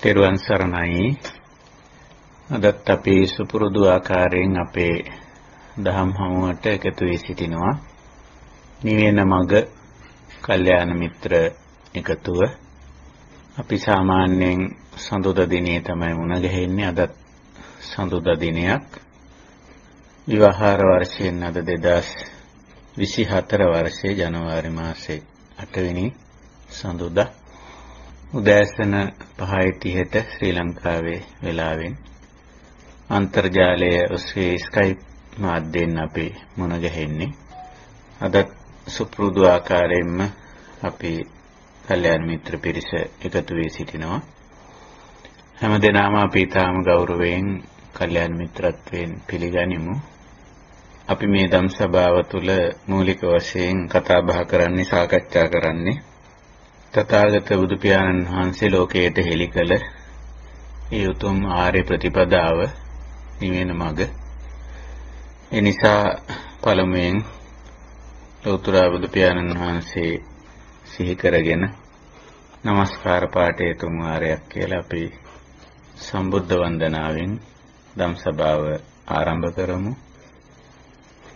තෙරුවන් සරණයි. අදත් අපි සුපුරුදු ආකාරයෙන් අපේ දහම් හමුවට එකතු වී සිටිනවා. නිවෙන මග කල්යාණ මිත්‍ර එකතුව අපි සාමාන්‍යයෙන් සඳුදා දිනේ තමයි මුණ ගැහෙන්නේ. අදත් සඳුදා දිනයක්. විවාහාර වර්ෂයෙන් අද 2024 වර්ෂයේ ජනවාරි මාසයේ 8 වෙනි සඳුදා උදෑසන 5:30ට ශ්‍රී ලංකාවේ වෙලාවෙන් අන්තර්ජාලය ඔස්සේ ස්කයිප් මාධ්‍යයෙන් අපි මුණ ගැහෙන්නේ. අද සුපුරුදු ආකාරයෙන්ම අපි කල්යාණ මිත්‍ර පිරිස එකතු වී සිටිනවා. හැමදෙනාම අපි තාම ගෞරවයෙන් කල්යාණ මිත්‍රත්වයෙන් පිළිගනිමු. අපි මේ ධම් සභාව තුළ මූලික වශයෙන් කතා බහ කරන්නේ සාකච්ඡා කරන්නේ තථාගත බුදු පියාණන් වහන්සේ ලෝකයට හෙළි කළ ඒ උතුම් ආර්ය ප්‍රතිපදාව නිවෙන මඟ. ඒ නිසා පළමුවෙන් ලෝතර බුදු පියාණන් වහන්සේ සිහි කරගෙන নমස්කාර පාඨය තුන් වාරයක් කියලා අපි සම්බුද්ධ වන්දනාවෙන් ධම් සභාව ආරම්භ කරමු.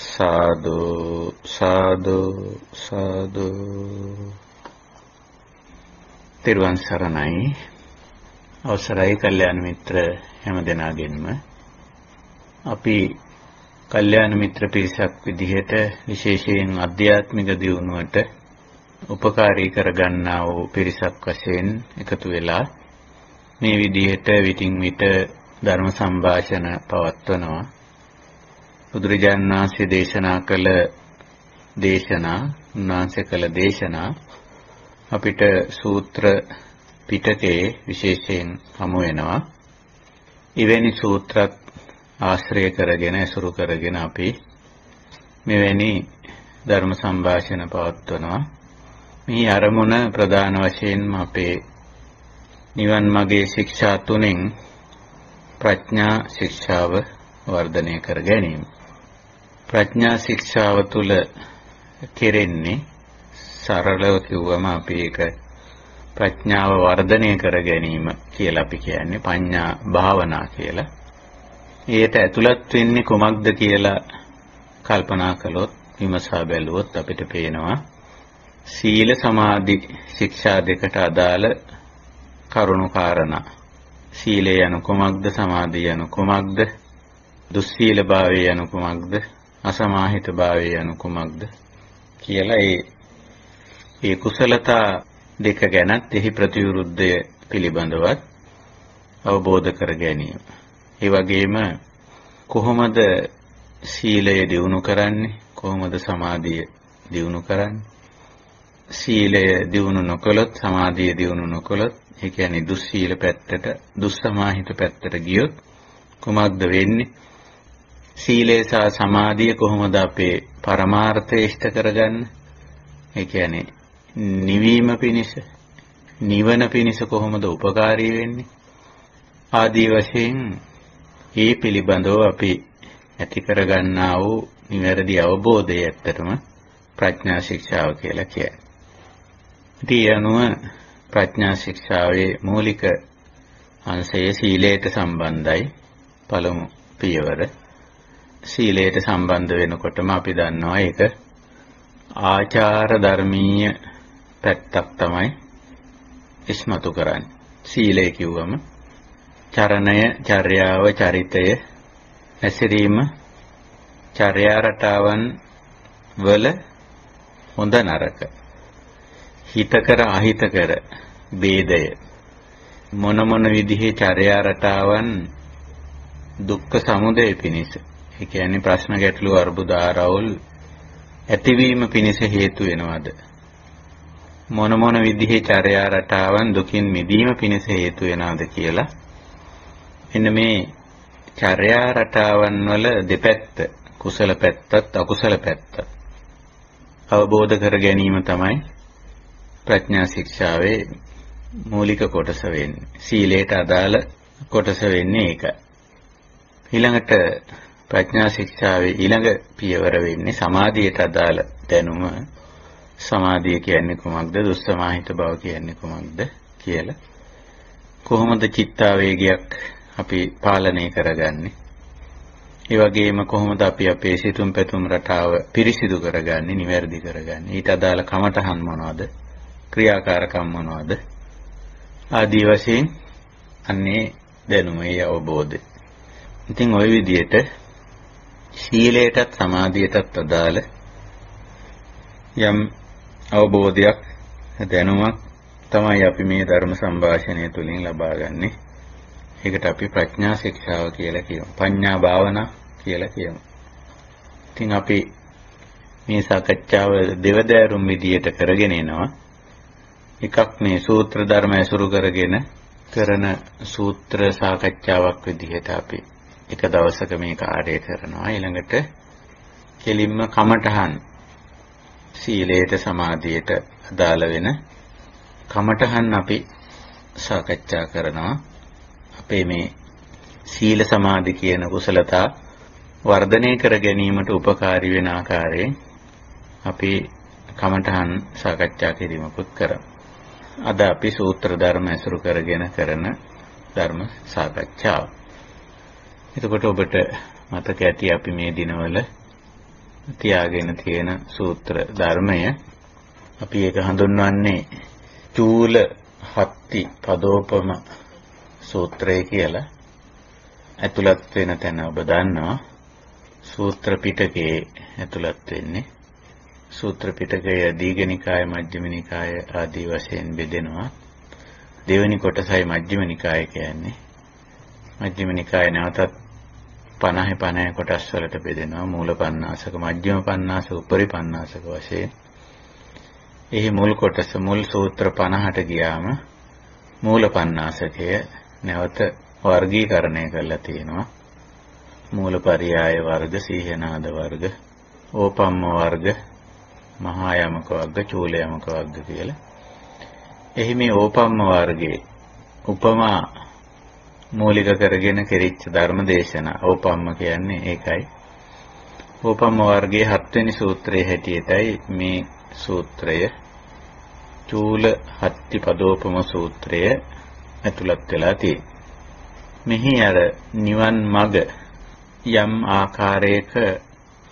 සාදු සාදු සාදු. තිරුවන් සරණයි. අවසරයි කල්යාණ මිත්‍ර හැම දෙනාගෙන්ම. අපි කල්යාණ මිත්‍ර පිරිසක් විදිහට විශේෂයෙන් අධ්‍යාත්මික දියුණුවට උපකාරී කරගන්නා වූ පිරිසක් වශයෙන් එකතු වෙලා මේ විදිහට විтин විට ධර්ම සංഭാෂණ පවත්වනවා. බුදුරජාණන් වහන්සේ දේශනා කළ දේශනා උන්වහන්සේ කළ දේශනා අපිට සූත්‍ර පිටකේ විශේෂයෙන් හමු වෙනවා. ඉවැනි සූත්‍රත් ආශ්‍රය කරගෙන ඇසුරු කරගෙන අපි මෙවැනි ධර්ම සංഭാෂණ පවත්වනවා. මේ අරමුණ ප්‍රධාන වශයෙන්ම අපේ නිවන් මාගේ ශික්ෂා තුනෙන් ප්‍රඥා ශික්ෂාව වර්ධනය කර ගැනීම. ප්‍රඥා ශික්ෂාව තුළ කෙරෙන්නේ සරලව කිව්වම අපි ඒක ප්‍රඥාව වර්ධනය කර ගැනීම කියලා අපි කියන්නේ පඤ්ඤා භාවනා කියලා. ඒකට ඇතුළත් වෙන්නේ කුමක්ද කියලා කල්පනා කළොත් විමසා බැලුවොත් අපිට පේනවා සීල සමාධි ශික්ෂා දෙකට අදාළ කරුණු කාරණා. සීලය යනු කුමක්ද සමාධිය යනු කුමක්ද දුස්සීල භාවය යනු කුමක්ද අසමාහිත භාවය යනු කුමක්ද කියලා ඒ ඒ කුසලතා දෙක ගැනත් එහි ප්‍රතිවිරුද්ධය පිළිබඳවත් අවබෝධ කර ගැනීම. ඒ වගේම කොහොමද සීලය දියුණු කරන්නේ? කොහොමද සමාධිය දියුණු කරන්නේ? සීලය දියුණු නොකළොත් සමාධිය දියුණු නොකළොත් ඒ කියන්නේ දුස්සීල පැත්තට දුස්සමාහිත පැත්තට ගියොත් කුමක්ද වෙන්නේ? සීලය සහ සමාධිය කොහොමද අපේ පරමාර්ථය ඉෂ්ට කරගන්නේ? ඒ කියන්නේ නිවීම පිණිස නිවන පිණිස කොහොමද උපකාරී වෙන්නේ? ආදී වශයෙන් ඒ පිළිබඳව අපි ඇති කරගන්නා වූ නිවැරදි අවබෝධය ඇත්තටම ප්‍රඥා ශික්ෂාව කියලා කියන්නේ. ඉතින් අනුව ප්‍රඥා ශික්ෂාවේ මූලික අංශය සීලයට සම්බන්ධයි පළමු පියවර. සීලයට සම්බන්ධ වෙනකොටම අපි දන්නවා ඒක ආචාර ධර්මීය පැත්තක් තමයි ඉස්මතු කරන්නේ. සීලය කිව්වම චරණය, චර්යාව, චරිතය, ඇසිරීම, චර්යා රටාවන් වල හොඳ නරක. හිතකර අහිතකර ભેදය මොන මොන විදිහේ චර්යා රටාවන් දුක්ඛ සමුදය පිණිස ඒ කියන්නේ ප්‍රශ්න ගැටලු අර්බුද ආරවුල් ඇතිවීම පිණිස හේතු වෙනවද මොන මොන විදිහේ චර්යා රටාවන් දුකින් මිදීම පිණිස හේතු වෙනවද කියලා මෙන්න මේ චර්යා රටාවන් වල දෙපැත්ත කුසල පැත්තත් අකුසල පැත්තත් අවබෝධ කර ගැනීම තමයි ප්‍රඥා ශික්ෂාවේ මූලික කොටස වෙන්නේ. සීලයට අදාළ කොටස වෙන්නේ ඒකයි. ඊළඟට ප්‍රඥා ශික්ෂාවේ ඊළඟ පියවර වෙන්නේ සමාධියට අදාළ දැනුම. සමාධිය කියන්නේ කුමක්ද? දුස්සමාහිත බව කියන්නේ කුමක්ද කියලා. කොහොමද චිත්තාවේගයක් අපි පාලනය කරගන්නේ? ඒ වගේම කොහොමද අපි අපේ සිතුම් පැතුම් රටාව පිරිසිදු කරගන්නේ, නිවැරදි කරගන්නේ? ඊට අදාළ කමටහන් මොනවද? ක්‍රියාකාරකම් මොනවද? ආදී වශයෙන් අන්නේ දැනුම ඒ අවබෝධය. ඉතින් ওই විදිහට ශීලයටත් සමාධියටත් අදාළ යම් අවබෝධයක් දැනුමක් තමයි අපි මේ ධර්ම සංഭാෂණය තුළින් ලබා ගන්නේ. ඒකට අපි ප්‍රඥා ශික්ෂාව කියලා කියමු. පඤ්ඤා භාවනා කියලා කියමු. ඉතින් අපි මේ සාකච්ඡාව දෙවදෑරුම් විදියට කරගෙන එනවා. එකක් මේ සූත්‍ර ධර්ම ඇසුරු කරගෙන කරන සූත්‍ර සාකච්ඡාවක් විදිහට අපි එක දවසක මේ කාර්යය කරනවා. ඊළඟට කෙලින්ම කමඨහන් සීලයට සමාධියට අදාළ වෙන කමඨහන් අපි සාකච්ඡා කරනවා. අපේ මේ සීල සමාධි කියන කුසලතා වර්ධනය කර ගැනීමට උපකාරී වෙන ආකාරයෙන් අපි කමඨහන් සාකච්ඡා කිරීමකුත් කරමු. අද අපි සූත්‍ර ධර්ම ඇසුරු කරගෙන කරන ධර්ම සාකච්ඡාව. එතකොට ඔබට මතක ඇති අපි මේ දිනවල තියාගෙන තියෙන සූත්‍ර ධර්මය අපි ඒක හඳුන්වන්නේ චූල හත්ති පදෝපම සූත්‍රය කියලා. ඇතුළත් වෙන තැන ඔබ දන්නවා. සූත්‍ර පිටකේ ඇතුළත් වෙන්නේ සූත්‍ර පිටකය දීඝනිකාය මජ්ක්‍ධිම නිකාය ආදී වශයෙන් බෙදෙනවා. දෙවෙනි කොටසයි මජ්ක්‍ධිම නිකාය කියන්නේ. මජ්ක්‍ධිම නිකාය නැවතත් 50 50 කොටස් වලට බෙදෙනවා. මූල පණ්ණාසක, මජ්ක්‍ධිම පණ්ණාසක, උපරි පණ්ණාසක වශයෙන්. එහි මුල් කොටස මුල් සූත්‍ර 50ට ගියාම මූල පණ්ණාසකය නැවත වර්ගීකරණය කරලා තියෙනවා. මූලපරියාය වර්ග, සීහනාද වර්ග, ඕපම්ම වර්ග, මහා යමක වර්ග, චූල යමක වර්ග කියලා. එහි මේ ඕපම්ම වර්ගයේ උපමා මූලික කරගෙන කෙරිච්ච ධර්ම දේශනා ඕපම්ම කියන්නේ ඒකයි. ඕපම්ම වර්ගයේ හත්වෙනි සූත්‍රයේ හැටියටයි මේ සූත්‍රය චූල හත්ති පදෝපම සූත්‍රය ඇතුළත් වෙලා තියෙන්නේ. මෙහි අර නිවන් මඟ යම් ආකාරයක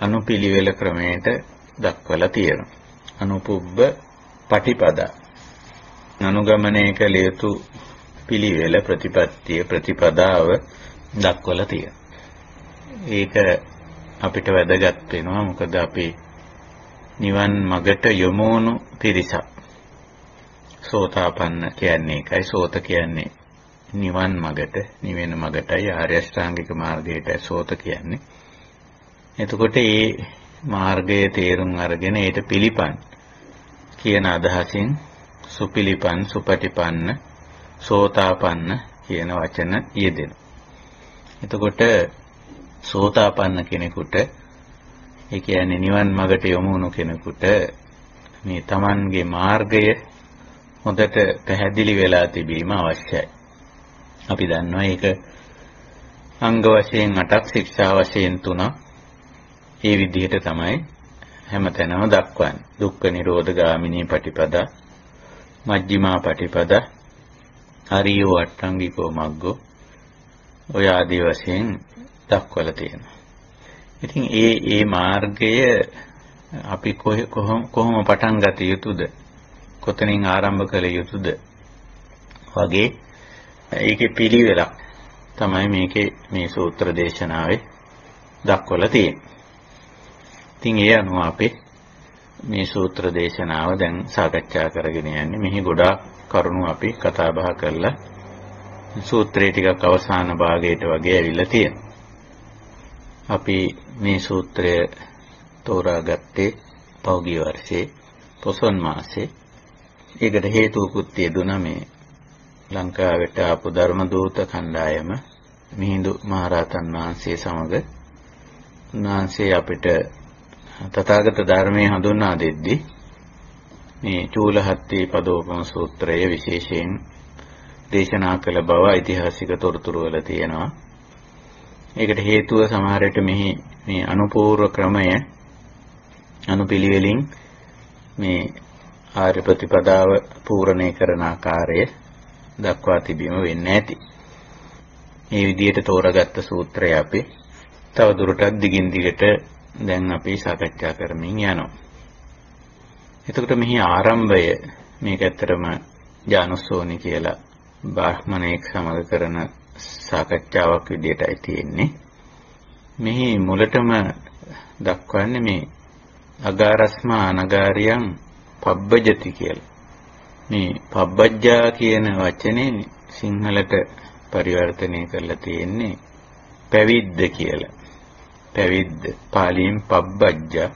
අනුපිළිවෙල ක්‍රමයට දක්වලා තියෙනවා. අනුපුබ්බ පටිපදා. අනුගමනය කළ යුතු පිළිවෙල ප්‍රතිපත්තිය ප්‍රතිපදාව දක්වලා තියෙනවා. ඒක අපිට වැදගත් වෙනවා මොකද අපි නිවන් මගට යොමුණු පිරිසක්. සෝතාපන්න කියන්නේ ඒකයි සෝත කියන්නේ නිවන් මගට නිවෙන මගටයි ආර්ය අෂ්ටාංගික මාර්ගයටයි සෝත කියන්නේ. එතකොට මේ මාර්ගයේ තේරුම් අරගෙන ඒට පිළිපන් කියන අදහසින් සුපිලිපන් සුපටිපන්න සෝතාපන්න කියන වචන යෙදෙන. එතකොට සෝතාපන්න කෙනෙකුට ඒ කියන්නේ නිවන් මඟට යොමු වුණු කෙනෙකුට මේ Tamanගේ මාර්ගය හොඳට පැහැදිලි වෙලා තිබීම අවශ්‍යයි. අපි දන්නවා ඒක අංග වශයෙන් 8ක් ශික්ෂා වශයෙන් 3ක් ඒ විදිහට තමයි හැමතැනම දක්වන්නේ. දුක්ඛ නිරෝධ ගාමිනී පටිපදා, මජ්ක්‍ධිමා පටිපදා, හරියෝ අට්ටංගිකෝ මග්ගෝ ඔය ආදී වශයෙන් දක්වලා තියෙනවා. ඉතින් ඒ ඒ මාර්ගය අපි කොහොම කොහොම පටන් ගත යුතුද? කොතනින් ආරම්භ කළ යුතුද? වගේ ඒකේ පිළිවෙලක් තමයි මේකේ මේ සූත්‍ර දේශනාවේ දක්වලා තියෙන්නේ. ඉතින් ඒ අනුව අපේ මේ සූත්‍ර දේශනාව දැන් සාකච්ඡා කරගෙන යන්නේ. මෙහි ගොඩාක් කරුණු අපි කතා බහ කරලා සූත්‍රයේ ටිකක් අවසාන භාගයට වගේ ඇවිල්ලා තියෙනවා. අපි මේ සූත්‍රය තෝරාගත්තේ පෞගිය වර්ෂයේ පොසොන් මාසේ. ඒකට හේතුකුත් යෙදුණා මේ ලංකාවට ආපු ධර්ම දූත කණ්ඩායම මිහිඳු මහරහතන් වහන්සේ සමග උන්වහන්සේ අපිට තථාගත ධර්මයේ හඳුන්වා දෙද්දී මේ චූලහත්ති පදෝපම සූත්‍රය විශේෂයෙන් දේශනා කළ බව ඓතිහාසික තොරතුරු වල තියෙනවා. ඒකට හේතුව සමහර විට මෙහි මේ අනුපූර්ව ක්‍රමය අනුපිළිවෙලින් මේ ආර්ය ප්‍රතිපදාව පූර්ණේ කරන ආකාරය දක්වා තිබීම වෙන්නේ නැති. මේ විදිහට තෝරාගත්ත සූත්‍රය අපි තව දුරටත් දිගින් දිගට දැන් අපි සාකච්ඡා කරමින් යනවා. එතකොට මෙහි ආරම්භය මේක ඇත්තටම ජානුස්සෝනි කියලා බ්‍රාහ්මණයෙක් සමග කරන සාකච්ඡාවක් විදිහටයි තියෙන්නේ. මෙහි මුලටම දක්වන්නේ මේ අගාරස්මා අනගාරියන් පබ්බජති කියලා. මේ පබ්බජ්ජා කියන වචනේ සිංහලට පරිවර්තනය කරලා තියෙන්නේ පැවිද්ද කියලා. පැවිද්ද පාලියෙන් පබ්බජ්ජා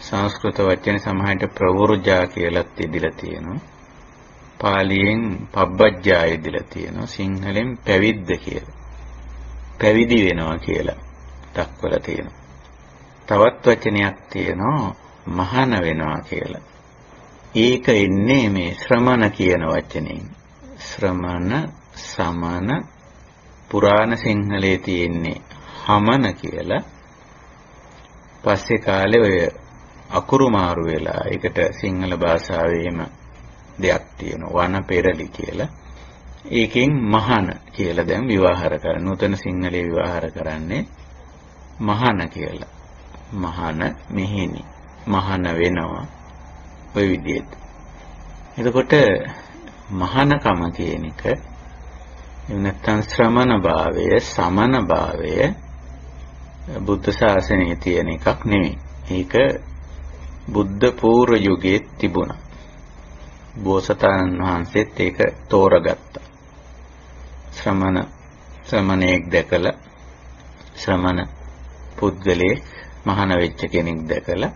සංස්කෘත වචන සමහරට ප්‍රවෘජා කියලාත් ඉදිලා තියෙනවා. පාලියෙන් පබ්බජ්ජා ඉදිලා තියෙනවා. සිංහලෙන් පැවිද්ද කියලා. පැවිදි වෙනවා කියලා දක්වලා තියෙනවා. තවත් වචනයක් තියෙනවා මහාන වෙනවා කියලා. ඒක එන්නේ මේ ශ්‍රමණ කියන වචනයෙන්. ශ්‍රමණ සමන පුරාණ සිංහලයේ තියෙන්නේ හමන කියලා. පස්සේ කාලේ ඔය අකුරු මාරු වෙලා ඒකට සිංහල භාෂාවේම දෙයක් තියෙනවා වන පෙරලි කියලා. ඒකෙන් මහාන කියලා දැන් විවාහර කරන නූතන සිංහලයේ විවාහර කරන්නේ මහාන කියලා. මහාන මෙහෙණි. මහාන වෙනවා. ওই විදිහට. එතකොට මහානකම කියන එක නැත්තම් ශ්‍රමණ භාවය, සමන භාවය බුද්ධ ශාසනයේ තියෙන එකක් නෙමෙයි. ඒක බුද්ධ පූර්ව යුගයේ තිබුණා. බෝසතාණන් වහන්සේත් ඒක තෝරගත්තා. ශ්‍රමණ ශ්‍රමණෙක් දැකලා ශ්‍රමණ පුද්ගලයෙක් මහාන වෙච්ච කෙනෙක් දැකලා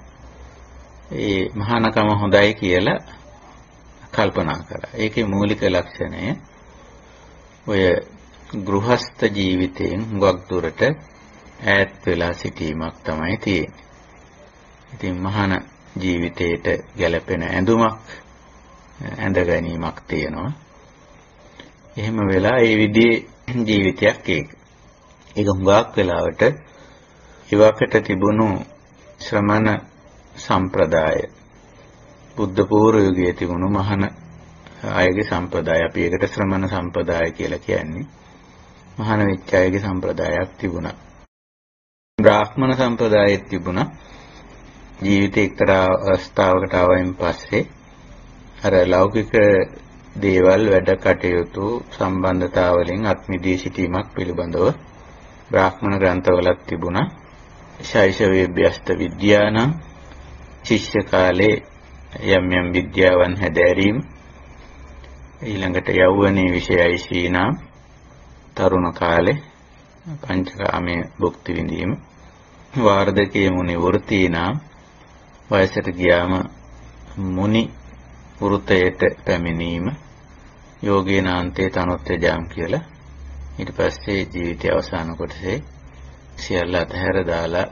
ඒ මහානකම හොඳයි කියලා කල්පනා කරා. ඒකේ මූලික ලක්ෂණය ඔය ගෘහස්ත ජීවිතයෙන් හුඟක් දුරට ඈත් වෙලා සිටීමක් තමයි තියෙන්නේ. ඉතින් මහාන ජීවිතයට ගැළපෙන ඇඳුමක් ඇඳ ගැනීමක් තියෙනවා. එහෙම වෙලා ඒ විදිහේ ජීවිතයක් ඒක. ඒක හුඟක් වෙලාවට ඉවකට තිබුණු ශ්‍රමණ සම්ප්‍රදාය බුද්ධ පූර්ව යුගයේ තිබුණු මහාන අයගේ සම්ප්‍රදාය අපි ඒකට ශ්‍රමණ සම්ප්‍රදාය කියලා කියන්නේ. මහාන වෙච්ච අයගේ සම්ප්‍රදායක් තිබුණා. බ්‍රාහ්මණ සම්ප්‍රදායෙත් තිබුණා. ජීවිතේ එක්තරා අවස්ථාවකට ආවයින් පස්සේ අර ලෞකික දේවල් වැඩ කටයුතු සම්බන්ධතාවලින් අත්මිදී සිටීමක් පිළිබඳව බ්‍රාහ්මණ ග්‍රන්ථවලත් තිබුණා. ශෛශවයේ ව්‍යස්ත විද්‍යානම් ශිෂ්‍ය කාලේ යම් යම් විද්‍යාවන් හැදෑරීම ඊළඟට යෞවනයේ විෂයයි සීනා තරුණ කාලේ පංචකාමයේ භුක්ති විඳීම වාර්ධකයේ මුනි වෘත්තීනා වයසට ගියාම මුනි වෘතයට පැමිණීම යෝගේනාන්තේ තනොත්ත්‍යජාම් කියලා ඊට පස්සේ ජීවිතය අවසාන කොටසේ සියල්ල අතහැර දාලා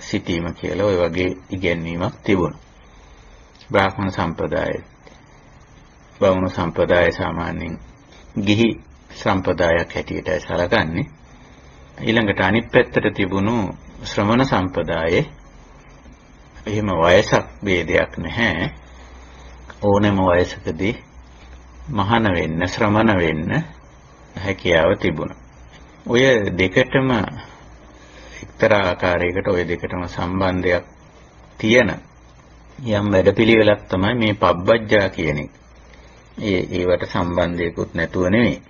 සිටීම කියලා ওই වගේ ඉගැන්වීමක් තිබුණා. බ්‍රාහ්මණ සම්ප්‍රදායේ බවුණු සම්ප්‍රදාය සාමාන්‍යයෙන් ගිහි සම්ප්‍රදායක් හැටියටයි සැලකන්නේ. ඊළඟට අනිත් පැත්තට තිබුණු ශ්‍රමණ සම්පදායේ එහෙම වයසක් ભેදයක් නැහැ. ඕනෑම වයසකදී මහාන වෙන්න ශ්‍රමණ වෙන්න හැකියාව තිබුණා. ඔය දෙකටම එක්තරා ආකාරයකට ඔය දෙකටම සම්බන්ධයක් තියෙන යම් වැඩපිළිවෙලක් තමයි මේ පබ්බජ්ජා කියන එක. ඒ ඒවට සම්බන්ධයකුත් නැතුව නෙමෙයි.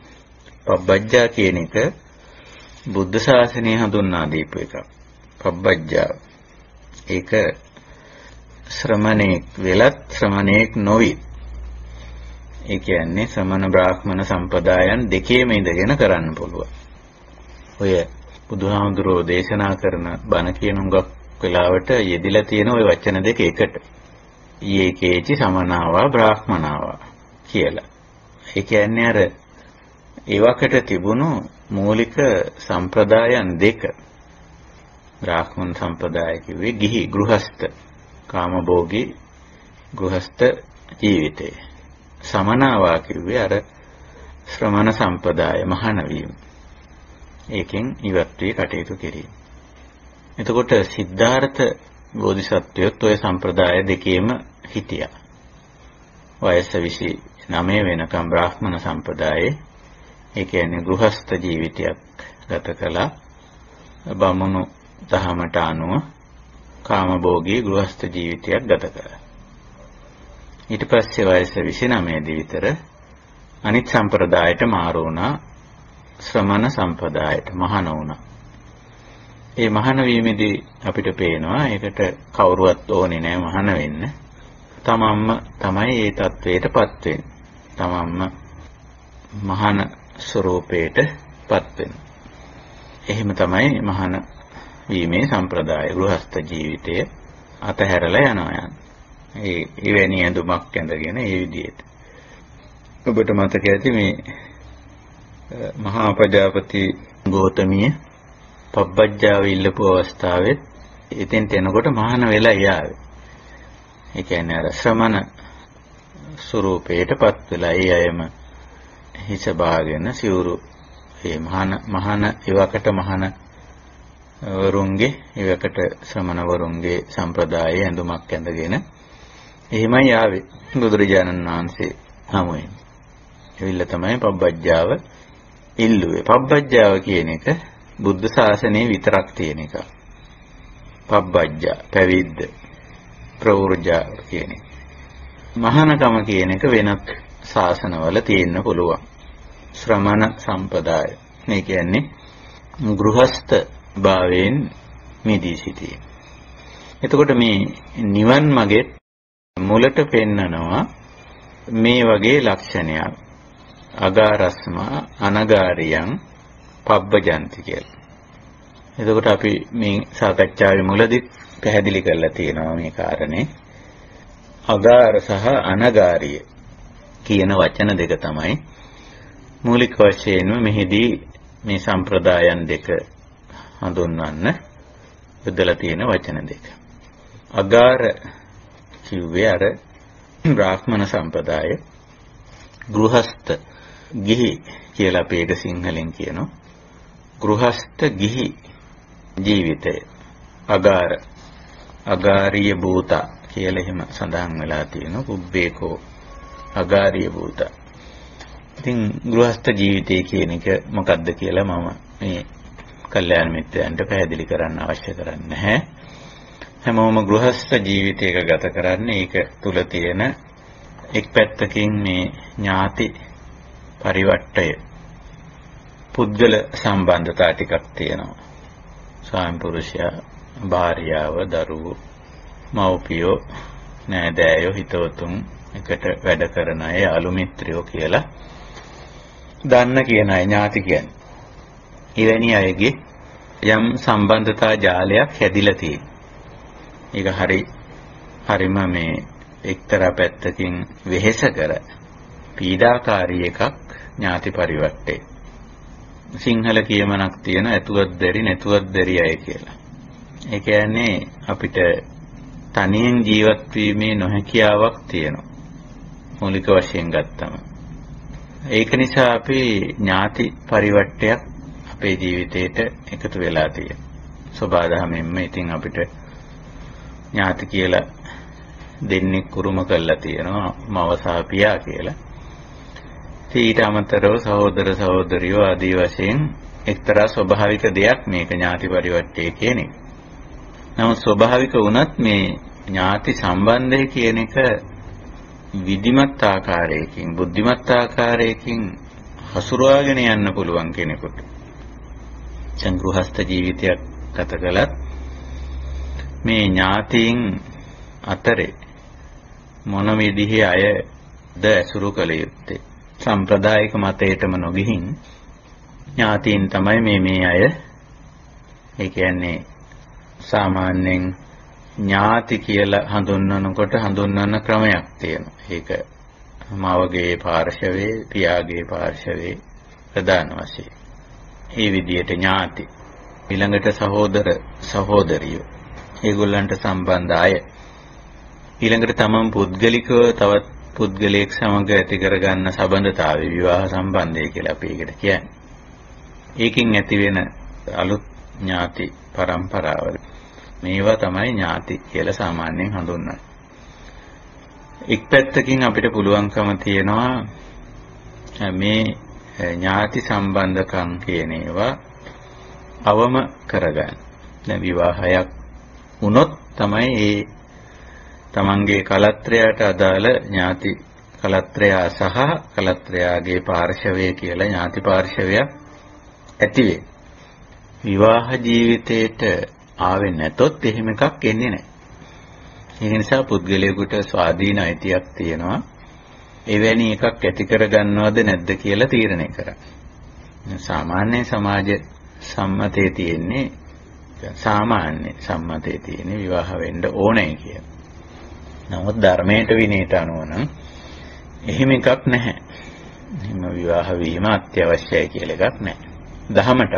පබ්බජ්ජා කියන එක බුද්ධ ශාසනය හඳුන්වා දීපු එකක්. පබ්බජ්ජා. ඒක ශ්‍රමණේක් වෙලත් ශ්‍රමණේක් නොවි. ඒ කියන්නේ ශ්‍රමණ බ්‍රාහ්මණ සම්පදායන් දෙකේම ඉඳගෙන කරන්න පුළුවන්. ඔය බුදුහාමුදුරෝ දේශනා කරන බණ කියන හුඟක් වෙලාවට යෙදිලා තියෙන ওই වචන දෙක එකට. ඊයේකේචි සමනාවා බ්‍රාහ්මනාවා කියලා. ඒ කියන්නේ අර ඒවකට තිබුණු මූලික සම්ප්‍රදායන් දෙක. බ්‍රාහ්මණ සම්ප්‍රදාය කිව්වේ ගිහි ගෘහස්ත කාමභෝගී ගෘහස්ත ජීවිතය. සමනාවා කිව්වේ අර ශ්‍රමණ සම්ප්‍රදාය මහාන වීම. ඒකෙන් ඉවත් වී කටයුතු කිරීම. එතකොට සිද්ධාර්ථ බෝධිසත්වයොත් ওই සම්ප්‍රදාය දෙකේම හිටියා. වයස 29 වෙනකම් බ්‍රාහ්මණ සම්ප්‍රදායේ ඒ කියන්නේ ගෘහස්ත ජීවිතයක් ගත කළා. බමුණු දහමට අනුව කාමභෝගී ගෘහස්ත ජීවිතයක් ගත කළා. ඊට පස්සේ වයස 29 දී විතර අනිත් සම්ප්‍රදායට මාරු වුණා ශ්‍රමණ සම්ප්‍රදායට මහාන වුණා. ඒ මහාන වීමේදී අපිට පේනවා ඒකට කවුරුවත් ඕනේ නැහැ මහාන වෙන්න. තමන්ම තමයි ඒ தത്വයටපත් වෙන්නේ. තමන්ම මහාන ස්වરૂපයටපත් වෙනවා. එහෙම තමයි මහාන වීමේ සම්ප්‍රදාය ගෘහස්ත ජීවිතය අතහැරලා යනවා යන්නේ. ඒ එවැනි ඇඳුමක් ඇඳගෙන ඒ විදිහට. ඔබට මතක ඇති මේ මහා ප්‍රජාපති ගෝතමිය පබ්බජ්ජාව ඉල්ලපු අවස්ථාවෙත් එතෙන්ට එනකොට මහාන වෙලා යාවේ. ඒ කියන්නේ අර ශ්‍රමණ ස්වરૂපයටපත් වෙලා ඒ අයම හිස බාගෙන සිවුරු ඒ මහාන මහාන එවකට මහාන වරුන්ගේ එවකට ශ්‍රමණ වරුන්ගේ සම්ප්‍රදායේ ඇඳුමක් ඇඳගෙන එහෙමයි ආවේ බුදුරජාණන් වහන්සේ හමුවෙන්. එවිල්ල තමයි පබ්බජ්ජාව ඉල්ලුවේ. පබ්බජ්ජාව කියන එක බුද්ධ ශාසනයේ විතරක් තියෙන එක. පබ්බජ්ජා පැවිද්ද ප්‍රවෘජා කියන එක. මහානකම කියන එක වෙනත් ශාසනවල තියෙන්න පුළුවන්. ශ්‍රමණ සම්පදාය. මේ කියන්නේ ගෘහස්ත භාවයෙන් මිදී සිටීම. එතකොට මේ නිවන් මාගේ මුලට පෙන්නනවා මේ වගේ ලක්ෂණයක්. අගාරස්මා අනගාරියං පබ්බජන්ති කියලා. එතකොට අපි මේ සාකච්ඡාවේ මුලදී පැහැදිලි කරලා තියෙනවා මේ කාරණේ. අගාර සහ අනගාරිය කියන වචන දෙක තමයි මූලික වශයෙන්ම මෙහිදී මේ සම්ප්‍රදායන් දෙක හඳුන්වන්න යොදලා තියෙන වචන දෙක. අගාර කිව්වේ අර බ්‍රාහ්මණ සම්ප්‍රදාය ගෘහස්ත ගිහි කියලා අපි ඒක සිංහලෙන් කියනවා. ගෘහස්ත ගිහි ජීවිතය අගාර අගාරිය භූත කියලා එහෙම සඳහන් වෙලා තියෙනවා පුබ්බේකෝ අගාරිය භූත. ඉතින් ගෘහස්ත ජීවිතය කියන එක මොකක්ද කියලා මම මේ කල්යාණ මිත්‍රයන්ට පැහැදිලි කරන්න අවශ්‍ය කරන්නේ නැහැ. හැමෝම ගෘහස්ත ජීවිතයක ගත කරන්නේ ඒක තුල තියෙන එක් පැත්තකින් මේ ඥාති පරිවට්ටය පුද්ගල සම්බන්ධතා ටිකක් තියෙනවා. ස්වාමි පුරුෂයා, භාර්යාව, දරුවෝ, මව්පියෝ, නෑදෑයෝ, හිතවතුන් එකට වැඩ කරන අය, අලු මිත්‍රයෝ කියලා දන්න කියන අය ඥාති කියන්නේ. එවැනි අයගේ යම් සම්බන්ධතා ජාලයක් හැදිලා තියෙනවා. ඒක හරි හරිම මේ එක්තරා පැත්තකින් වෙහෙස කර පීඩාකාරී එකක් ඥාති පරිවර්තේ. සිංහල කියමනක් තියෙන ඇතුවත් දැරි නැතුවත් දැරි අය කියලා. ඒ කියන්නේ අපිට තනියෙන් ජීවත් වීමේ නොහැකියාවක් තියෙනවා. මූලික වශයෙන් ගත්තම. ඒක නිසා අපි ඥාති පරිවර්තයක් අපේ ජීවිතේට එකතු වෙලා තියෙනවා. සබාධමෙන්ම ඉතින් අපිට ඥාති කියලා දෙන්නේ කුරුම කරලා තියෙනවා මව සහ පියා කියලා. ඊට අමතරව සහෝදර සහෝදරියෝ ආදී වශයෙන් එක්තරා ස්වභාවික දෙයක් මේක ඥාති පරිවර්තය කියන එක. නමුත් ස්වභාවික වුණත් මේ ඥාති සම්බන්ධය කියන එක විධිමත් ආකාරයකින් බුද්ධිමත් ආකාරයකින් හසුරුවාගෙන යන්න පුළුවන් කෙනෙකුට. සංගෘහස්ත ජීවිතයක් ගත කළත් මේ ඥාතීන් අතරේ මොන විදිහේ අයද ඇසුරු කළ යුත්තේ සම්ප්‍රදායික මතයටම නොගිහින් ඥාතීන් තමයි මේ මේ අය ඒ කියන්නේ සාමාන්‍යයෙන් ඥාති කියලා හඳුන්වනකොට හඳුන්වන ක්‍රමයක් තියෙනවා. ඒක මවගේ පාර්ශවයේ පියාගේ පාර්ශවයේ ප්‍රධාන වශයෙන්. ඒ විදියට ඥාති ඊළඟට සහෝදර සහෝදරියෝ ඒගොල්ලන්ට සම්බන්ධ අය ඊළඟට තමන් පුද්ගලිකව තවත් පුද්ගලයෙක් සමග ඇති කරගන්න සබඳතාවය විවාහ සම්බන්ධය කියලා අපි ඒකට කියන්නේ. ඒකින් ඇති වෙන අලුත් ඥාති પરම්පරාවල මේවා තමයි ඥාති කියලා සාමාන්‍යයෙන් හඳුන්වන්නේ. එක් පැත්තකින් අපිට පුළුවන්කම තියෙනවා මේ ඥාති සම්බන්ධකම් කියන ඒවා අවම කරගන්න. දැන් විවාහයක් වුණොත් තමයි ඒ තමන්ගේ කලත්‍රයට අදාළ ඥාති කලත්‍රයා සහ කලත්‍රයාගේ පාර්ශවය කියලා ඥාති පාර්ශවයක් ඇති වේ. විවාහ ජීවිතේට ආවේ නැතොත් එහෙම එකක් එන්නේ නැහැ. ඒ නිසා පුද්ගලයාට ස්වාධීන අයිතියක් තියෙනවා. එවැනි එකක් ඇති කරගන්නවද නැද්ද කියලා තීරණය කරන්න. සාමාන්‍ය සමාජ සම්මතයේ තියෙන්නේ සාමාන්‍ය සම්මතයේ තියෙන විවාහ වෙන්න ඕනේ කියන. නමුත් ධර්මයට විනයට අනුව නම් එහෙම එකක් නැහැ. එහෙම විවාහ වීම අත්‍යවශ්‍යයි කියලා එකක් නැහැ. දහමට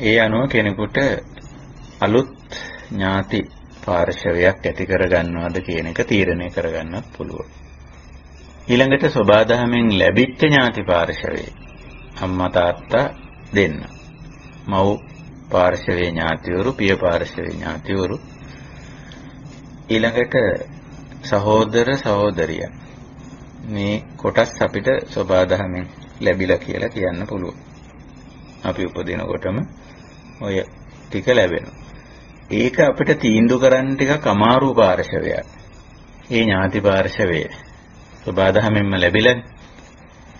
ඒ අනුව කෙනෙකුට අලුත් ඥාති පාර්ශවයක් ඇති කරගන්නවද කියන එක තීරණය කරගන්නත් පුළුවන්. ඊළඟට සබාදහමෙන් ලැබිච්ච ඥාති පාර්ශවයේ අම්මා තාත්තා දෙන්න. මව් පාර්ශවයේ ඥාතිවරු, පිය පාර්ශවයේ ඥාතිවරු ඊළඟට සහෝදර සහෝදරිය මේ කොටස් අපිට සබාදහමෙන් ලැබිලා කියලා කියන්න පුළුවන්. අපි උපදිනකොටම ඔය ටික ලැබෙනවා. ඒක අපිට තීන්දුව කරන්න ටිකක් අමාරු පාර්ශවයක්. ඒ ඥාති පාර්ශවය සබාදහමෙන්ම ලැබිලානේ.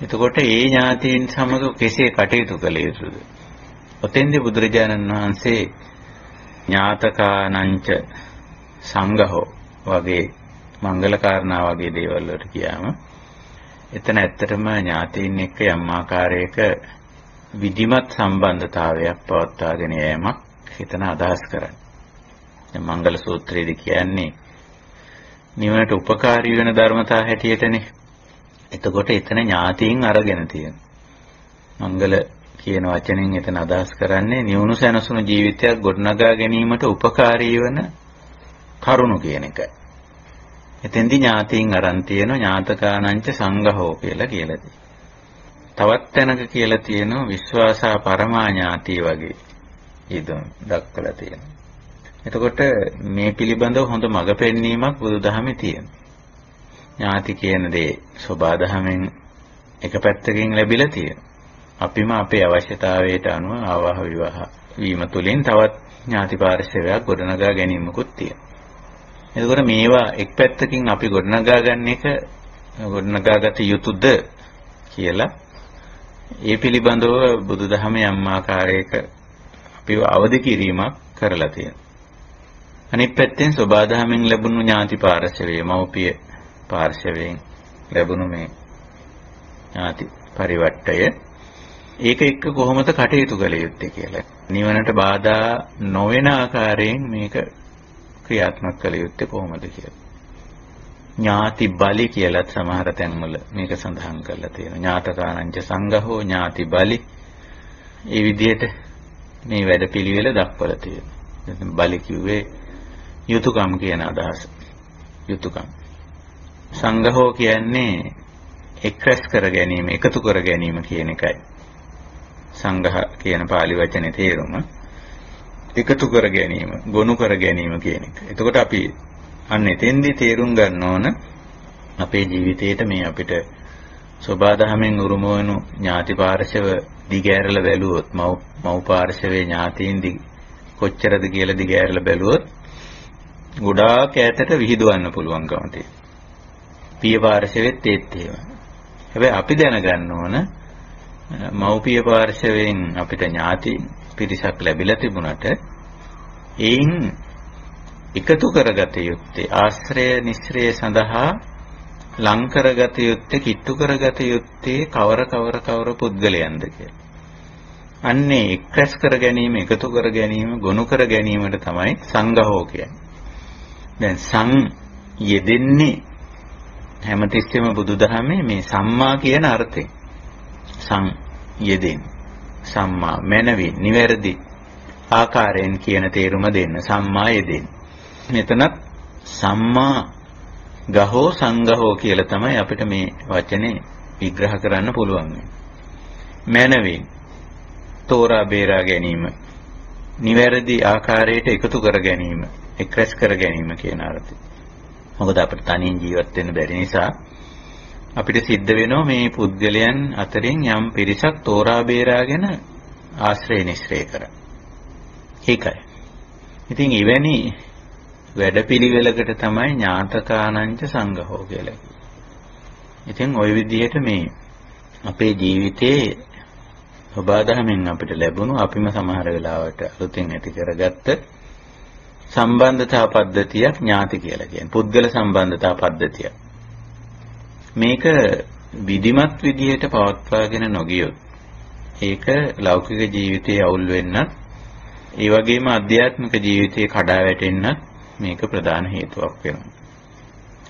එතකොට ඒ ඥාතීන් සමග කෙසේ කටයුතු කළ යුතුද? ඔතෙන්දී බුදුරජාණන් වහන්සේ ඥාතකානංච සංඝහෝ වගේ මංගල කාරණා වගේ දේවල් වලට කියාම එතන ඇත්තටම ඥාතීන් එක්ක යම් ආකාරයක විධිමත් සම්බන්ධතාවයක් පවත්වාගෙන යෑමක් හිතන අදහස් කරන්නේ. දැන් මංගල සූත්‍රයේදී කියන්නේ නිවනට උපකාරී වෙන ධර්මතා හැටියටනේ. එතකොට එතන ඥාතීන් අරගෙන තියෙන. මංගල කියන වචනෙන් එතන අදහස් කරන්නේ නිවුණු සැනසුණු ජීවිතයක් ගොඩනගා ගැනීමට උපකාරී වන කරුණු කියන එකයි. එතෙන්දී ඥාතීන් අරන් තියෙන ඥාතකානංච සංඝහෝ කියලා කියලා තවත් තැනක කියලා තියෙනවා විශ්වාසා පරමා ඥාති වගේ ඉදන් දක්වලා තියෙනවා. එතකොට මේ පිළිබඳව හොඳ මඟ පෙන්වීමක් බුදුදහමේ තියෙනවා. ඥාති කියන දේ සබාදහමෙන් එක පැත්තකින් ලැබිලා තියෙනවා. අපිම අපේ අවශ්‍යතාවයට අනුව ආවාහ විවාහ වීම තුළින් තවත් ඥාති පාරිශ්‍රවයක් ගොඩනගා ගැනීමකුත් තියෙනවා. එතකොට මේවා එක් පැත්තකින් අපි ගොඩනගා ගන්න එක ගොඩනගාගත යුතුද කියලා ඒ පිළිබඳව බුදුදහමේ යම් ආකාරයක අපිව අවදි කිරීමක් කරලා තියෙනවා. අනිත් පැත්තෙන් සබාදහමෙන් ලැබුණු ඥාති පාර්ශවයේ මව්පිය පාර්ශවයෙන් ලැබුණු මේ ඥාති පරිවට්ටය ඒක එක්ක කොහොමද කටයුතු කළ යුත්තේ කියලා. නිවනට බාධා නොවන ආකාරයෙන් මේක ක්‍රියාත්මක කළ යුත්තේ කොහොමද කියලා. ඥාති බලි කියලත් සමහර තැන්වල මේක සඳහන් කරලා තියෙනවා. ඥාතකානංච සංඝහෝ ඥාති බලි. ඒ විදිහට මේ වැඩපිළිවෙල දක්වලා තියෙනවා. බලි කිව්වේ යුතුයකම් කියන අදහස. යුතුයකම්. සංඝහෝ කියන්නේ එක්රැස් කර ගැනීම, එකතු කර ගැනීම කියන එකයි. සංඝහ කියන pāli වචනේ තේරුම එකතු කර ගැනීම, ගොනු කර ගැනීම කියන එක. එතකොට අපි අන්න එතෙන්දී තේරුම් ගන්න ඕන අපේ ජීවිතේට මේ අපිට සබාදහමෙන් උරුම වනු ඥාති පාර්ශව දිගෑරලා බැලුවොත් මව් මව් පාර්ශවයේ ඥාතීන් කොච්චරද කියලා දිගෑරලා බැලුවොත් ගොඩාක් ඈතට විහිදුවන්න පුළුවන්කම තියෙනවා. පිය පාර්ශවෙත් ඒත් එහෙම. හැබැයි අපි දැනගන්න ඕන මව්පිය පාර්ශවයෙන් අපිට ඥාති පිරිසක් ලැබිලා තිබුණට එයින් එකතු කරගත යුත්තේ ආශ්‍රය නිස්ශ්‍රය සඳහා ලං කරගත යුත්තේ කිට්ටු කරගත යුත්තේ කවර කවර කවර පුද්ගලයන්ද කියලා. අන්නේ එක්රැස් කර ගැනීම එකතු කර ගැනීම ගොනු කර ගැනීමට තමයි සංඝහෝ කියන්නේ. දැන් සං යෙදෙන්නේ හැමතිස්සෙම බුදුදහමේ මේ සම්මා කියන අර්ථයෙන්. සං යෙදෙන්නේ. සම්මා මනවින් නිවැරදි ආකාරයෙන් කියන තේරුම දෙන්න සම්මා යෙදෙන්න. මෙතනත් සම්මා ගහෝ සංගහෝ කියලා තමයි අපිට මේ වචනේ විග්‍රහ කරන්න පුළුවන්. මනවින් තෝරා බේරා ගැනීම නිවැරදි ආකාරයට එකතු කර ගැනීම එක්රැස් කර ගැනීම කියන අර්ථය. මොකද අපිට තනියෙන් ජීවත් වෙන්න බැරි නිසා අපිට සිද්ධ වෙනවා මේ පුද්ගලයන් අතරින් යම් පිරිසක් තෝරා බේරාගෙන ආශ්‍රය නිශ්‍රය කර. ඒකයි. ඉතින් එවැනි වැඩපිළිවෙලකට තමයි ඥාතකානංච සංඝහෝ කියලා ඉතින් ওই විදිහට මේ අපේ ජීවිතේ ඔබාදහමෙන් අපිට ලැබුණු අපිම සමහර වෙලාවට අලුතින් ඇති කරගත්ත සම්බන්ධතා පද්ධතියක් ඥාති කියලා කියන්නේ. පුද්ගල සම්බන්ධතා පද්ධතියක්. මේක විධිමත් විදිහට පවත්වාගෙන නොගියොත් ඒක ලෞකික ජීවිතයේ අවුල් වෙන්නත් ඒ වගේම අධ්‍යාත්මික ජීවිතයේ කඩා වැටෙන්නත් මේක ප්‍රධාන හේතුවක් වෙනවා.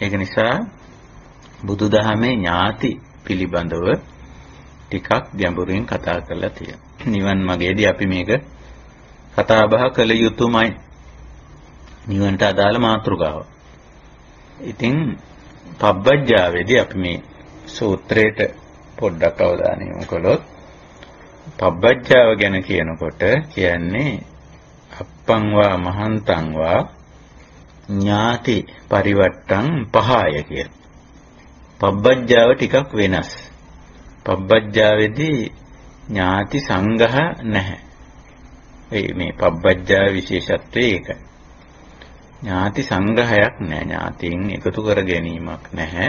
ඒක නිසා බුදුදහමේ ඥාති පිළිබඳව ටිකක් ගැඹුරින් කතා කරලා තියෙනවා. නිවන් මාගේදී අපි මේක කතා බහ කළ යුතුමයි. නිවන්ට අදාළ මාතෘකාව. ඉතින් පබ්බජ්ජාවේදී අපි මේ සූත්‍රයට පොඩ්ඩක් අවධානය යොමු කළොත් පබ්බජ්ජාව ගැන කියනකොට කියන්නේ අප්පං වා මහන්තං වා ඥාති පරිවට්ටං පහය කිය. පබ්බජ්ජාව ටිකක් වෙනස්. පබ්බජ්ජාවේදී ඥාති සංගහ නැහැ. ඒ මේ පබ්බජ්ජා විශේෂත්වය ඒකයි. ඥාති සංග්‍රහයක් නැහැ. ඥාතීන් එකතු කර ගැනීමක් නැහැ.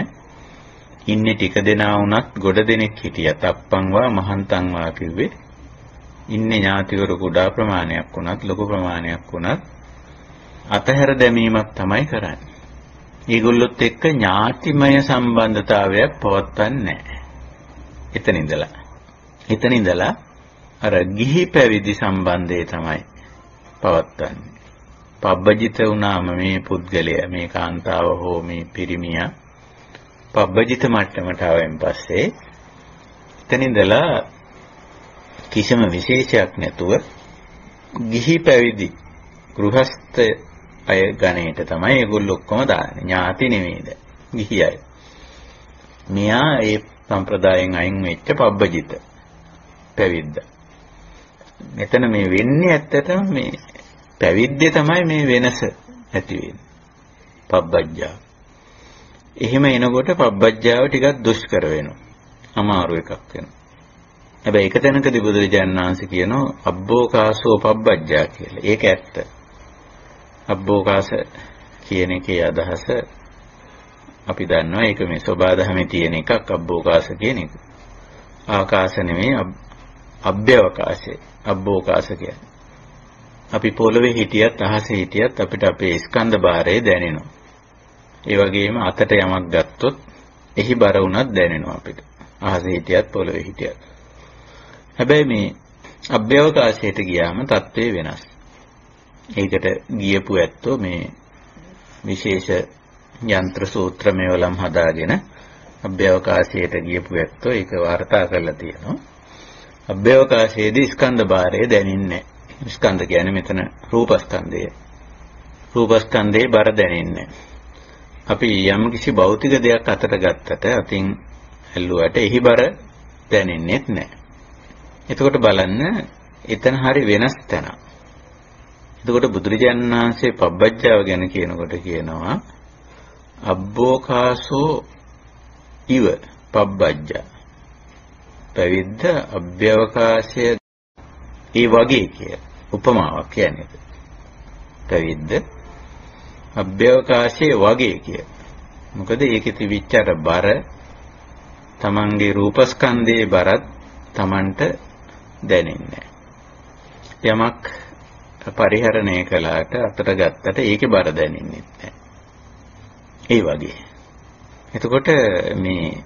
ඉන්නේ ටික දෙනා වුණත් ගොඩ දෙනෙක් හිටියත් අප්පං වා මහන්තං වා කිව්වේ ඉන්නේ ඥාතිවරු කුඩා ප්‍රමාණයක් වුණත් ලොකු ප්‍රමාණයක් වුණත් අතහැර දැමීමක් තමයි කරන්නේ. ඒගොල්ලොත් එක්ක ඥාතිමය සම්බන්ධතාවයක් පවත්වන්නේ නැහැ. එතන ඉඳලා. එතන ඉඳලා අර ගිහි පැවිදි සම්බන්ධය තමයි පවත්වන්නේ. පබ්බජිත වුණාම මේ පුද්ගලයා මේ කාන්තාව හෝ මේ පිරිමියා පබ්බජිත මට්ටමට ආවෙන් පස්සේ එතන ඉඳලා කිසිම විශේෂයක් නැතුව ගිහි පැවිදි ගෘහස්ත අය ගණයට තමයි ඒගොල්ලෝ ඔක්කොම දාන්නේ. ඥාති නෙමෙයිද? ගිහි අය. මෙයා ඒ සම්ප්‍රදායෙන් අයින් වෙච්ච පබ්බජිත පැවිද්ද. මෙතන මේ වෙන්නේ ඇත්තටම මේ පැවිද්දේ තමයි මේ වෙනස ඇති වෙන්නේ. පබ්බජ්ජා. එහෙම එනකොට පබ්බජ්ජාව ටිකක් දුෂ්කර වෙනවා. අමාරු එකක් වෙනවා. හැබැයි එක තැනකදී බුදුරජාණන් වහන්සේ කියනවා අබ්බෝකාසෝ පබ්බජ්ජා කියලා. ඒක ඇත්ත. අබ්බෝකාස කියන එකේ අදහස අපි දන්නවා ඒක මේ සබාධමේ තියෙන එකක් අබ්බෝකාස කියන එක. ආකාශ නෙමෙයි අභ්‍යවකාශය. අබ්බෝකාශ කියන්නේ. අපි පොළවේ හිටියත් අහසේ හිටියත් අපිට අපේ ස්කන්ධ භාරය දැනෙනවා. ඒ වගේම අතට යමක් ගත්තොත් එහි බර වුණත් දැනෙනවා අපිට. අහසේ හිටියත් පොළවේ හිටියත්. හැබැයි මේ අභ්‍යවකාශයට ගියාම தત્ත්වය වෙනස්. ඒකට ගියපු ඇත්තෝ මේ විශේෂ යන්ත්‍ර සූත්‍ර මේවලම් හදාගෙන අභ්‍යවකාශයට ගියපු ඇත්තෝ ඒක වාර්තා කරලා තියෙනවා. අභ්‍යවකාශයේදී ස්කන්ධ භාරය දැනෙන්නේ ස්කන්ධ කියන්නේ මෙතන රූපස්කන්ධය. රූපස්කන්ධේ බර දැනෙන්නේ. අපි යම් කිසි භෞතික දෙයක් අතට ගත්තට අතින් ඇල්ලුවට එහි බර දැනෙන්නේත් නැහැ. එතකොට බලන්න එතන හරි වෙනස් තැන. එතකොට බුදුරජාණන් වහන්සේ පබ්බජ්ජාව ගැන කියනකොට කියනවා අබ්බෝකාසෝ ඉව පබ්බජ්ජා පැවිද්ද අභ්‍යවකාශය ඒ වගේ කිය උපමාවක් කියන්නේ පැවිද්ද අභ්‍යවකාශයේ වගේ කිය මොකද ඒකේ තිබිච්ච අර බර තමන්ගේ රූපස්කන්ධයේ බරත් තමන්ට දැනෙන්නේ යමක් පරිහරණය කළාට අතට ගත්තට ඒකේ බර දැනෙන්නේ නැහැ. ඒ වගේ. එතකොට මේ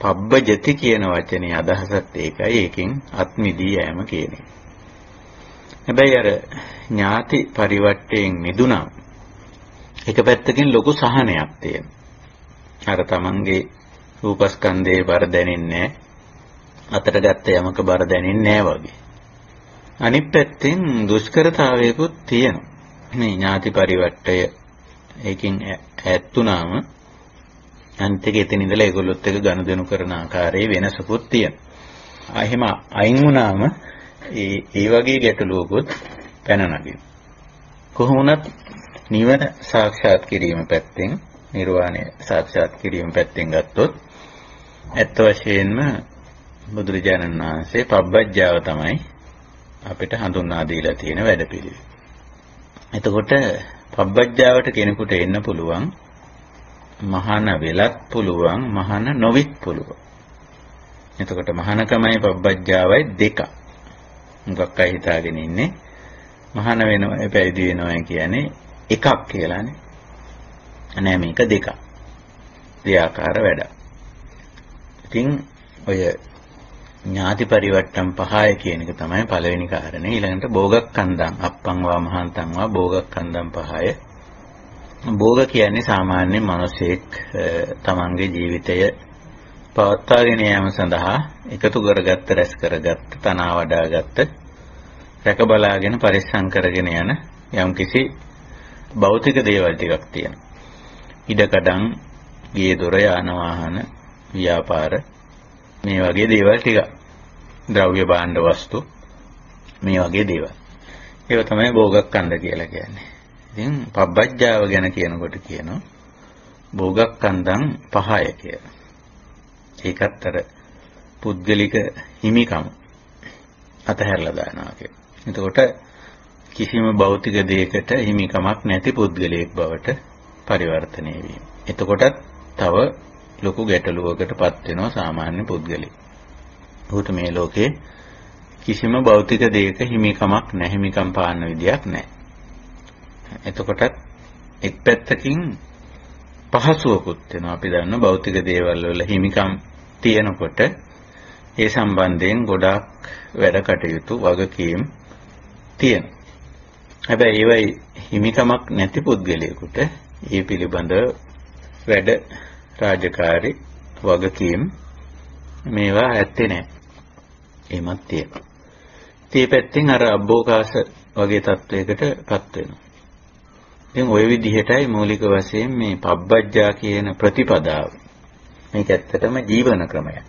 පබ්බජති කියන වචනේ අදහසත් ඒකයි. ඒකෙන් අත්මිදී යෑම කියන එක. හැබැයි අර ඥාති පරිවට්ටයෙන් මිදුණා. එක පැත්තකින් ලොකු සහනයක් තියෙනවා. අර තමන්ගේ රූපස්කන්ධේ බර දැනෙන්නේ අතට ගත්ත යමක බර දැනෙන්නේ නැහැ වගේ. අනිත් පැත්තෙන් දුෂ්කරතාවයකුත් තියෙනවා. මේ ඥාති පරිවට්ටය ඒකින් ඈත්ුණාම අනිත් එක එතන ඉඳලා ඒගොල්ලොත් එක්ක ගනුදෙනු කරන ආකාරයේ වෙනසකුත් තියෙනවා. එහෙම අයින් වුණාම ඒ ඒ වගේ ගැටලුවකුත් පැන නගිනවා. කොහොමුණත් නිවන සාක්ෂාත් කිරීම පැත්තෙන් නිර්වාණය සාක්ෂාත් කිරීම පැත්තෙන් ගත්තොත් ඇත්ත වශයෙන්ම බුදුරජාණන් වහන්සේ පබ්බජ්ජාව තමයි අපිට හඳුන්වා දීලා තියෙන වැඩපිළිවෙල. එතකොට පබ්බජ්ජාවට කෙනෙකුට එන්න පුළුවන් මහාන වෙලත් පුළුවන් මහාන නොවිත් පුළුවන්. එතකොට මහානකමයි පබ්බජ්ජාවයි දෙක. මොකක් අය හිතාගෙන ඉන්නේ මහාන වෙනවා පැවිදි වෙනවා කියන්නේ එකක් කියලානේ. නෑ මේක දෙකක්. දෙආකාර වැඩක්. ඉතින් ඔය ඥාති පරිවට්ටම් පහය කියන එක තමයි පළවෙනි කාරණේ. ඊළඟට භෝගක්ඛන්දම් අප්පං වා මහන්තං වා භෝගක්ඛන්දම් පහය. භෝග කියන්නේ සාමාන්‍ය මිනිසෙක් තමන්ගේ ජීවිතය පවත්වාගෙන යාම සඳහා එකතු කරගත්ත රැස් කරගත්ත තනවා වඩාගත්ත රැක බලාගෙන පරිස්සම් කරගෙන යන යම්කිසි භෞතික දේවල් ටිකක් තියෙනවා. ඉඩකඩම්, ගේ දොර, යාන වාහන, ව්‍යාපාර මේ වගේ දේවල් ටික. ද්‍රව්‍ය භාණ්ඩ වස්තු මේ වගේ දේවල්. ඒව තමයි භෝගක්ඛන්ද කියලා කියන්නේ. ඉතින් පබ්බජ්ජාව ගැන කියනකොට කියනවා භෝගක්ඛන්දං පහය කියලා. ඒකත් අර පුද්ගලික හිමිකම අතහැරලා දානවා කියලා. එතකොට කිසිම භෞතික දෙයකට හිමිකමක් නැති පුද්ගලයෙක් බවට පරිවර්තනය වීම. එතකොටත් තව ලොකු ගැටලුවකටපත් වෙනවා සාමාන්‍ය පුද්ගලෙක්. ඔහුට මේ ලෝකේ කිසිම භෞතික දෙයක හිමිකමක් නැහැ හිමිකම් පාන්න විදියක් නැහැ. එතකොටත් එක් පැත්තකින් පහසුවකුත් වෙනවා. අපි දන්න භෞතික දේවල් වල හිමිකම් තියෙනකොට ඒ සම්බන්ධයෙන් ගොඩාක් වැඩ කටයුතු වගකීම් තියෙනවා. හැබැයි ඒවයි හිමිකමක් නැති පුද්ගලයෙකුට ඒ පිළිබඳ වැඩ රාජකාරි වගකීම් මේවා ඇත්තේ නැහැ. එහෙමත් තියෙනවා. ඒ පැත්තෙන් අර අබ්බෝකාස වගේ තත්වයකටපත් වෙනවා. ඉතින් ওই විදිහටයි මූලික වශයෙන් මේ පබ්බජ්ජා කියන ප්‍රතිපදාව. මේක ඇත්තටම ජීවන ක්‍රමයක්.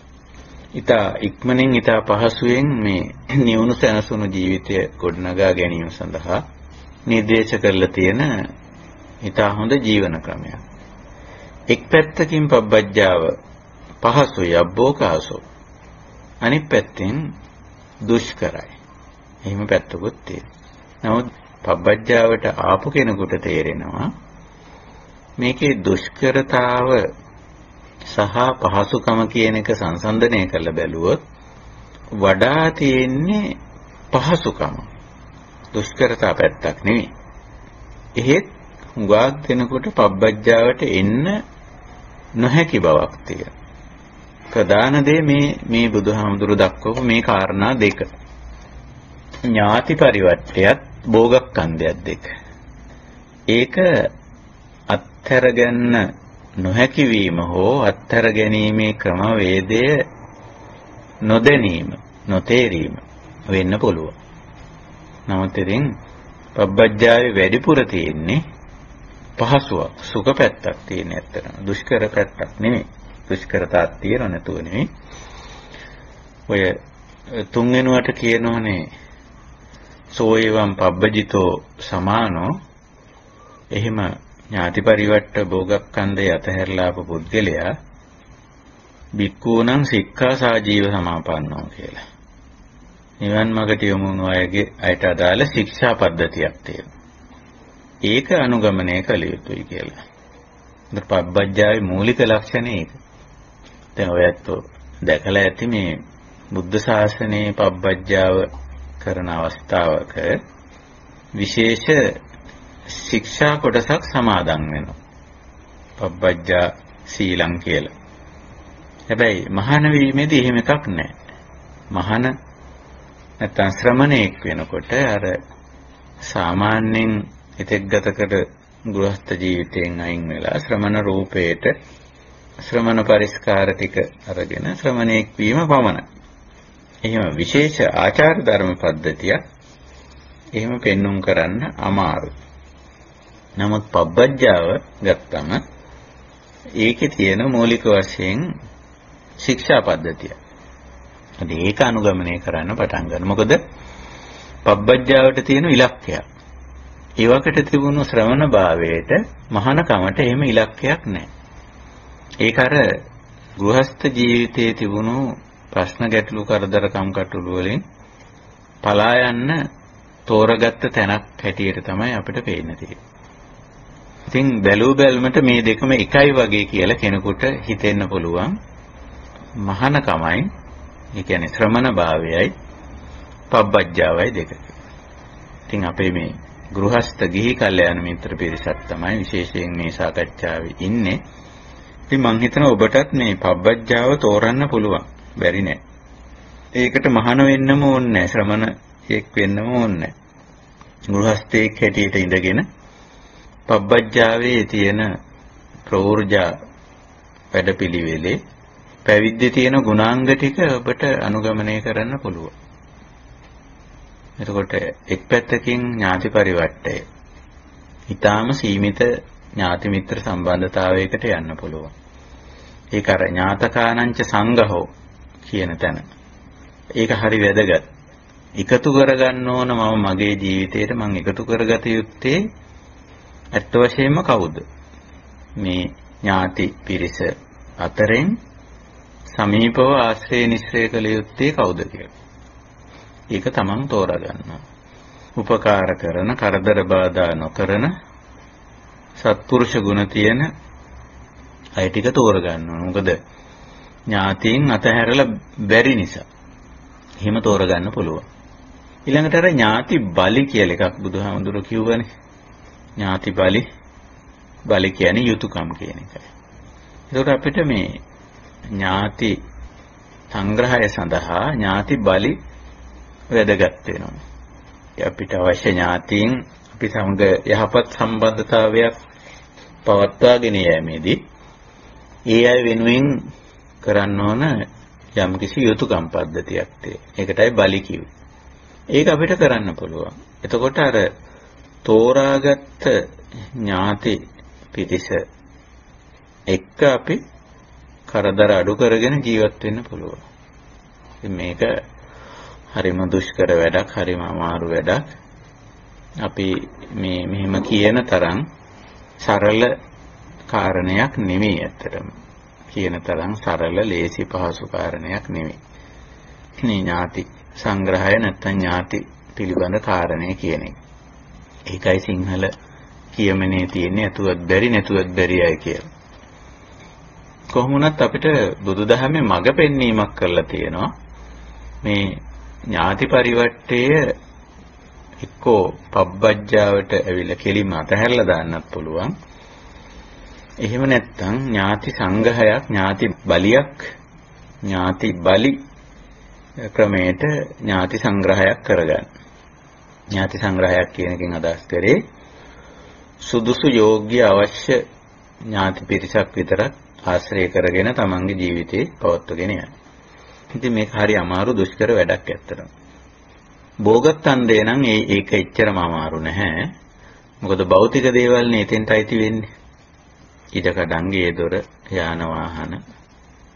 ඊතා ඉක්මනින් ඊතා පහසුවෙන් මේ නිවුණු සැනසුණු ජීවිතය ගොඩනගා ගැනීම සඳහා නිර්දේශ කරලා තියෙන ඊතා හොඳ ජීවන ක්‍රමයක්. එක් පැත්තකින් පබ්බජ්ජාව පහසුයි අබ්බෝකාසෝ. අනිත් පැත්තෙන් දුෂ්කරයි. එහෙම පැත්තකුත් තියෙනවා. නමුත් පබ්බජ්ජාවට ආපු කෙනෙකුට තේරෙනවා මේකේ දුෂ්කරතාව සහ පහසුකම කියන එක සංසන්දනය කරලා බැලුවොත් වඩා තියෙන්නේ පහසුකම. දුෂ්කරතා පැත්තක් නෙවෙයි. එහෙත් හුඟක් දෙනකොට පබ්බජ්ජාවට එන්න නොහැකි බවක් තියෙනවා. ප්‍රධාන දේ මේ මේ බුදුහාමුදුරු දක්වපු මේ කාරණා දෙක. ඥාති පරිවර්තයත් භෝගක්ඛන්දයක් දෙක. ඒක අත්හැරගන්න නොහැකි වීම හෝ අත්හැර ගැනීමේ ක්‍රමවේදය නොදැනීම නොතේරීම වෙන්න පුළුවන්. නමුත් ඉතින් පබ්බජ්ජාවේ වැඩිපුර තියෙන්නේ පහසුවක් සුඛ පැත්තක් තියෙන ඇත්තටම දුෂ්කර පැත්තක් නෙමෙයි. දුෂ්කරතාවක් තියෙනව නැතුව නෙමෙයි. ඔය තුන්වෙනුවට කියනෝනේ සෝයවම් පබ්බජිතෝ සමානෝ එහෙම ඥාති පරිවට්ට භෝගක්ඛන්දේ අතහැරලා ආපු පුද්ගලයා බික්කූණං සික්ඛා සාජීව සමාපන්නෝ කියලා. නිවන් මාර්ගට යොමු වුණු අයගේ අයට අදාළ ශික්ෂා පද්ධතියක් තියෙනවා. ඒක අනුගමනය කළ යුතුයි කියලා. පබ්බජ්ජාවේ මූලික ලක්ෂණය ඒක. දැන් ඔයත් දැකලා ඇති මේ බුද්ධ ශාසනයේ පබ්බජ්ජාව කරන අවස්ථාවක විශේෂ ශික්ෂා කොටසක් සමාදන් වෙනවා. පබ්බජ්ජා සීලං කියලා. හැබැයි මහාන වීමේදී එහෙම එකක් නැහැ. මහාන නැත්තම් ශ්‍රමණේක් වෙනකොට අර සාමාන්‍යයෙන් හිතෙක් ගත කර ගෘහස්ත ජීවිතයෙන් අයින් වෙලා ශ්‍රමණ රූපේට ශ්‍රමණ පරිස්කාර ටික අරගෙන ශ්‍රමණේක් වීම පමණයි. එහෙම විශේෂ ආචාර ධර්ම පද්ධතියක් එහෙම පෙන්눔 කරන්න අමාරුයි. නමුත් පබ්බජ්ජාව ගත්තම ඒකේ තියෙන මූලික වශයෙන් ශික්ෂා පද්ධතිය. අද ඒක අනුගමනය කරන්න පටන් ගන්න. මොකද පබ්බජ්ජාවට තියෙන ඉලක්කයක්. ඒවකට තිබුණු ශ්‍රවණ භාවයට මහානකමට එහෙම ඉලක්කයක් නැහැ. ඒක අර ගෘහස්ත ජීවිතයේ තිබුණු ප්‍රශ්න ගැටලු කරදරකම් කටළු වලින් පලා යන්න තෝරගත්ත තැනක් හැටියට තමයි අපිට පේන්න තියෙන්නේ. ඉතින් බැලූ බැල්මට මේ දෙකම එකයි වගේ කියලා කෙනෙකුට හිතෙන්න පුළුවන්. මහානකමයි, ඒ කියන්නේ ශ්‍රමණ භාවයයි, පබ්බජ්ජාවයි දෙක. ඉතින් අපේ මේ ගෘහස්ත ගිහි කල්යාණ මිත්‍ර පිරිසක් තමයි විශේෂයෙන් මේ සාකච්ඡාවේ ඉන්නේ. ඉතින් මං හිතනවා ඔබටත් මේ පබ්බජ්ජාව තෝරන්න පුළුවන්. බැරි නෑ. ඒකට මහාන වෙන්නම ඕනේ නෑ. ශ්‍රමණ එක් වෙන්නම ඕනේ නෑ. ගෘහස්තයෙක් හැටියට ඉඳගෙන පබ්බජ්ජාවේ තියෙන ප්‍රෝර්ජා වැඩපිළිවෙලේ පැවිද්දේ තියෙන ගුණාංග ටික ඔබට අනුගමනය කරන්න පුළුවන්. එතකොට එක් පැත්තකින් ඥාති පරිවට්ටය. ඊටාම සීමිත ඥාති මිත්‍ර සම්බන්ධතාවයකට යන්න පුළුවන්. ඒක අර ඥාතකානංච සංඝහෝ කියන තැන. ඒක හරි වැදගත්. එකතු කරගන්න ඕන මම මගේ ජීවිතේට මම එකතු කරගත යුත්තේ ඇත්ත වශයෙන්ම කවුද? මේ ඥාති පිරිස අතරින් සමීපව ආශ්‍රය නිස්සය කළ යුත්තේ කවුද කියලා. ඒක තමන් තෝරා ගන්නවා. උපකාර කරන, කරදර බාධා නොකරන සත්පුරුෂ ගුණ තියෙන අය ටික තෝරගන්න මොකද ඥාතීන් අතහැරලා බැරි නිසා. එහෙම තෝරගන්න පුළුවන්. ඊළඟට අර ඥාති බලි කියලා එකක් බුදුහාමුදුරුවෝ කිව්වනේ. ඥාති බලි බලි කියන්නේ යුතුයකම් කියන එකයි. ඒකට අපිට මේ ඥාති සංග්‍රහය සඳහා ඥාති බලි වැදගත් වෙනවා. අපිට අවශ්‍ය ඥාතීන් අපි සමග යහපත් සම්බන්ධතාවයක් පවත්වාගෙන යෑමේදී ඒ අය වෙනුවෙන් කරන්න ඕන යම්කිසි යුතුයකම් පද්ධතියක් තියෙනවා. ඒකටයි බලි කිව්වේ. ඒක අපිට කරන්න පුළුවන්. එතකොට අර තෝරාගත්ත ඥාති පිටිස එක්ක අපි කරදර අඩු කරගෙන ජීවත් වෙන්න පුළුවන්. මේක හරිම දුෂ්කර වැඩක්, හරිම අමාරු වැඩක්. අපි මේ මෙහෙම කියන තරම් සරල කාරණයක් නෙමෙයි ඇත්තටම. කියන තරම් සරල ලේසි පහසු කාරණයක් නෙමෙයි. මේ ඥාති සංග්‍රහය නැත්තම් ඥාති පිළිබඳ කාරණේ කියන එක. ඒකයි සිංහල කියමනේ තියෙන්නේ ඇතුවත් බැරි නැතුවත් බැරි අය කියලා. කොහොමුණත් අපිට බුදුදහමේ මඟ පෙන්වීමක් කරලා තියෙනවා. මේ ඥාති පරිවර්තය එක්කෝ පබ්බජ්ජාවට ඇවිල්ලා කෙලින්ම අතහැරලා දාන්නත් පුළුවන්. එහෙම නැත්නම් ඥාති සංග්‍රහයක් ඥාති බලියක් ඥාති බලි ක්‍රමයට ඥාති සංග්‍රහයක් කරගන්න. ඥාති සංග්‍රහයක් කියන එකෙන් අදහස් කරේ සුදුසු යෝග්‍ය අවශ්‍ය ඥාති පිරිසක් විතරක් ආශ්‍රය කරගෙන තමන්ගේ ජීවිතේ පවත්වගෙන යන්න. ඉතින් මේක හරි අමාරු දුෂ්කර වැඩක් ඇත්තටම. භෝගත්තන්දේ නම් ඒ ඒක එච්චරම අමාරු නැහැ. මොකද භෞතික දේවල් නේ එතෙන්ට අයිති වෙන්නේ. ඉඩකඩම් ගේ දොර යාන වාහන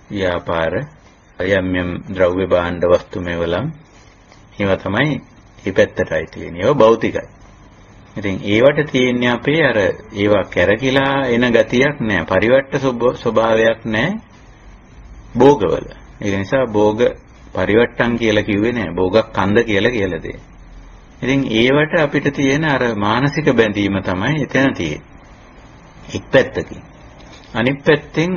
ව්‍යාපාර යම් යම් ද්‍රව්‍ය භාණ්ඩ වස්තු මෙවලම් ඒවා තමයි මේ පැත්තටයි තියෙන්නේ. ඒවා භෞතිකයි. ඉතින් ඒවට තියෙන්නේ අපේ අර ඒවා කැරකිලා එන ගතියක් නැහැ. පරිවට්ට ස්වභාවයක් නැහැ. භෝගවල. ඒ නිසා භෝග පරිවට්ටම් කියලා කිව්වේ නෑ. භෝගක් කන්ද කියලා කියලා දෙන්නේ. ඉතින් ඒවට අපිට තියෙන අර මානසික බැඳීම තමයි එතන තියෙන්නේ. එක් පැත්තකින්. අනිත් පැත්තෙන්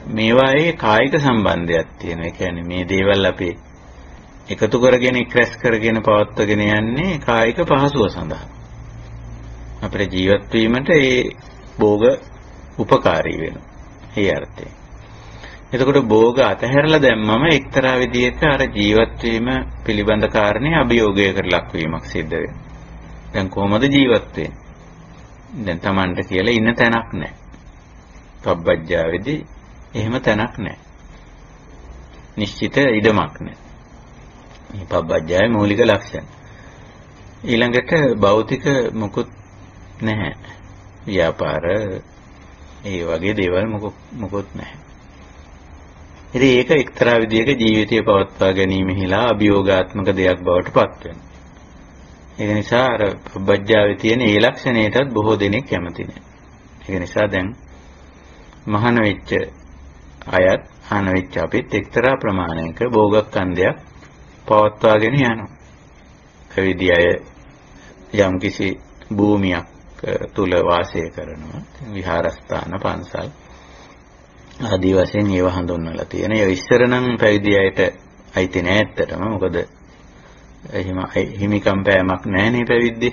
මේවායේ කායික සම්බන්ධයක් තියෙනවා. ඒ කියන්නේ මේ දේවල් අපි එකතු කරගෙන ක්‍රැස් කරගෙන පවත්වාගෙන යන්නේ කායික පහසුව සඳහා. අපේ ජීවත් වීමට ඒ භෝග උපකාරී වෙනවා. ඒ අර්ථයෙන්. එතකොට භෝග අතහැරලා දැම්මම එක්තරා විදිහක අර ජීවත් වීම පිළිබඳ කාරණේ අභියෝගයකට ලක්වීමක් සිද්ධ වෙනවා. දැන් කොහොමද ජීවත් වෙන්නේ? දැන් Tamanට කියලා ඉන්න තැනක් නැහැ. පබ්බජ්ජාවේදී එහෙම තැනක් නැහැ. නිශ්චිත ඉඩමක් නැහැ. පබ්බජ්ජාවේ මූලික ලක්ෂණ. ඊළඟට භෞතික මුකුත් නැහැ. ව්‍යාපාර ඒ වගේ දේවල් මුකුත් නැහැ. ඉතින් ඒක එක්තරා විදියක ජීවිතය පවත්වා ගැනීමෙහිලා අභියෝගාත්මක දෙයක් බවට පත් වෙනවා. ඒක නිසා අර පබ්බජ්ජාවේ තියෙන ඒ ලක්ෂණයටත් බොහෝ දෙනෙක් කැමති නැහැ. ඒක නිසා දැන් මහාන වෙච්ච අයත් ආන වෙච්ච අපිත් එක්තරා ප්‍රමාණයක භෝගස්කන්ධයක් පවත්වාගෙන යනවා. කවිදි අය යම්කිසි භූමියක් තුල වාසය කරනවා. විහාරස්ථාන පන්සල් ආදී වශයෙන් ඒව හඳුන්වලා තියෙන. ඒ ඉස්සර නම් පැවිදි අයට අයිති නෑ ඇත්තටම. මොකද එහෙම හිමිකම් පෑමක් නෑනේ පැවිද්දේ.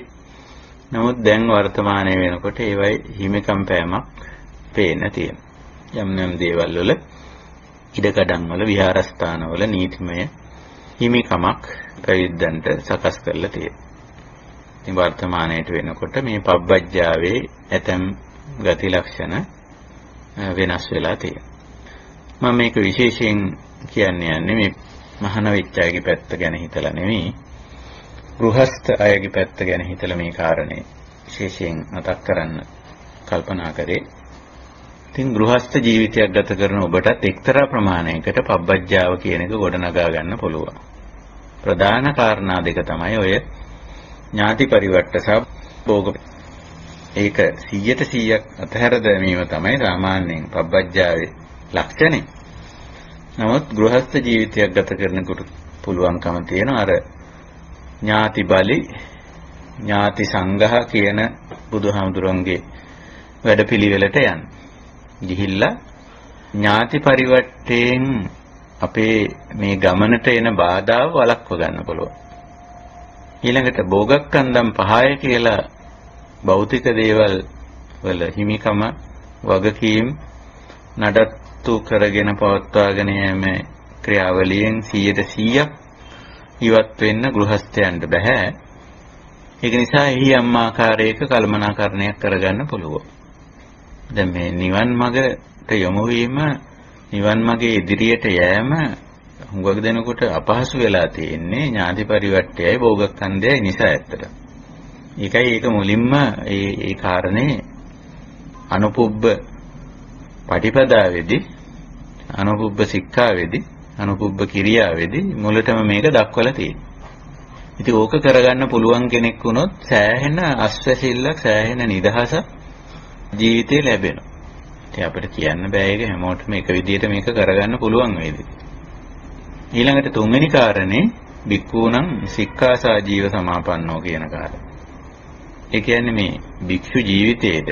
නමුත් දැන් වර්තමානයේ වෙනකොට ඒවයි හිමිකම් පෑමක් පේන්න තියෙනවා. යම් යම් දේවල් වල ඉඩකඩම් වල විහාරස්ථාන වල නීතිමය හිමිකමක් පැවිද්දන්ට සකස් කරලා තියෙනවා. ඉතින් වර්තමානයේට වෙනකොට මේ පබ්බජ්ජාවේ ඇතම් ගති ලක්ෂණ වෙනස් වෙලා තියෙනවා. මම මේක විශේෂයෙන් කියන්නේ යන්නේ මේ මහාන විච්ඡායගේ පැත්ත ගැන හිතලා නෙවෙයි. ගෘහස්ත අයගේ පැත්ත ගැන හිතලා මේ කාරණේ විශේෂයෙන් මතක් කරන්න කල්පනා කරේ. ඉතින් ගෘහස්ත ජීවිතයක් ගත කරන ඔබටත් එක්තරා ප්‍රමාණයකට පබ්බජ්ජාව කියන එක ගොඩනගා ගන්න පුළුවන්. ප්‍රධාන කාරණා දෙක තමයි ඔය ඥාති පරිවට්ට සහ භෝග ඒක 100ට 100ක් අතහැර දැමීම තමයි සාමාන්‍යයෙන් පබ්බජ්ජාවේ ලක්ෂණය. නමුත් ගෘහස්ත ජීවිතයක් ගත කරනකොට පුළුවන්කම තියෙන අර ඥාති බලි ඥාති සංඝහ කියන බුදුහාමුදුරන්ගේ වැඩපිළිවෙලට යන්න. ගිහිල්ලා ඥාති පරිවට්ටයෙන් අපේ මේ ගමනට එන බාධාව වළක්ව ගන්න පුළුවන්. ඊළඟට භෝගක්කන්දම් පහය කියලා භෞතික දේවල් වල හිමිකම වගකීම් නඩත්තු කරගෙන පවත්වාගෙන යෑම ක්‍රියාවලියෙන් 100%ක් ඉවත් වෙන්න ගෘහස්තයන්ට බෑ. ඒක නිසා එහි යම් ආකාරයක කල්මනාකරණයක් කරගන්න පුළුවන්. දැන් මේ නිවන් මගට යොමු වීම නිවන් මගේ ඉදිරියට යෑම හුඟක් දෙනකොට අපහසු වෙලා තියෙන්නේ ඥාති පරිවර්තයයි භෝගස්කන්ධයයි නිසා ඇත්තට. ඒකයි ඒක මුලින්ම ඒ ඒ කාරණේ අනුපුබ්බ පටිපදාවේදී අනුපුබ්බ සික්ඛාවේදී අනුපුබ්බ කිරියාවේදී මුලටම මේක දක්වලා තියෙනවා. ඉතින් ඕක කරගන්න පුළුවන් කෙනෙක් වුණොත් සෑහෙන අස්වැසිල්ලක් සෑහෙන නිදහසක් ජීවිතේ ලැබෙනවා. ඉතින් අපිට කියන්න බෑ ඒක හැමෝටම එක විදිහට මේක කරගන්න පුළුවන් වේද. ඊළඟට තුන්වෙනි කාරණේ බික්කූණං සික්ඛාසා ජීව සමාපන්නෝ කියන කාරණේ. ඒ කියන්නේ මේ භික්ෂු ජීවිතයේද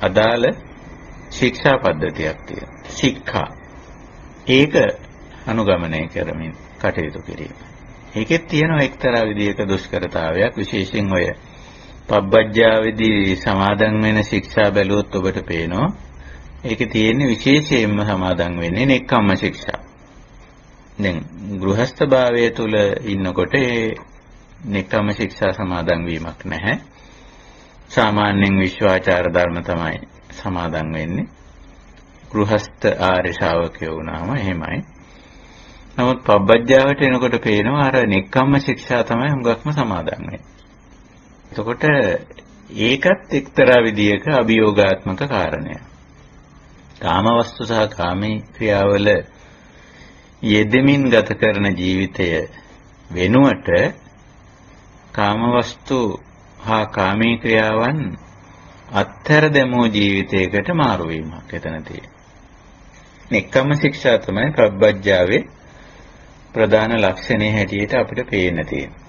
අදාළ ශික්ෂා පද්ධතියක් තියෙනවා. සික්ඛා. ඒක අනුගමනය කරමින් කටයුතු කිරීම. ඒකෙත් තියෙනවා එක්තරා විදිහක දුෂ්කරතාවයක් විශේෂයෙන් ඔය පබ්බජ්ජාවේදී සමාදන් වෙන ශික්ෂා බැලුවොත් ඔබට පේනවා ඒකේ තියෙන විශේෂයෙන්ම සමාදන් වෙන්නේ නෙක්ඛම්ම ශික්ෂා. දැන් ගෘහස්ථභාවය තුල ඉන්නකොට ඒ නෙක්ඛම්ම ශික්ෂා සමාදන් වීමක් නැහැ. සාමාන්‍යයෙන් විශ්වාචාර ධර්ම තමයි සමාදන් වෙන්නේ. ගෘහස්ත ආර්ය ශ්‍රාවකයෝ වුණාම එහෙමයි. නමුත් පබ්බජ්ජාවට එනකොට පේනවා අර නෙක්ඛම්ම ශික්ෂා තමයි හුඟක්ම සමාදන් වෙන්නේ. එතකොට ඒකත් එක්තරා විදියක අභියෝගාත්මක කාරණයක්. කාමවස්තු සහ කාමී ක්‍රියාවල යෙදෙමින් ගත කරන ජීවිතය වෙනුවට කාමවස්තු හා කාමී ක්‍රියාවන් අත්හැර දැමූ ජීවිතයකට මාරු වීමක් එතන තියෙනවා. නෙක්කම ශික්ෂා තමයි ප්‍රබ්බජ්ජාවේ ප්‍රධාන ලක්ෂණේ හැටියට අපිට පේන්න තියෙන්නේ.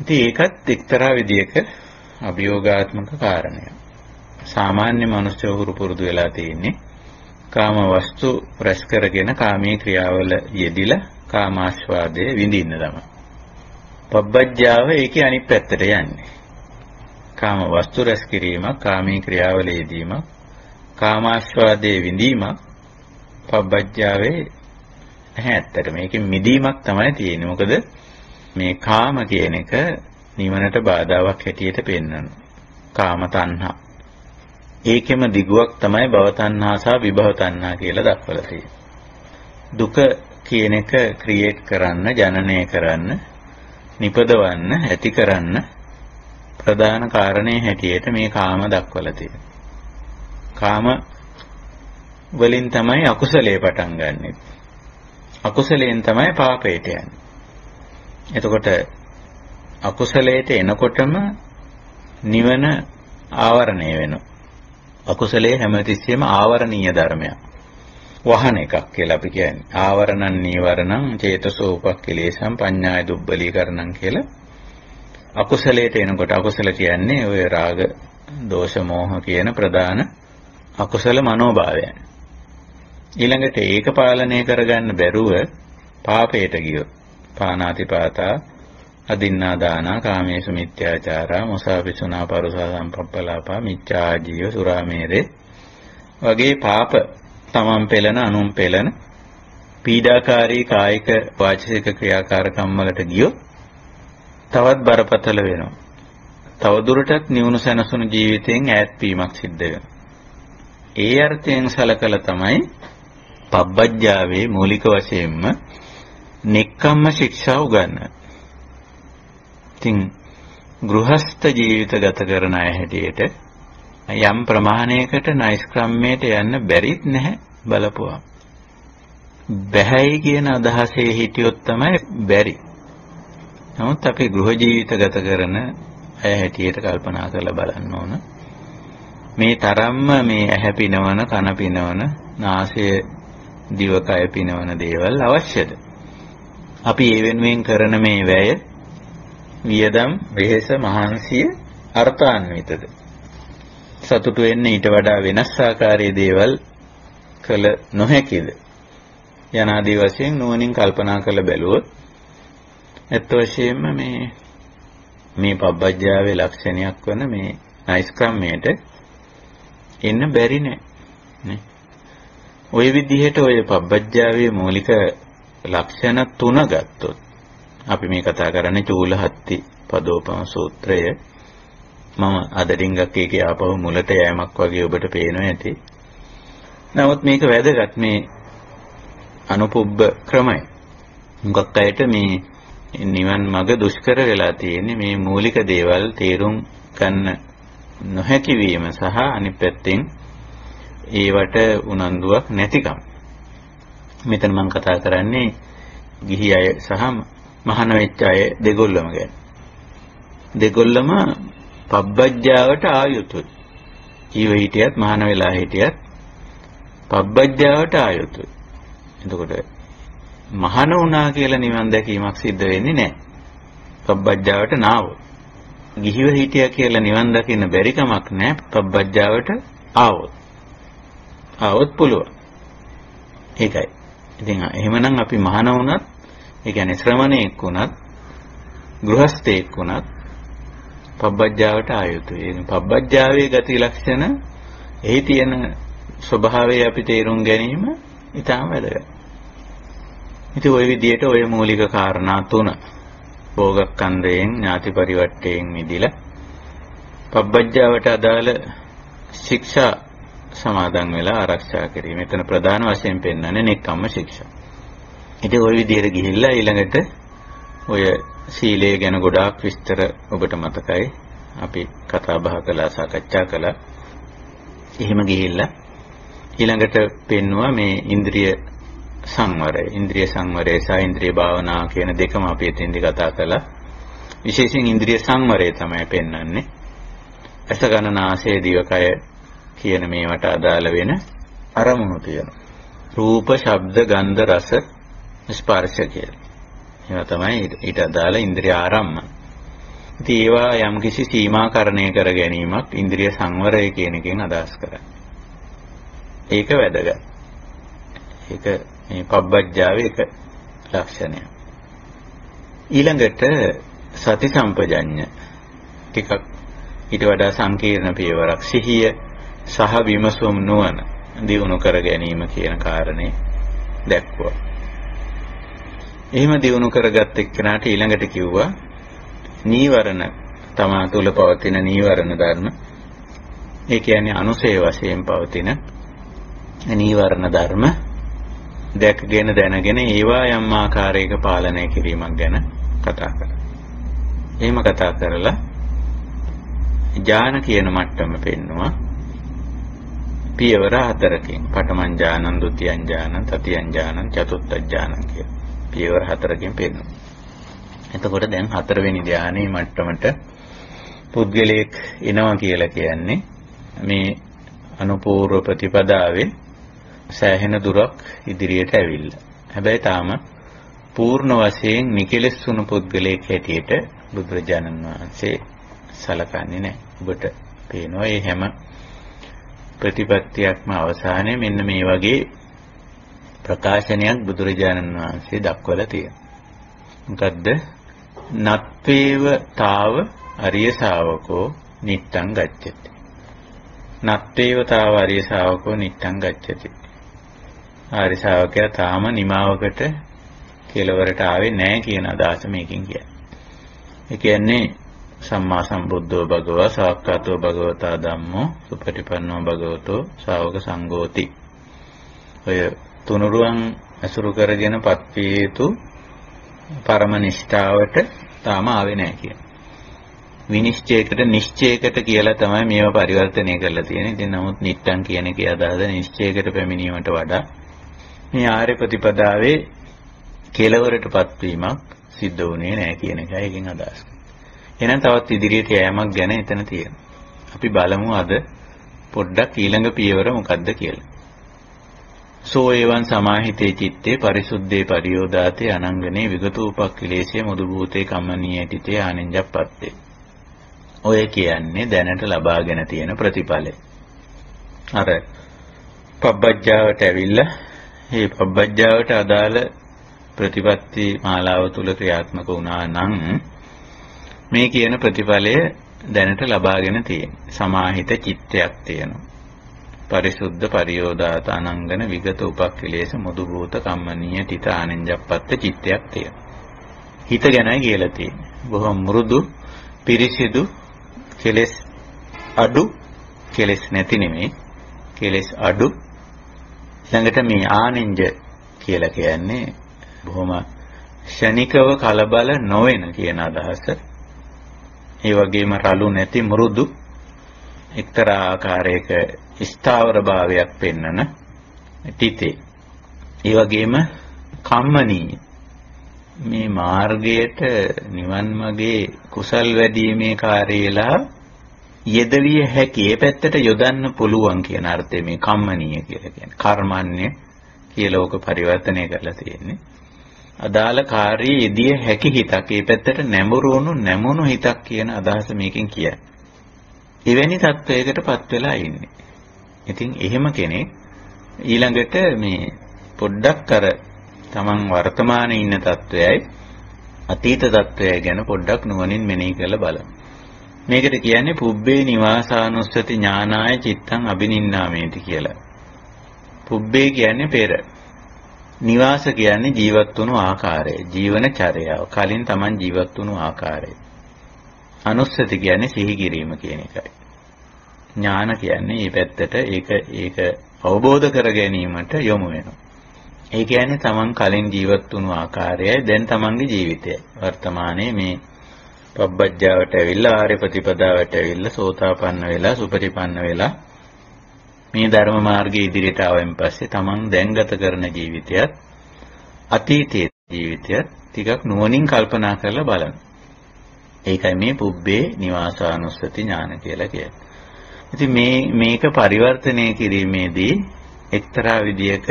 ඉතින් ඒකත් එක්තරා විදියක අභියෝගාත්මක කාරණයක්. සාමාන්‍ය මනුෂ්‍ය හුරු පුරුදු වෙලා තියෙන්නේ කාම වස්තු රැස් කරගෙන කාමී ක්‍රියාවල යෙදිලා කාමාස්වාදයේ විඳින්න තමයි. පබ්බජ්ජාව ඒකේ අනිත් පැත්තට යන්නේ. කාම වස්තු රැස් කිරීමක්, කාමී ක්‍රියාවල යෙදීමක්, කාමාස්වාදයේ විඳීමක් පබ්බජ්ජාවේ නැහැ ඇත්තට. මේකෙන් මිදීමක් තමයි තියෙන්නේ. මොකද මේ කාම කියන එක නිවනට බාධාවක් හැටියට පෙන්වනවා. කාම තණ්හා. ඒකෙම දිගුවක් තමයි භව තණ්හා සහ විභව තණ්හා කියලා දක්වලා තියෙන්නේ. දුක කියන එක ක්‍රියේට් කරන්න, ජනනය කරන්න, නිපදවන්න, ඇති කරන්න ප්‍රධාන කාරණේ හැටියට මේ කාම දක්වලා තියෙනවා. කාම වලින් තමයි අකුසලයේ පටන් ගන්නෙ. අකුසලයෙන් තමයි පාපයට යන්නේ. එතකොට අකුසලයට එනකොටම නිවන ආවරණය වෙනවා. අකුසලයේ හැමතිස්සෙම ආවරණීය ධර්මයක්. වහන එකක් කියලා අපි කියන්නේ. ආවරණං නීවරණං චේතසෝ උපක්ඛලේශං පඤ්ඤාය දුබ්බලීකරණං කියලා. අකුසලයට එනකොට අකුසල කියන්නේ ඔය රාග, දෝෂ, මෝහ කියන ප්‍රධාන අකුසල මනෝභාවයන්. ඊළඟට ඒක පාලනය කරගන්න බැරුව පාපයට ගියොත් පානාතිපාතා අදින්නා දානා කාමේසු මිත්‍යාචාරා මුසාවිසුනා පරුසා සම්පප්පලාපා මිච්ඡාජීව සුරාමේරේ වගේ පාප තමන් පෙළන අනුන් පෙළන පීඩාකාරී කායික වාචික ක්‍රියාකාරකම් වලට ගියොත් තවත් බරපතල වෙනවා. තවදුරටත් නිවුණු සැනසුණු ජීවිතයෙන් ඈත් වීමක් සිද්ධ වෙනවා. ඒ අර්ථයෙන් සලකලා තමයි පබ්බජ්ජාවේ මූලික වශයෙන්ම නෙක්ඛම්ම ශික්ෂා උගන්වන්නේ. ඉතින් ගෘහස්ත ජීවිත ගත කරන අය හැටියට යම් ප්‍රමාණයකට නයිස්ක්‍රම්මයට යන්න බැරිත් නැහැ බලපුවා. බැහැයි කියන අදහසේ හිටියොත් තමයි බැරි. නමුත් අපි ගෘහ ජීවිත ගත කරන අය හැටියට කල්පනා කරලා බලන්න ඕන. මේ තරම්ම මේ ඇහැ පිනවන, කන පිනවන, නාසය දිවකය පිනවන දේවල් අවශ්‍යද? අපි ඒ වෙනුවෙන් කරන මේ වැය වියදම් වෙහෙස මහන්සිය අර්ථාන්විතද? සතුටු වෙන්න ඊට වඩා වෙනස් ආකාරයේ දේවල් කළ නොහැකිද? යනාදී වශයෙන් නුවණින් කල්පනා කරලා බැලුවොත් ඇත්ත වශයෙන්ම මේ මේ පබ්බජ්ජාවේ ලක්ෂණයක් වන මේ නයිස්ක්‍රම්මයට එන්න බැරි නෑ නේ? ওই විදිහට ඔය පබ්බජ්ජාවේ මූලික ලක්ෂණ තුන ගත්තොත් අපි මේ කතා කරන්නේ චූලහත්ති පදෝපම සූත්‍රය මම අද ඩිංගක් එකේ ආපහු මුලට යෑමක් වගේ ඔබට පේනවා ඇති. නමුත් මේක වැදගත් මේ අනුපුබ්බ ක්‍රමය. මුගක් අයට මේ නිවන් මඟ දුෂ්කර වෙලා තියෙන්නේ මේ මූලික දේවල් තේරුම් ගන්න නොහැකි වීම සහ අනිත් පැත්තෙන් ඒවට උනන්දුවක් නැතිකම. මෙතන මම කතා කරන්නේ ගිහි අය සහ මහාන වෙච්ච අය දෙගොල්ලම ගැන. දෙගොල්ලම පබ්බජ්ජාවට ආයුතුයි. ජීව හිටියත් මහාන වෙලා හිටියත් පබ්බජ්ජාවට ආයුතුයි. එතකොට මහාන වුණා කියලා නිවන් දැකීමක් සිද්ධ වෙන්නේ නැහැ. පබ්බජ්ජාවට නාව. ගිහිව හිටියා කියලා නිවන් දකින්න බැරි කමක් නැහැ පබ්බජ්ජාවට ආවොත්. ආවොත් පුළුවන්. ඒකයි. ඉතින් එහෙමනම් අපි මහාන වුණත් ඒ කියන්නේ ශ්‍රමණේක් වුණත් ගෘහස්තේක් වුණත් පබ්බජ්ජාවට ආයුතුයි. ඒ පබ්බජ්ජාවේ ගති ලක්ෂණ එහි තියෙන ස්වභාවය අපි තේරුම් ගැනීම ඉතාම වැදගත්. ඉතින් ওই විදිහට ওই මූලික කාරණා තුන භෝගක්ඛන්දයෙන් ඥාති පරිවට්ටයෙන් මිදිලා පබ්බජ්ජාවට අදාළ ශික්ෂා සමාදන් වෙලා ආරක්ෂා කිරීම. එතන ප්‍රධාන වශයෙන් පෙන්වන්නේ නෙක්ඛම්ම ශික්ෂා. ඉතින් ওই විදිහට ගිහිල්ලා ඊළඟට ඔය සීලය ගැන ගොඩාක් විස්තර ඔබට මතකයි. අපි කතා බහ කළා සාකච්ඡා කළා. එහෙම ගිහිල්ලා ඊළඟට පෙන්වුවා මේ ඉන්ද්‍රිය සංවරය. ඉන්ද්‍රිය සංවරය සහ ඉන්ද්‍රිය භාවනා කියන දෙකම අපි එතෙන්දි කතා කළා. විශේෂයෙන් ඉන්ද්‍රිය සංවරය තමයි පෙන්වන්නේ. ඇස ගන්න නාසය දිවකය කියන මේවට අදාළ වෙන අරමුණු තියෙනවා. රූප, ශබ්ද, ගන්ධ, රස, ස්පර්ශ කියලා. ඒවා තමයි ඊට අදාළ ඉන්ද්‍රිය ආරම්මන. ඉතින් ඒවා යම්කිසි සීමාකරණය කර ගැනීමක් ඉන්ද්‍රිය සංවරය කියන එකෙන් අදහස් කරන්නේ. ඒක වැදගත්. ඒක මේ පබ්බජ්ජාවේ එක ලක්ෂණයක්. ඊළඟට සති සම්පජඤ්ඤ ටිකක් ඊට වඩා සංකීර්ණ පියවරක් සිහිය සහ විමසුම් නුවණ දියුණු කර ගැනීම කියන කාරණේ දැක්වුවා. එහෙම දියුණු කරගත් එක්කනට ඊළඟට කිව්වා නීවරණ තමා තුල පවතින නීවරණ ධර්ම ඒ කියන්නේ අනුසය වශයෙන් පවතින නීවරණ ධර්ම දැකගෙන දැනගෙන ඒවා යම් ආකාරයක පාලනය කිරීමක් ගැන කතා කරා. එහෙම කතා කරලා ඥාන කියන මට්ටම පෙන්නවා. පියවර හතරකින් පඨමං ඥානං ဒ ුතියං ඥානං තතියං ඥානං චතුත්ථ ඥානං කියලා. පියවර හතරකින් පෙන්වනවා. එතකොට දැන් හතරවෙනි ධානයේ මට්ටමට පුද්ගලයෙක් එනවා කියලා කියන්නේ මේ අනුපූර්ව ප්‍රතිපදාවේ සෑහෙන දුරක් ඉදිරියට ඇවිල්ලා. හැබැයි තාම පූර්ණ වශයෙන් නිකලස් වුණු පුද්ගලයෙක් හැටියට බුදුරජාණන් වහන්සේ සලකන්නේ නැහැ. ඔබට පේනවා මේ හැම ප්‍රතිපත්තියක්ම අවසානයේ මෙන්න මේ වගේ ප්‍රකාශනයක් බුදුරජාණන් වහන්සේ දක්වලා තියෙනවා. මොකද්ද? නත්වේව තාව අරිය ශාවකෝ නිට්ටං ගච්ඡති. නත්වේව තාව අරිය ශාවකෝ නිට්ටං ගච්ඡති. ආරි ශාවකයා තාම නිමාවකට කෙලවරට ආවේ නැහැ කියන අදහස මේකෙන් කියන්නේ. ඒ කියන්නේ සම්මා සම්බුද්ධෝ භගවා සාක්කාතෝ භගවතා ධම්මෝ සුපටිපන්නෝ භගවතෝ ශාවක සංඝෝති. ඔය තුනුරුවන් අසුරු කරගෙන පත්විය යුතු පරම නිෂ්ඨාවට තාම ආවේ නැහැ කියන. විනිශ්චයකට නිශ්චයකට කියලා තමයි මේව පරිවර්තනය කරලා තියෙන්නේ. ඉතින් නමුත් නිට්ටන් කියන එකේ අදහස නිශ්චයකට පැමිණීමට වඩා මේ ආර්ය ප්‍රතිපදාවේ කෙලවරටපත් වීමක් සිද්ධ වුණේ නැහැ කියන එකයි එකෙන් අදහස්. එහෙනම් තවත් ඉදිරියට යෑමක් ගැන එතන තියෙනවා. අපි බලමු අද පොඩ්ඩක් ඊළඟ පියවර මොකද්ද කියලා. සෝ එවං සමාහිතේ චිත්තේ පරිසුද්ධේ පරියෝදාතේ අනංගනේ විගතෝපක්ඛිලේශේ මුදු භූතේ කම්මනීයටිතේ ආනෙන්ජප්පත්තේ. ඔය කියන්නේ දැනට ලබාගෙන තියෙන ප්‍රතිඵලය. අර පබ්බජ්ජාවට ඇවිල්ලා මේ පබ්බජ්ජාවට අදාළ ප්‍රතිපත්ති මාලාව තුල ක්‍රියාත්මක වුණා නම් මේ කියන ප්‍රතිඵලය දැනට ලබාගෙන තියෙනවා. සමාහිත චිත්තයක් තියෙනවා. පරිසුද්ධ පරියෝදාත අනංගන විගත උපක්ඛලේශ මුදු භූත කම්මනීය තිත ආනෙන්ජප්පත්ත චිත්තයක් තියෙනවා. හිත ගැනයි කියලා තියෙන්නේ. බොහොම මෘදු, පිරිසිදු, කෙලෙස් අඩු, කෙලෙස් නැති නෙමෙයි. කෙලෙස් අඩු. ළඟට මේ ආනෙන්ජ කියලා කියන්නේ බොහොම ෂණිකව කලබල නොවන කියන අදහස. ඒ වගේම රළු නැති මෘදු එක්තරා ආකාරයක ස්ථාවර භාවයක් පෙන්වන තිතේ. ඒ වගේම කම්මනීය මේ මාර්ගයට නිවන් මාගේ කුසල් වැඩිීමේ කාර්යයලා යෙදවිය හැකි ඒ පැත්තට යොදන්න පුළුවන් කියන අර්ථය මේ කම්මනීය කියලා කියන්නේ. කර්මන්නේ කියලා ඕක පරිවර්තනය කරලා තියෙන්නේ. අදාළ කාර්යයේ යෙදිය හැකි හිතක් ඒ පැත්තට නැඹුරුණු නැමුණු හිතක් කියන අදහස මේකෙන් කියන්නේ. එවැනි තත්වයකටපත් වෙලා ඉන්නේ. ඉතින් එහෙම කෙනෙක් ඊළඟට මේ පොඩ්ඩක් අර තමන් වර්තමානයේ ඉන්න තත්වයයි අතීත තත්වයයි ගැන පොඩ්ඩක් නුවණින් මෙනෙහි කරලා බලන්න. මේකට කියන්නේ පුබ්බේ නිවාසානුස්සති ඥානාය චිත්තං අබිනින්නාමේති කියලා. පුබ්බේ කියන්නේ පෙර. නිවාස කියන්නේ ජීවත් වුණු ආකාරය, ජීවන චර්යාව. කලින් Taman ජීවත් වුණු ආකාරය. අනුස්සති කියන්නේ සිහි කිරීම කියන එකයි. ඥාන කියන්නේ මේ පැත්තට ඒක ඒක අවබෝධ කර ගැනීමට යොමු වෙනවා. ඒ කියන්නේ Taman කලින් ජීවත් වුණු ආකාරයයි දැන් Tamanගේ ජීවිතයයි. වර්තමානයේ මේ පබ්බජ්ජාවට ඇවිල්ලා ආර්ය ප්‍රතිපදාවට ඇවිල්ලා සෝතාපන්න වෙලා සුපටිපන්න වෙලා මේ ධර්ම මාර්ගයේ ඉදිරියට ආවෙන් පස්සේ Taman දැන් ගත කරන ජීවිතයත් අතීතයේ ජීවිතයත් ටිකක් නුවණින් කල්පනා කරලා බලන්න. ඒකයි මේ පුබ්බේ නිවාසානුස්සති ඥාන කියලා කියන්නේ. ඉතින් මේ මේක පරිවර්තනය කිරීමේදී එක්තරා විදියක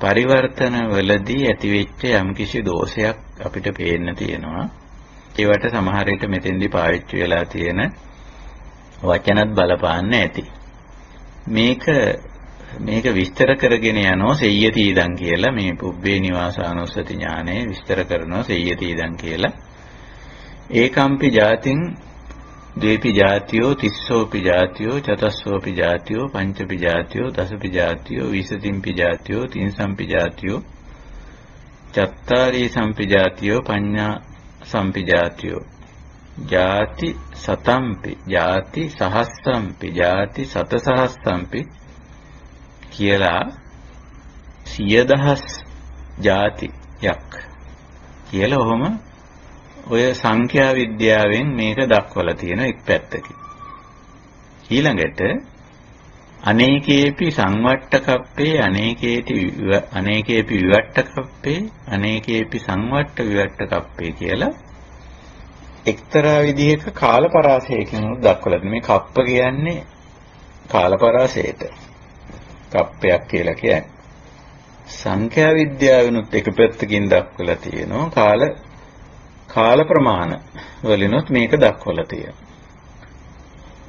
පරිවර්තන වලදී ඇතිවෙච්ච යම්කිසි දෝෂයක් අපිට පේන්න තියෙනවා. ඒවට සමහර විට මෙතෙන්දී පාවිච්චි වෙලා තියෙන වචනත් බලපාන්න ඇති. මේක මේක විස්තර කරගෙන යනවා සෙය්‍යති ඉදන් කියලා මේ පුබ්බේ නිවාසානුස්සති ඥානය විස්තර කරනවා සෙය්‍යති ඉදන් කියලා. ඒකම්පි ජාතින් ද්වේපි ජාතියෝ තිස්සෝපි ජාතියෝ චතස්සෝපි ජාතියෝ පංචපි ජාතියෝ දසපි ජාතියෝ විසතිම්පි ජාතියෝ තින්සම්පි ජාතියෝ චත්තාරී සම්පි ජාතියෝ පඤ්ඤා සම්පි ජාතියෝ ජාති සතම්පි ජාති සහස්සම්පි ජාති සතසහස්සම්පි කියලා සියදහස් ಜಾතියක් කියලා ඔහොම ඔය සංඛ්‍යා විද්‍යාවෙන් මේක දක්වලා තියෙන එක් පැත්තකින්. ඊළඟට අනේකේපි සංවට්ටකප්පේ අනේකේති අනේකේපි විවට්ටකප්පේ අනේකේපි සංවට්ට විවට්ටකප්පේ කියලා එක්තරා විදිහක කාලපරාසයකින් දක්වලා මේ කප්ප කියන්නේ කාලපරාසයට කප්පයක් කියලා කියන්නේ සංඛ්‍යා විද්‍යාවෙනුත් එක පැත්තකින් දක්වලා තියෙනවා කාල කාල ප්‍රමාණ වලිනුත් මේක දක්වලා තියෙනවා.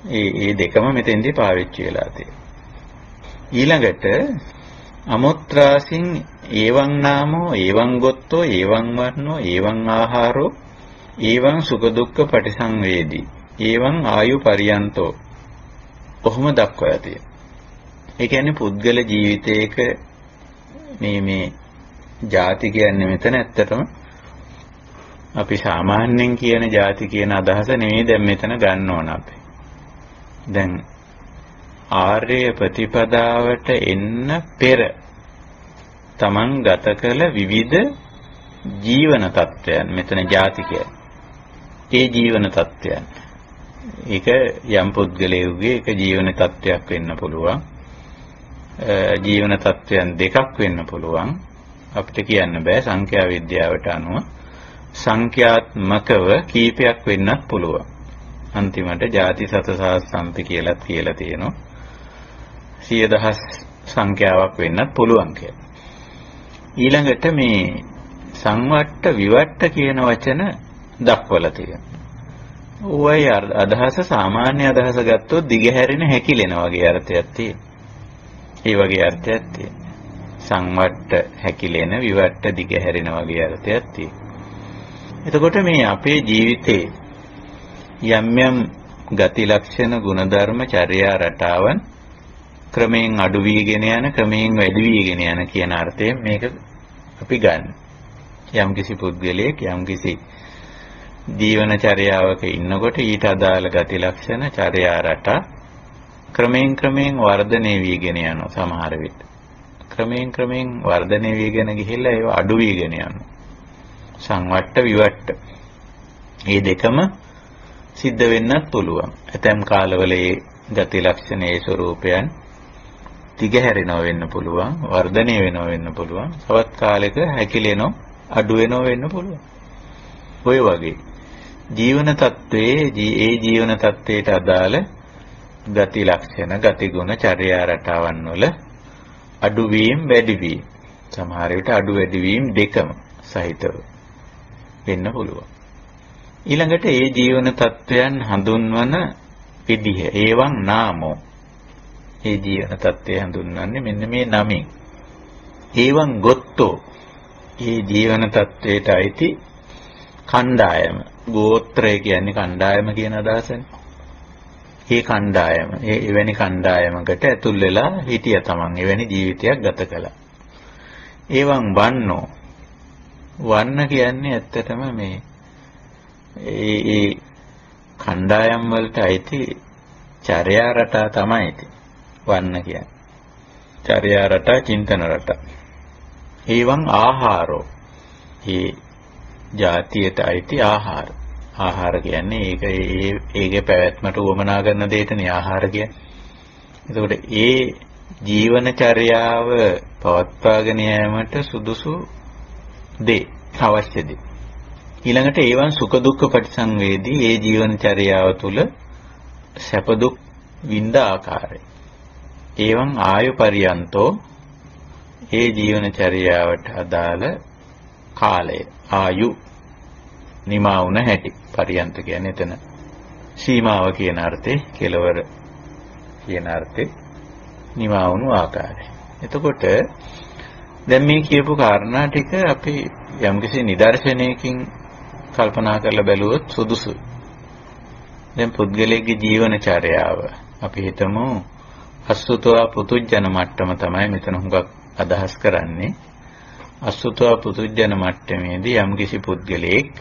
ඒ ඒ දෙකම මෙතෙන්දී පාවිච්චි වෙලා තියෙනවා. ඊළඟට අමුත්‍රාසින් ඒවං නාමෝ ඒවං ගොත්තෝ ඒවං වර්ණෝ ඒවං ආහාරෝ ඒවං සුඛ දුක්ඛ පටිසංවේදී. ඒවං ආයු පරියන්තෝ. කොහොම දක්වලා තියෙනවා. ඒ කියන්නේ පුද්ගල ජීවිතයක මේ මේ ಜಾති කියන්නේ මෙතන ඇත්තටම අපි සාමාන්‍යයෙන් කියන ಜಾති කියන අදහස නෙවෙයි දැන් මෙතන ගන්න ඕන අපි. දැන් ආර්ය ප්‍රතිපදාවට එන්න පෙර තමන් ගත කළ විවිධ ජීවන තත්ත්වයන් මෙතන ಜಾති කියන්නේ ඒ ජීවන තත්වයන්. ඒක යම් පුද්ගලයෙකුගේ එක ජීවන තත්වයක් වෙන්න පුළුවන්. ජීවන තත්වයන් දෙකක් වෙන්න පුළුවන්. අපිට කියන්න බෑ සංඛ්‍යා විද්‍යාවට අනුව සංඛ්‍යාත්මකව කීපයක් වෙන්නත් පුළුවන්. අන්තිමට ಜಾති සත සාසන්ති කියලාත් කියලා තියෙනවා. සිය දහස් සංඛ්‍යාවක් වෙන්නත් පුළුවන් කියලා. ඊළඟට මේ සංවට්ට විවට්ට කියන වචන දක්වලා තියෙනවා. ඕවයි අදහස සාමාන්‍ය අදහස ගත්තොත් දිගහැරෙන හැකිලෙන වගේ අර්ථයක් තියෙනවා. ඒ වගේ අර්ථයක් තියෙනවා. සංවට්ට හැකිලෙන විවට්ට දිගහැරෙන වගේ අර්ථයක් තියෙනවා. එතකොට මේ අපේ ජීවිතේ යම් යම් ගති ලක්ෂණ ගුණධර්ම චර්යා රටාවන් ක්‍රමයෙන් අඩු වීගෙන යන ක්‍රමයෙන් වැඩි වීගෙන යන කියන අර්ථයෙන් මේක අපි ගන්න. යම්කිසි පුද්ගලයෙක් යම්කිසි ජීවන චර්යාවක ඉන්නකොට ඊට අදාළ ගති ලක්ෂණ චර්යා රටා ක්‍රමයෙන් ක්‍රමයෙන් වර්ධනය වීගෙන යනවා සමහර විට. ක්‍රමයෙන් ක්‍රමයෙන් වර්ධනය වීගෙන ගිහිල්ලා ඒව අඩු වීගෙන යනවා. සංවට්ට විවට්ට. මේ දෙකම සිද්ධ වෙන්නත් පුළුවන්. ඇතැම් කාලවල ඒ ගති ලක්ෂණයේ ස්වરૂපයන් දිගහැරෙනව වෙන්න පුළුවන්, වර්ධනය වෙනව වෙන්න පුළුවන්. තවත් කාලෙක හැකිලෙනව අඩු වෙනව වෙන්න පුළුවන්. ඔය වගේ ජීවන තත්වයේ ඒ ජීවන තත්වයට අදාළ ගති ලක්ෂණ, ගති ගුණ, චර්යා රටාවන් වල අඩුවීම් වැඩිවීම සමහර විට අඩු වැඩිවීම දෙකම සහිතව වෙන්න පුළුවන්. ඊළඟට ඒ ජීවන තත්වයන් හඳුන්වන විදිහ ඒවන් නාමෝ. ඒ ජීවන තත්වය හඳුන්වන්නේ මෙන්න මේ නමින්. ඒවන් ගොත්තෝ. ඒ ජීවන තත්වයට අයිති කණ්ඩායම. ගෝත්‍රය කියන්නේ කණ්ඩායම කියන අදහසනේ. ඒ කණ්ඩායම, ඒ එවැනි කණ්ඩායමකට ඇතුල් වෙලා හිටිය තමන් එවැනි ජීවිතයක් ගත කළා. ඒවන් වන්නෝ වන්න කියන්නේ ඇත්තටම මේ ඒ ඒ කණ්ඩායම් වලට අයිති චර්යා රටා තමයි ඉතින් වන්න කියන්නේ. චර්යා රටා චින්තන රටා. ඒවන් ආහාරෝ. ඒ ಜಾතියට අයිති ආහාර. ආහාර කියන්නේ ඒක ඒ ඒකේ පැවැත්මට උවමනා කරන දෙයටනේ ආහාර කියන්නේ. එතකොට ඒ ජීවන චර්යාව පවත්වාගෙන යාමට සුදුසු දේ අවශ්‍ය දේ. ඊළඟට ඒවන් සුඛ දුක්ඛ පරිසංවේදී ඒ ජීවන චර්යාව තුළ සැප දුක් විඳ ආකාරය. ඒවන් ආයු පරියන්තෝ ඒ ජීවන චර්යාවට අදාළ කාලය ආයු නිමා වුණ හැටි පරියන්ත කියන්නේ එතන සීමාව කියන අර්ථේ කෙලවර කියන අර්ථේ නිමා වුණු ආකාරය. එතකොට දැන් මේ කියපු කාරණා ටික අපි යම්කිසි නිදර්ශනයකින් කල්පනා කරලා බැලුවොත් සුදුසුයි. දැන් පුද්ගලයේ ජීවන චර්යාව අපි හිතමු අසුතවා පුතුජන මට්ටම තමයි මෙතන හුඟක් අදහස් කරන්නේ. අසුතවා පුතුජන මට්ටමේදී යම්කිසි පුද්ගලයෙක්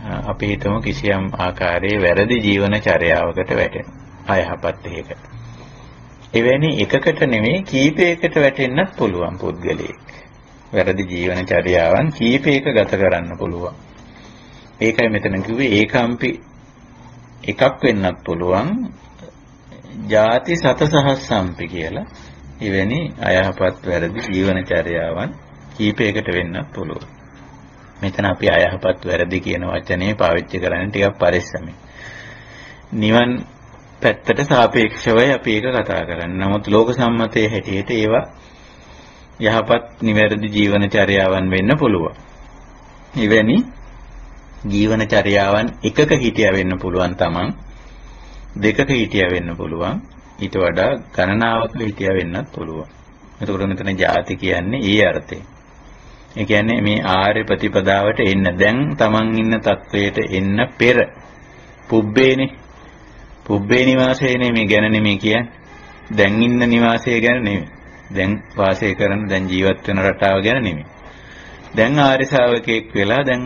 අපි හිතමු කිසියම් ආකාරයේ වැරදි ජීවන චර්යාවකට වැටෙනවා. අයහපත් එකකට. එවැනි එකකට නෙමෙයි කීපයකට වැටෙන්නත් පුළුවන් පුද්ගලයෙක්. වැරදි ජීවන චර්යාවන් කීපයක ගත කරන්න පුළුවන්. ඒකයි මෙතන කිව්වේ ඒකම්පි එකක් වෙන්නත් පුළුවන්. ಜಾති සත සහස්සම්පි කියලා. එවැනි අයහපත් වැරදි ජීවන චර්යාවන් කීපයකට වෙන්නත් පුළුවන්. මෙතන අපි අයහපත් වැරදි කියන වචනේ පාවිච්චි කරන්නේ ටිකක් පරිස්සමෙන්. නිවන් පැත්තට සාපේක්ෂවයි අපි ඒක කතා කරන්නේ. නමුත් ලෝක සම්මතයේ හැටියට ඒවා යහපත් නිවැරදි ජීවන චර්යාවන් වෙන්න පුළුවන්. එවැනි ජීවන චර්යාවන් එකක හිටියා වෙන්න පුළුවන් තමන් දෙකක හිටියා වෙන්න පුළුවන් ඊට වඩා ගණනාවක හිටියා වෙන්නත් පුළුවන්. එතකොට මෙතන ಜಾති කියන්නේ ඒ අර්ථයෙන්. ඒ කියන්නේ මේ ආර්ය ප්‍රතිපදාවට එන්න දැන් තමන් ඉන්න තත්වයට එන්න පෙර පුබ්බේනේ පුබ්බේ නිවාසයනේ මේ ගැන නෙමෙයි කියන්නේ. දැන් ඉන්න නිවාසය ගැන නෙමෙයි. දැන් වාසය කරන දැන් ජීවත් වෙන රටාව ගැන නෙමෙයි. දැන් ආර්ය ශාවකෙක් වෙලා දැන්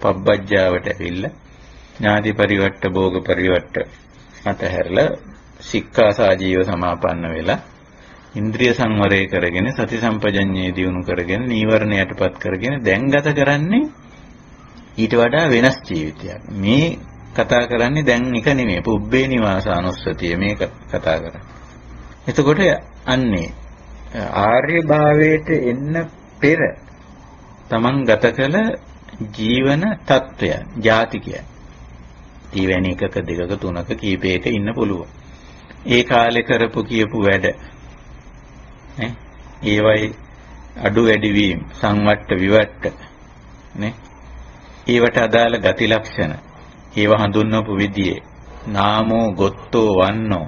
පබ්බජ්ජාවට ඇවිල්ලා ඥාති පරිවට්ට භෝග පරිවට්ට අතහැරලා සික්ඛා සාජීව සමාපන්න වෙලා ඉන්ද්‍රිය සංවරය කරගෙන සති සම්පජඤ්ඤේ දියුණු කරගෙන නීවරණයටපත් කරගෙන දැන් ගත කරන්නේ ඊට වඩා වෙනස් ජීවිතයක්. මේ කතා කරන්නේ දැන් එක නෙමෙයි. පුබ්බේ නිවාසානුස්සතිය මේ කතා කරන්නේ. එතකොට අන්නේ ආර්ය භාවයට එන්න පෙර තමන් ගත කළ ජීවන తত্ত্বය, ಜಾති කියන්නේ. ඊවැනි එකක දෙකක තුනක කීපයක ඉන්න පුළුවන්. ඒ කාලේ කරපු කියපු වැඩ. නේ? ඒවයි අඩු වැඩි වීම සංවට්ට විවට්ට. නේ? ඒවට අදාළ ගති ලක්ෂණ. ඒව හඳුන්වපු විදියේ නාමෝ ගොත්තෝ වන්නෝ.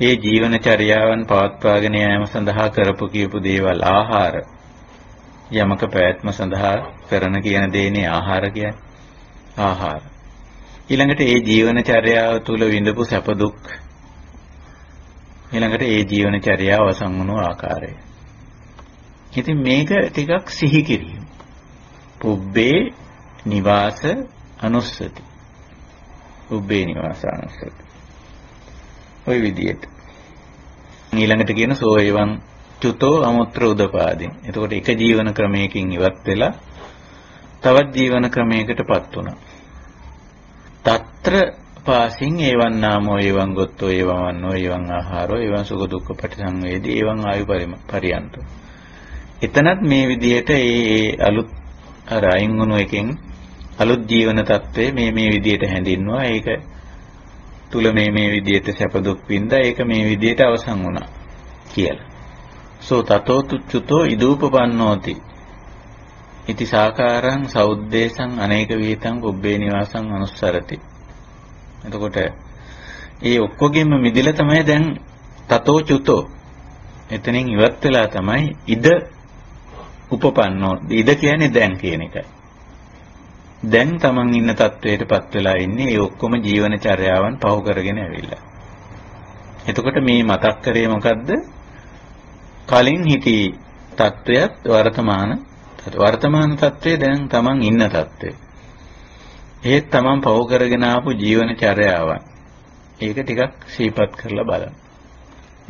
ඒ ජීවන චර්යාවන් පවත්වාගෙන යාම සඳහා කරපු කියපු දේවල් ආහාර. යමක පැවැත්ම සඳහා කරන කියන දේනේ ආහාර කියන්නේ. ආහාර. ඊළඟට ඒ ජීවන චර්යාව තුල විඳපු සැප දුක් ඊළඟට ඒ ජීවන චර්යාව අවසන් වුණු ආකාරය. ඉතින් මේක ටිකක් සිහි කිරීම. පුබ්බේ නිවාස අනුස්සති. පුබ්බේ නිවාස අනුස්සති. ওই විදිහට. ඊළඟට කියන සෝයවන් චුතෝ අමුත්‍ර උදපාදින්. එතකොට එක ජීවන ක්‍රමයකින් ඉවත් වෙලා තවත් ජීවන ක්‍රමයකටපත් වුණා. తත්‍ර පාසින් ඒවන් නාමෝ ඒවන් ගොත්තෝ ඒවන් වන්නෝ ඒවන් ආහාරෝ ඒවන් සුඛ දුක්ඛ පටිසංවේදී ඒවන් ආයු පරියන්තෝ. එතනත් මේ විදිහට ඒ අලුත් අර අයින් වුණු එකෙන් අලුත් ජීවන తත්වයේ මේ මේ විදියට හැඳින්වුවා. ඒක තුල මේ මේ විදියට සැප දුක් වින්දා. ඒක මේ විදියට අවසන් වුණා කියලා. සෝ තතෝ තුච්චුතෝ ඉදූපපන්නෝති. ඉති සාකාරං සෞද්දේශං අනේක විහිතං කුබ්බේ නිවාසං අනුස්සරති. එතකොට ඒ ඔක්කොගෙම මිදිලා තමයි දැන් තතෝ චුතෝ එතනින් ඉවත් වෙලා තමයි ඉද උපපන්නෝ ඉද කියන්නේ දැන් කියන එකයි. දැන් Taman ඉන්න තත්වයටපත් වෙලා ඉන්නේ ඒ ඔක්කොම ජීවන චර්යාවන් පහු කරගෙන ඇවිල්ලා. එතකොට මේ මතක් කරේ මොකද්ද? කලින් හිටි තත්වයක් වර්තමාන වර්තමාන තත්වයේ දැන් Taman ඉන්න තත්වය. ඒත් Taman පහු කරගෙන ආපු ජීවන චර්යාවන්. ඒක ටිකක් සිහිපත් කරලා බලන්න.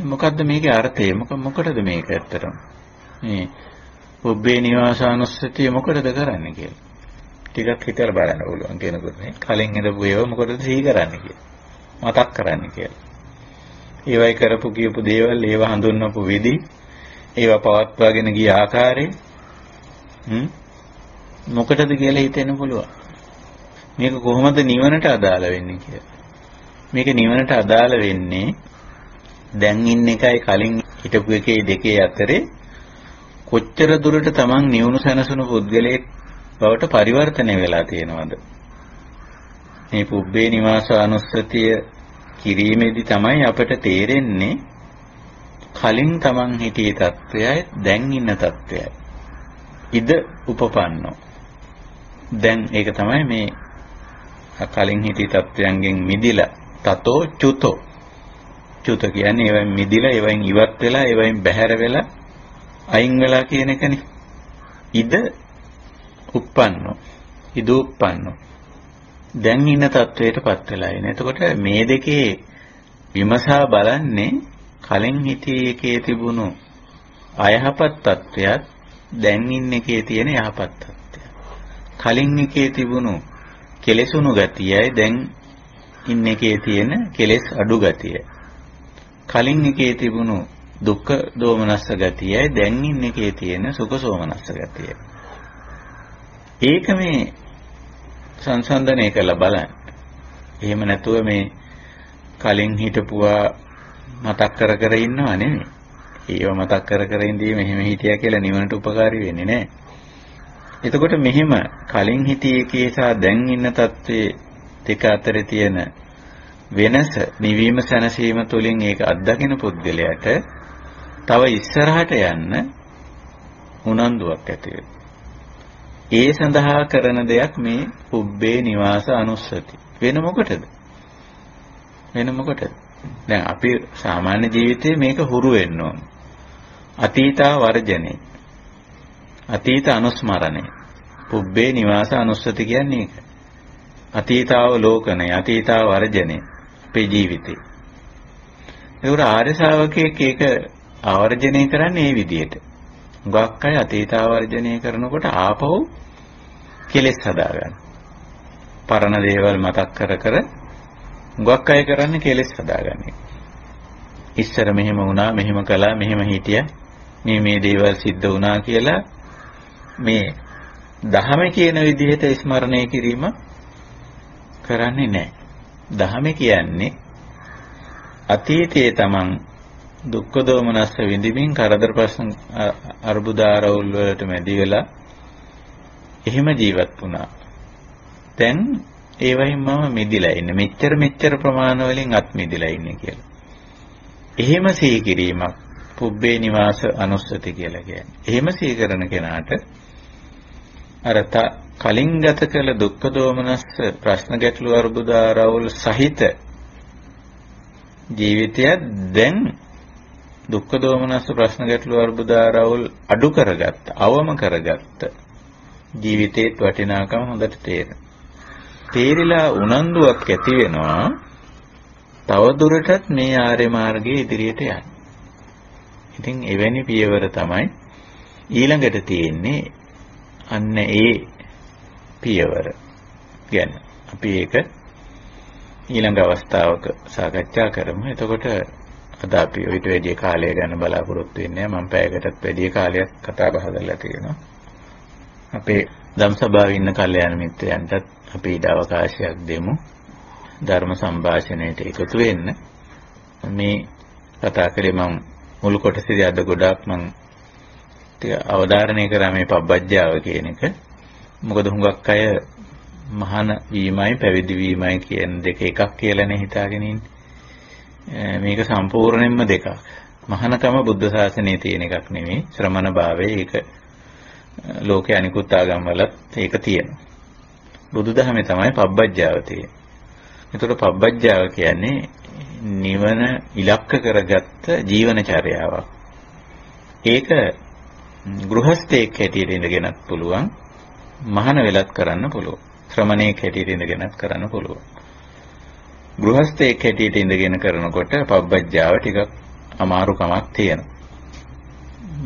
මොකද්ද මේකේ අර්ථය? මොක මොකටද මේක ඇත්තටම? මේ ඔබ්බේ නිවාසානුස්සතිය මොකටද කරන්නේ කියලා. ටිකක් හිතලා බලන්න පුළුවන් කෙනෙකුට නේ. කලින් ඉඳපු ඒවා මොකටද සිහි කරන්නේ කියලා. මතක් කරන්නේ කියලා. ඒවයි කරපු කියපු දේවල් ඒවා හඳුන්වපු විදි ඒවා පවත්වාගෙන ගිය ආකාරය හ්ම් මොකටද කියලා හිතෙන්න පුළුවන්. මේක කොහොමද නිවනට අදාළ වෙන්නේ කියලා. මේක නිවනට අදාළ වෙන්නේ දැන් ඉන්න එකයි කලින් හිටපු එකේ දෙකේ අතරේ කොච්චර දුරට Taman නිවුණු සැනසුණු පුද්ගලයෙක් බවට පරිවර්තනය වෙලා තියෙනවද? මේ පුබ්බේ නිවාස අනුස්සතිය කිරීමේදී තමයි අපට තේරෙන්නේ කලින් Taman හිටියේ தත්වයයි දැන් ඉන්න தත්වයයි. ඉද උපපන්නෝ. දැන් ඒක තමයි මේ කලින් හිටි தත්වයන්ගෙන් මිදිලා තතෝ චුතෝ. චුත කියන්නේ ඒවෙන් මිදිලා ඒවෙන් ඉවත් වෙලා ඒවෙන් බැහැර වෙලා අයින් වෙලා කියන එකනේ. ඉද උප්පන්නෝ ඉදූප්පන්නෝ දැන් ඉන්න තත්වයටපත් වෙලා ඉන්නේ. එතකොට මේ දෙකේ විමසා බලන්නේ කලින් හිතේ එකේ තිබුණු අයහපත් තත්වයක් දැන් ඉන්න එකේ තියෙන යහපත් තත්ත්වය. කලින් එකේ තිබුණු කෙලෙසුණු ගතියයි දැන් ඉන්න එකේ තියෙන කෙලෙස් අඩු ගතිය. කලින් එකේ තිබුණු දුක්ඛ දෝමනස්ස ගතියයි දැන් ඉන්න එකේ තියෙන සුඛ සෝමනස්ස ගතිය. ඒක මේ සංසන්දනය කරලා බලන්න. එහෙම නැතුව මේ කලින් හිටපුවා මතක් කර කර ඉන්නව නෙමෙයි. ඒව මතක් කර කර ඉඳීම මෙහෙම හිටියා කියලා නිවනට උපකාරී වෙන්නේ නැහැ. එතකොට මෙහෙම කලින් හිටියේ එකේ සහ දැන් ඉන්න තත්ත්වයේ දෙක අතර තියෙන වෙනස නිවීම සැනසීම තුළින් ඒක අත්දකින පුද්ගලයාට තව ඉස්සරහට යන්න උනන්දුවක් ඇති ඒ සඳහා කරන දෙයක් මේ පුබ්බේ නිවාස අනුස්සති. වෙන මොකටද? වෙන මොකටද? දැන් අපි සාමාන්‍ය ජීවිතේ මේක හුරු වෙන්න ඕන. අතීතා වර්ජනේ. අතීත අනුස්මරණය. පුබ්බේ නිවාස අනුස්සති කියන්නේ ඒක. අතීතාව ලෝකනේ, අතීතාව වර්ජනේ අපේ ජීවිතේ. ඒකට ආර්ය ශ්‍රාවකයෙක් ඒක ආවර්ජනය කරන්නේ මේ විදිහට. ගොක් අය අතීතාවර්ජනය කරනකොට ආපහු කෙලෙස් හදාගන්න. පරණ දේවල් මතක් කර කර ගොක් අය කරන්නේ කෙලෙස් හදාගන්න. ඉස්සර මෙහෙම වුණා, මෙහෙම කළා, මෙහෙම හිටියා. මේ මේ දේවල් සිද්ධ වුණා කියලා මේ දහම කියන විදිහට ස්මරණය කිරීම කරන්නේ නැහැ. දහම කියන්නේ අතීතයේ තමන් දුක්ඛ දෝමනස්ස විඳින්මින් කරදර ප්‍රශ්න අර්බුද ආරවුල් වලට මැදි වෙලා එහෙම ජීවත් වුණා. දැන් ඒ වයින් මම මිදිලා ඉන්නේ. මෙච්චර මෙච්චර ප්‍රමාණ වලින් අත් මිදිලා ඉන්නේ කියලා. එහෙම සිහි කිරීමක් පුබ්බේ නිවාස අනුස්සති කියලා කියන්නේ. එහෙම සිහි කරන කෙනාට අර කලින් ගත කළ දුක්ඛ දෝමනස්ස ප්‍රශ්න ගැටළු අර්බුද ආරවුල් සහිත ජීවිතය දැන් දුක්ඛ දෝමනස්ස ප්‍රශ්න ගැටළු අර්බුද ආරවුල් අඩු කරගත්ත, අවම කරගත්ත ජීවිතේත් වටිනාකම හොඳට තේරෙනවා. තේරිලා උනන්දුවක් ඇති වෙනවා තව දුරටත් මේ ආර්ය මාර්ගයේ ඉදිරියට යන්න. ඉතින් එවැනි පියවර තමයි ඊළඟට තියෙන්නේ අන්න ඒ පියවර ගැන. අපි ඒක ඊළඟ අවස්ථාවක සාකච්ඡා කරමු. එතකොට අද අපි ඊට වැඩි කාලය ගැන බලාපොරොත්තු වෙන්නේ මම පැයකටත් වැඩි කාලයක් කතා බහ කරලා තියෙනවා. අපේ ධම්සභාවේ ඉන්න කල්යාණ මිත්‍රයන්ටත් අපි ඊට අවකාශයක් දෙමු. ධර්ම සංഭാෂණයට එකතු වෙන්න. මේ කතා කරේ මම මුල් කොටසේදී අද ගොඩාක් මම අවධාරණය කරා මේ පබ්බජ්ජාව කියන එක. මොකද හුඟක් අය මහාන වීමයි පැවිදි වීමයි කියන දෙක එකක් කියලානේ හිතාගෙන ඉන්නේ. මේක සම්පූර්ණයෙන්ම දෙකක්. මහානකම බුද්ධ ශාසනයේ තියෙන එකක් නෙමෙයි. ශ්‍රමණ භාවයේ ඒක ලෝකේ අනිකුත් ආගම් වලත් ඒක තියෙනවා. බුදුදහමේ තමයි පබ්බජ්ජාව තියෙන්නේ. ඒතකොට පබ්බජ්ජාව කියන්නේ නිවන ඉලක්ක කරගත්ත ජීවනචර්යාවක්. ඒක ගෘහස්ථයෙක් හැටියට ඉඳගෙනත් පුළුවන්. මහාන වෙලත් කරන්න පුළුවන්. ශ්‍රමණයෙක් හැටියට ඉඳගෙනත් කරන්න පුළුවන්. ගෘහස්ථයෙක් හැටියට ඉඳගෙන කරනකොට පබ්බජ්ජාව ටිකක් අමාරුකමක් තියෙනවා.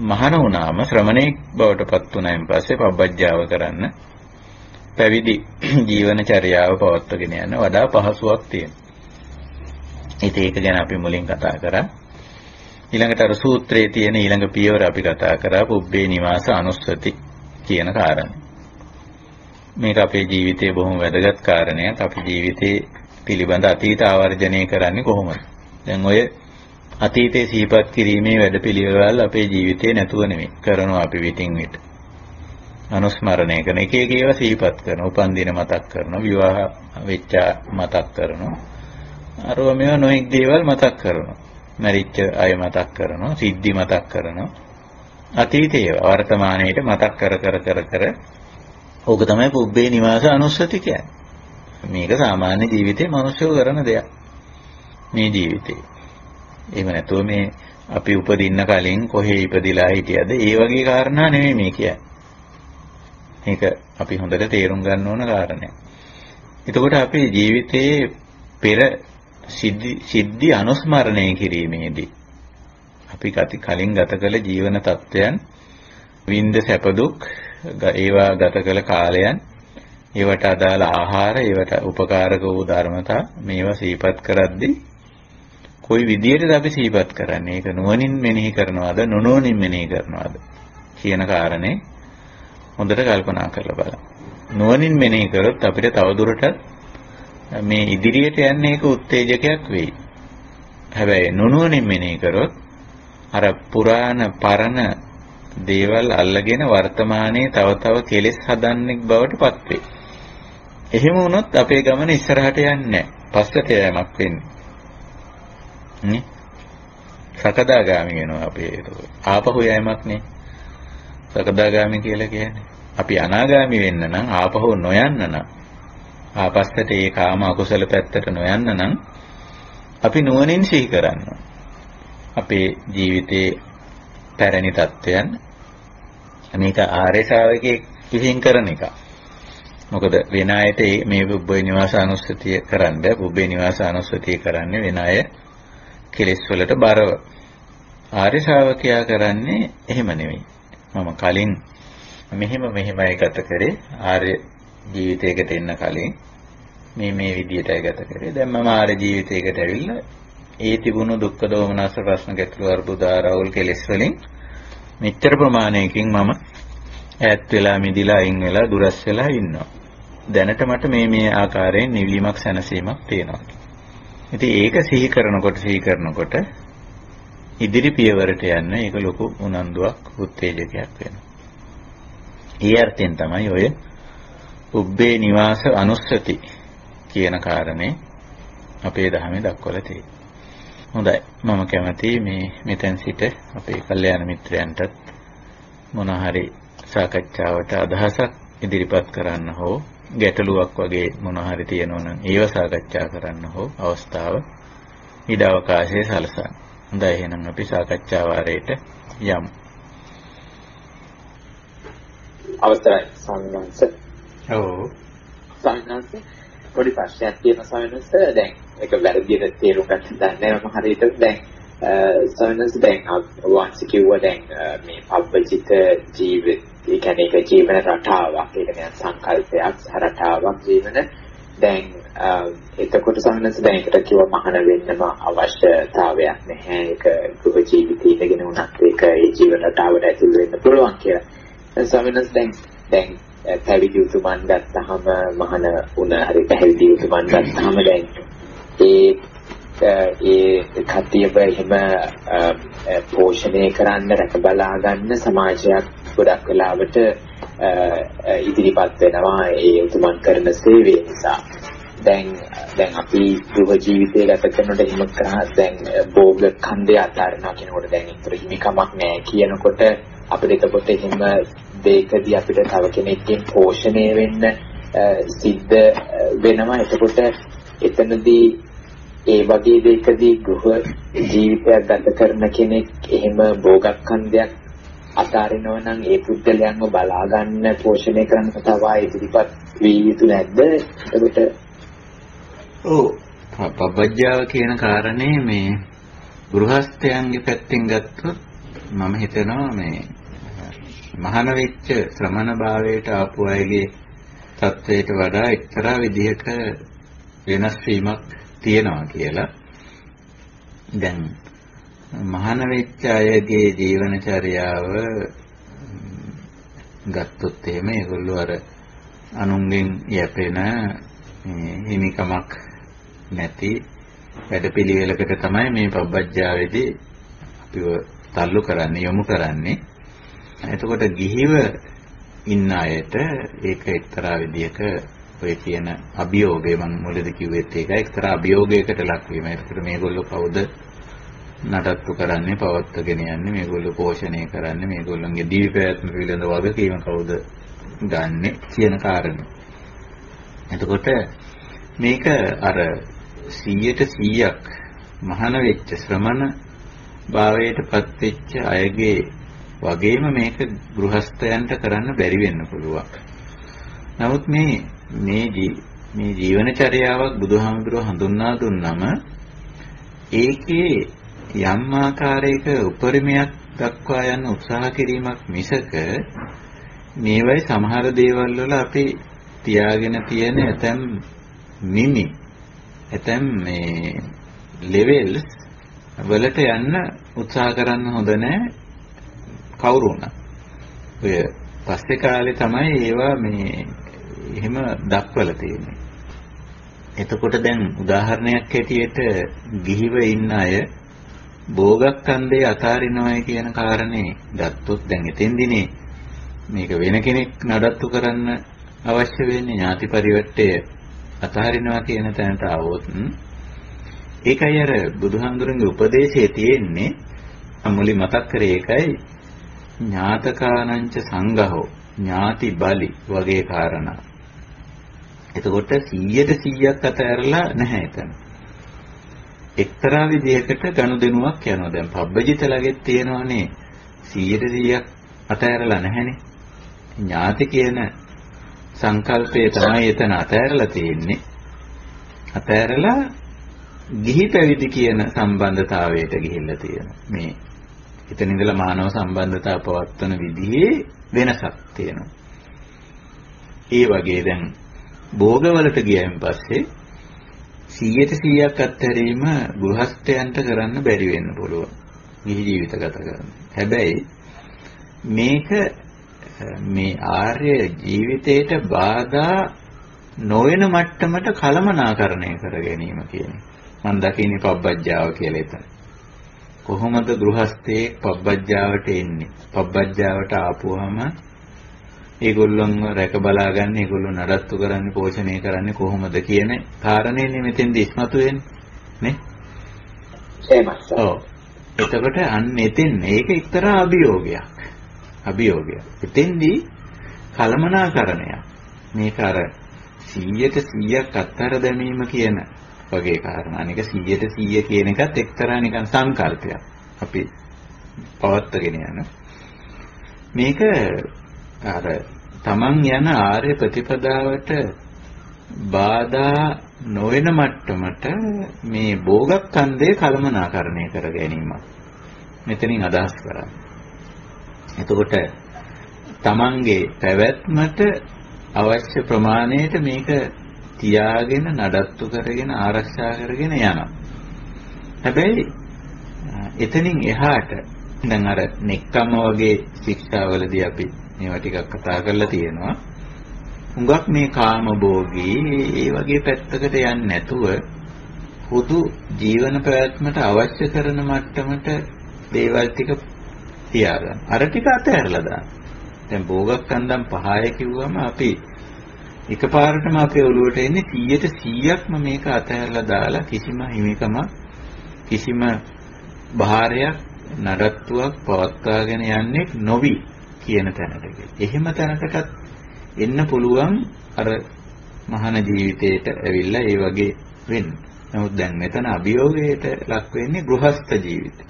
මහාන වුණාම ශ්‍රමණේක් බවට පත් වුණායින් පස්සේ පබ්බජ්ජාව කරන්න පැවිදි ජීවන චර්යාව පවත්වාගෙන යන වඩා පහසුවක් තියෙනවා. ඉතින් ඒක ගැන අපි මුලින් කතා කරා. ඊළඟට අර සූත්‍රයේ තියෙන ඊළඟ පියවර අපි කතා කරා පුබ්බේ නිවාස අනුස්සති කියන කාරණේ. මේක අපේ ජීවිතයේ බොහොම වැදගත් කාරණයක්. අපි ජීවිතේ පිළිබඳ අතීත ආවර්ජනය කරන්නේ කොහොමද? දැන් ඔය අතීතයේ සිහිපත් කිරීමේ වැඩපිළිවෙල අපේ ජීවිතේ නැතුව නෙමෙයි. කරනවා අපි විтин විට. අනුස්මරණය කරන එක එක ඒවා සිහිපත් කරන උපන් දින මතක් කරන විවාහ වෙච්ච මතක් කරන අරව මේවා නොඑක් දේවල් මතක් කරනවා මරිච්ච අය මතක් කරනවා, සිද්ධි මතක් කරනවා. අතීතයේ වර්තමානයේට මතක් කර කර කර කර ඕක තමයි පුබ්බේ නිවාස අනුස්සති කියන්නේ. මේක සාමාන්‍ය ජීවිතේ මිනිස්සු කරන දෙයක්. මේ ජීවිතේ. එහෙම නැතුව මේ අපි උපදින්න කලින් කොහේ ඉපදිලා හිටියද ඒ වගේ කාරණා නෙමෙයි මේ කියන්නේ. මේක අපි හොඳට තේරුම් ගන්න ඕන කාරණයක්. එතකොට අපේ ජීවිතයේ පෙර සිද්ධි සිද්ධි අනුස්මරණය කිරීමේදී අපි කලින් ගත කළ ජීවන තත්ත්වයන් විඳ සැප දුක් ඒවා ගත කළ කාලයන් ඒවට අදාළ ආහාර ඒවට උපකාරක වූ ධර්මතා මේවා සිහිපත් කරද්දී කොයි විදියටද අපි සිහිපත් කරන්නේ ඒක නුවණින් මෙනෙහි කරනවද නොනෝනින් මෙනෙහි කරනවද කියන කාරණේ හොඳට කල්පනා කරලා බලන්න. නුවණින් මෙනෙහි කරොත් අපිට තවදුරටත් මේ ඉදිරියට යන්නේ ඒක උත්තේජකයක් වෙයි. හැබැයි නුනුවණින් මෙනෙහි කරොත් අර පුරාණ පරණ දේවල් අල්ලගෙන වර්තමානයේ තව තව කෙලෙස් හදන්නෙක් බවට පත් වෙයි. එහෙම වුණොත් අපේ ගමන ඉස්සරහට යන්නේ නැහැ. පස්සට යෑමක් වෙන්නේ. නේ? සකදාගාමි වෙනවා අපි ඒක. ආපහු යෑමක් නේ. සකදාගාමි කියලා කියන්නේ. අපි අනාගාමි වෙන්න නම් ආපහු නොයන්න නම් ආපස්සට ඒ කාම අකුසල පැත්තට නොයන්න නම් අපි නුවණින් සිහි කරන්න. අපේ ජීවිතයේ පැරණි තත්ත්වයන් මේක ආර්ය ශාවකයෙක් විසින් කරන එක. මොකද වෙන අයට මේ බුබ්බේ නිවාස අනුස්සතිය කරන්න බෑ. බුබ්බේ නිවාස අනුස්සතිය කරන්නේ වෙන අය කෙලෙස් වලට බරව. ආර්ය ශාවකයා කරන්නේ එහෙම නෙවෙයි. මම කලින් මෙහෙම මෙහෙමයි ගත කරේ ආර්ය ජීවිතයකට එන්න කලින් මේ මේ විදියටයි ගත කරේ. දැන් මම ආර ජීවිතයකට ඇවිල්ලා ඒ තිබුණු දුක්ඛ දෝමනස ප්‍රශ්න ගැටළු අර්බුද ආරවුල් කෙලෙස් වලින් මෙච්චර ප්‍රමාණයකින් මම ඈත් වෙලා මිදිලා අයින් වෙලා දුරස් වෙලා ඉන්නවා. දැනට මට මේ මේ ආකාරයෙන් නිවීමක් සැනසීමක් තියෙනවා. ඉතින් ඒක සිහි කරනකොට සිහි කරනකොට ඉදිරි පියවරට යන්න ඒක ලොකු උනන්දුවක් උත්තේජකයක් වෙනවා. ඒ අර්ථයෙන් තමයි ඔය උබ්බේ නිවාස අනුස්සති කියන කාරණේ අපේ ධර්මයේ දක්වලා තියෙන්නේ. හොඳයි. මම කැමතියි මේ මෙතෙන් සිට අපේ කල්යාණ මිත්‍රයන්ටත් මොන හරි සාකච්ඡාවට අදහසක් ඉදිරිපත් කරන්න හෝ ගැටලුවක් වගේ මොන හරි තියෙනවා නම් ඒව සාකච්ඡා කරන්න හෝ අවස්ථාව ඉඩ අවකාශයේ සලසන්න. හොඳයි එහෙනම් අපි සාකච්ඡා වාරයට යමු. අවස්ථරයි ස්වාමීන් වහන්සේ. ඔව්. ස්වාමීන් වහන්සේ පොඩි ප්‍රශ්නයක් තියෙනවා ස්වාමීන් වහන්සේ. දැන් ඒක වැරදියට තේරුම් ගන්න දන්නේ නැහැ මම හරියට දැන් ස්වාමීන් වහන්සේ දැන් වහන්සේ කිව්වා දැන් මේ පබ්බචිත ජීවිත ඒ කියන්නේ ඒක ජීවන රටාවක් ඒක නිකන් සංකල්පයක් රටාවක් ජීවන දැන් එතකොට සමනස දැන් එකට කිව්ව මහාන වෙන්නම අවශ්‍යතාවයක් නැහැ ඒක ගෘහ ජීවිතය ඉගෙන උනත් ඒක ඒ ජීවන රටාවට ඇතුල් වෙන්න පුළුවන් කියලා. සමනස දැන් දැන් පැවිදි උතුමන් ගත්තාම මහාන උන හරි පැවිදි උතුමන් ගත්තාම දැන් ඒ ඒ කතියව එහෙම පෝෂණය කරන්න රැක බලා ගන්න සමාජයක් ගොඩක් වෙලාවට ඉදිරිපත් වෙනවා ඒ උතුමන් කරන සේවය නිසා. දැන් දැන් අපි ගෘහ ජීවිතය ගත කරනකොට එහෙම කරා දැන් භෝග ඛණ්ඩය අතාරිනවා කියනකොට දැන් ඒතර හිමිකමක් නැහැ කියනකොට අපිට එතකොට එහෙම දෙයකදී අපිට තව කෙනෙක්ගෙන් පෝෂණය වෙන්න සිද්ධ වෙනවා. එතකොට එතනදී ඒ වගේ දෙයකදී ගෘහ ජීවිතයක් ගත කරන කෙනෙක් එහෙම භෝගක්ඛන්දයක් අතාරිනවා නම් ඒ පුද්ගලයන්ව බලා ගන්න පෝෂණය කරන්න තව ඉදිරිපත් වී යුතු නැද්ද? එතකොට ඔව් පබ්බජ්ජාව කියන කාරණේ මේ ගෘහස්තයන්ගේ පැත්තෙන් ගත්තොත් මම හිතනවා මේ මහාන වෙච්ච ශ්‍රමණ භාවයට ආපු අයගේ තත්වයට වඩා එක්තරා විදිහක වෙනස් වීමක් තියෙනවා කියලා. දැන් මහාන වෙච්ච අයගේ ජීවනචර්යාව ගත්තොත් එහෙම ඒගොල්ලෝ අර අනුන්ගෙන් යැපෙන හිමිකමක් නැති වැඩපිළිවෙලකට තමයි මේ පබ්බජ්ජාවේදී අපිව තල්ලු කරන්නේ යොමු කරන්නේ. එතකොට ගිහිව ඉන්න අයට ඒක එක්තරා විදියක ඔය කියන අභියෝගය මම මුලදී කිව්වෙත් ඒක එක්තරා අභියෝගයකට ලක්වීම. ඒකට මේගොල්ලෝ කවුද නඩත්තු කරන්නේ පවත්වාගෙන යන්නේ මේගොල්ලෝ පෝෂණය කරන්නේ මේගොල්ලන්ගේ දිවි පැවැත්ම පිළිබඳ වගකීම කවුද ගන්නෙ කියන කාරණේ. එතකොට මේක අර 100ට 100ක් මහාන වෙච්ච ශ්‍රමණ භාවයටපත් වෙච්ච අයගේ වගේම මේක ගෘහස්තයන්ට කරන්න බැරි වෙන්න පුළුවන්. නමුත් මේ මේ මේ ජීවනචර්යාවක් බුදුහාමුදුරුවෝ හඳුන්වා දුන්නම ඒකේ යම් ආකාරයක උපරිමයක් දක්වා යන උත්සාහ කිරීමක් මිසක මේවයි සමහර දේවල් වල අපි තියාගෙන තියෙන ඇතම් මිමි ඇතම් මේ ලෙවල්ස් වලට යන්න උත්සාහ කරන්න හොඳ නැහැ කවුරු වුණත්. ඔය පස්සේ කාලේ තමයි ඒවා මේ එහෙම දක්වලා තියෙන්නේ. එතකොට දැන් උදාහරණයක් හැටියට ගිහිව ඉන්න අය භෝගක්ඛන්දේ අතාරිනවයි කියන කාරණේ ගත්තොත් දැන් එතෙන්දිනේ මේක වෙන කෙනෙක් නඩත්තු කරන්න අවශ්‍ය වෙන්නේ ඥාති පරිවර්තය අතහරිනවා කියන තැනට આવොත් ඒකයි අර බුදුහාමුදුරන්ගේ උපදේශයේ තියෙන්නේ මුලි මතක් කරේ ඒකයි ඥාතකානංච සංඝහෝ ඥාති බලි වගේ කාරණා. එතකොට 100ට 100ක් අතහැරලා නැහැ එතන. එක්තරා විදිහකට ගනුදෙනුවක් යනවා. දැන් පබ්බජිතලගෙත් තියෙනවානේ 100ට 100ක් අතහැරලා නැහැනේ. ඥාති කියන සංකල්පය තමයි එතන අතහැරලා තියෙන්නේ. අතහැරලා ගිහි පැවිදි කියන සම්බන්ධතාවයට ගිහිල්ලා තියෙනවා. මේ එතන ඉඳලා මානව සම්බන්ධතාව පවත්වන විදිහේ වෙනසක් තියෙනවා. ඒ වගේ දැන් භෝගවලට ගියයින් පස්සේ 100ට 100ක් අත්හැරීම ගෘහස්ථයන්ට කරන්න බැරි වෙන්න පුළුවන්. ගිහි ජීවිත ගත කරන්න. හැබැයි මේක මේ ආර්ය ජීවිතයට බාධා නොවන මට්ටමට කලමනාකරණය කර ගැනීම කියන්නේ. මම දකින්නේ පබ්බජ්ජාව කියලා එතන. කොහොමද ගෘහස්ථයේ පබ්බජ්ජාවට එන්නේ? පබ්බජ්ජාවට ආපුවම ඒගොල්ලොන්ව රැක බලා ගන්න, ඒගොල්ලෝ නඩත්තු කරන්නේ, පෝෂණය කරන්නේ කොහොමද කියන කාරණේනේ මෙතෙන්දී ඉස්මතු වෙන්නේ. නේ? එහෙමයි. ඔව්. එතකොට අන්න එතෙන් මේක එක්තරා අභියෝගයක්. අභියෝගයක්. එතෙන්දී කලමනාකරණයක්. මේක අර 100ට 100ක් අත්තර දැමීම කියන වගේ කාරණා. අනික 100ට 100 කියන එකත් එක්තරා නිකන් සංකල්පයක්. අපි පවත්වාගෙන යන. මේක අර තමන් යන ආර්ය ප්‍රතිපදාවට බාධා නොවන මට්ටමට මේ භෝගක්ඛන්දේ කලමනාකරණය කර ගැනීම. මෙතනින් අදහස් කරන්නේ. එතකොට තමන්ගේ පැවැත්මට අවශ්‍ය ප්‍රමාණයට මේක තියාගෙන නඩත්තු කරගෙන ආරක්ෂා කරගෙන යනවා. හැබැයි එතනින් එහාට දැන් අර නෙක්කම වගේ ශික්ෂාවලදී අපි මේවා ටිකක් කතා කරලා තියෙනවා. හුඟක් මේ කාම භෝගී ඒ වගේ පැත්තකට යන්නේ නැතුව හුදු ජීවන පැවැත්මට අවශ්‍ය කරන මට්ටමට දේවල් ටික තියාගන්න. අර ටික අතහැරලා දාන්න. දැන් භෝගක්ඛන්දම් පහය කිව්වම අපි එකපාරටම අපේ ඔළුවට එන්නේ 100ට 100ක්ම මේක අතහැරලා දාලා කිසිම හිමිකමක් කිසිම භාරයක් නඩත්තුවක් පවත්වාගෙන යන්නේ නොවි කියන තැනට. එහෙම තැනකටත් එන්න පුළුවන් අර මහාන ජීවිතේට ඇවිල්ලා ඒ වගේ වෙන්න. නමුත් දැන් මෙතන අභියෝගයට ලක් වෙන්නේ ගෘහස්ත ජීවිතය.